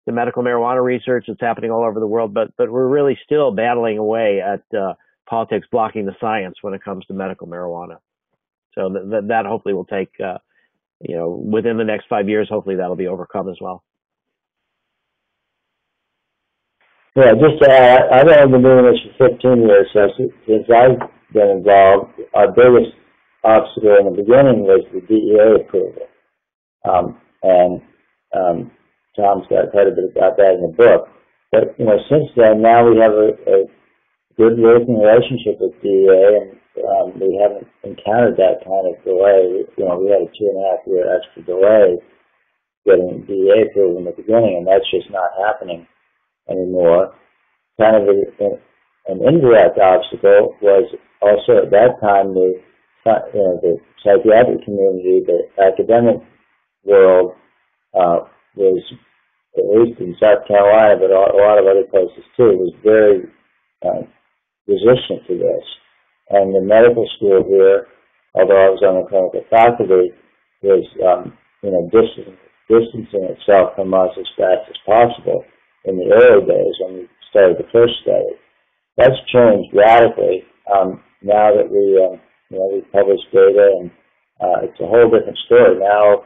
to medical marijuana research. that's happening all over the world, but, but we're really still battling away at uh, politics blocking the science when it comes to medical marijuana. So th- that hopefully will take, uh, you know, within the next five years, hopefully that'll be overcome as well. Yeah, just add, I've only been doing this for 15 years, so since I've been involved, our biggest obstacle in the beginning was the DEA approval. Um, and um, Tom's got quite a bit about that in the book. but, you know, since then, now we have a, a good working relationship with DEA and um, we haven't encountered that kind of delay. You know, we had a two and a half year extra delay getting DEA approval in the beginning, and that's just not happening anymore. Kind of a, an indirect obstacle was also at that time the you know the psychiatric community, the academic world uh, was at least in South Carolina, but a lot of other places too, was very uh, resistant to this. And the medical school here, although I was on the clinical faculty, was um, you know distancing, distancing itself from us as fast as possible in the early days when we started the first study. That's changed radically um, now that we uh, you know we published data, and uh, it's a whole different story. Now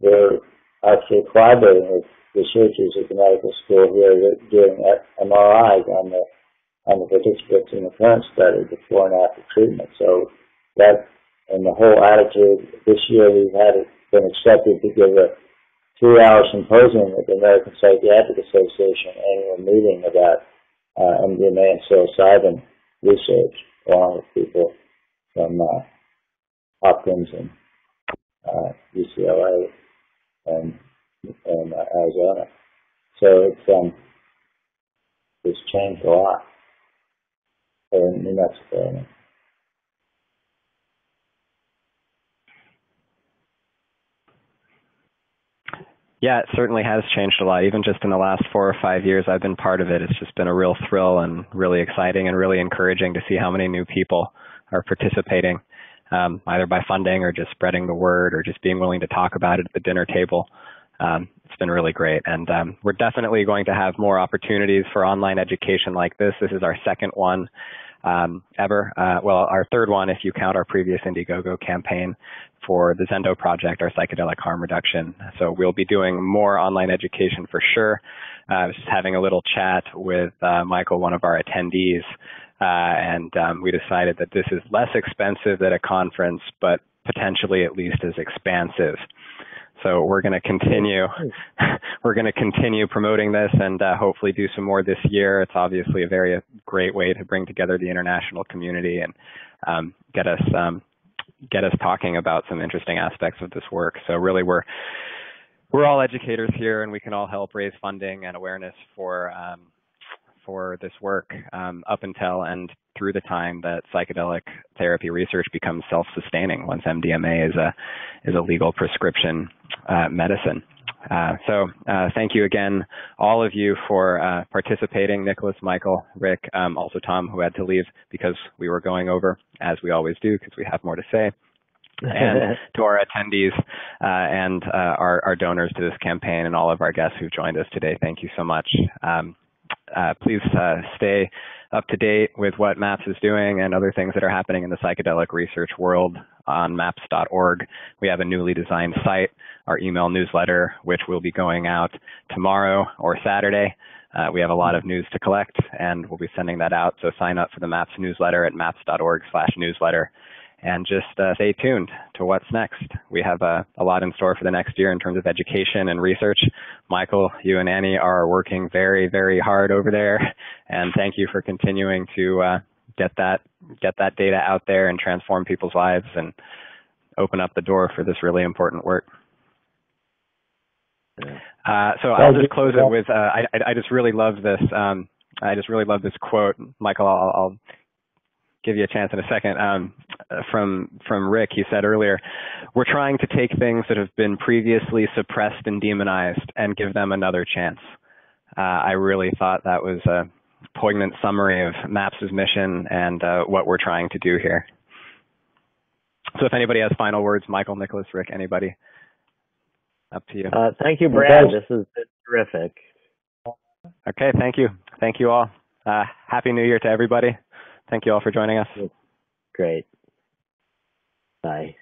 we're actually collaborating with researchers at the medical school here doing MRIs on the on the participants in the current study before and after treatment. So that and the whole attitude this year we've had it been accepted to give a three hour symposium at the American Psychiatric Association annual meeting about uh, MDMA and psilocybin research along with people from uh, Hopkins and uh, UCLA and, and uh, Arizona. So it's um, it's changed a lot in New Mexico. Yeah, it certainly has changed a lot. Even just in the last four or five years I've been part of it, it's just been a real thrill and really exciting and really encouraging to see how many new people are participating, um, either by funding or just spreading the word or just being willing to talk about it at the dinner table. Um, it's been really great. And um, we're definitely going to have more opportunities for online education like this. This is our second one um, ever. Uh, well, our third one, if you count our previous Indiegogo campaign for the Zendo project, our psychedelic harm reduction. So we'll be doing more online education for sure. Uh, I was just having a little chat with uh, Michael, one of our attendees, uh, and um, we decided that this is less expensive than a conference, but potentially at least as expansive. So we're going to continue, we're going to continue promoting this and uh, hopefully do some more this year. It's obviously a very great way to bring together the international community and um, get us um, get us talking about some interesting aspects of this work. So really, we're we're all educators here, and we can all help raise funding and awareness for um, for this work um, up until and through the time that psychedelic therapy research becomes self-sustaining once MDMA is a is a legal prescription uh, medicine. Uh, so uh, thank you again, all of you, for uh, participating. Nicholas, Michael, Rick, um, also Tom, who had to leave because we were going over, as we always do, because we have more to say. and to our attendees uh, and uh, our, our, donors to this campaign and all of our guests who've joined us today, thank you so much. Um, uh, please uh, stay up to date with what MAPS is doing and other things that are happening in the psychedelic research world on maps.org. We have a newly designed site, our email newsletter, which will be going out tomorrow or Saturday. Uh, we have a lot of news to collect, and we'll be sending that out. So sign up for the MAPS newsletter at maps.org/newsletter and just uh, stay tuned to what's next. We have a, a, lot in store for the next year in terms of education and research. Michael, you and Annie are working very, very hard over there, and thank you for continuing to uh, get that get that data out there and transform people's lives and open up the door for this really important work. Uh, so I'll just close it with uh, I, I just really love this. Um, I just really love this quote, Michael. I'll, I'll give you a chance in a second. Um, from from Rick, he said earlier, we're trying to take things that have been previously suppressed and demonized and give them another chance. Uh, I really thought that was a poignant summary of MAPS' mission and uh, what we're trying to do here. So if anybody has final words, Michael, Nicholas, Rick, anybody, up to you. Uh, thank you, Brad. This has been terrific. Okay, thank you. Thank you all. Uh, Happy New Year to everybody. Thank you all for joining us. Great. Bye.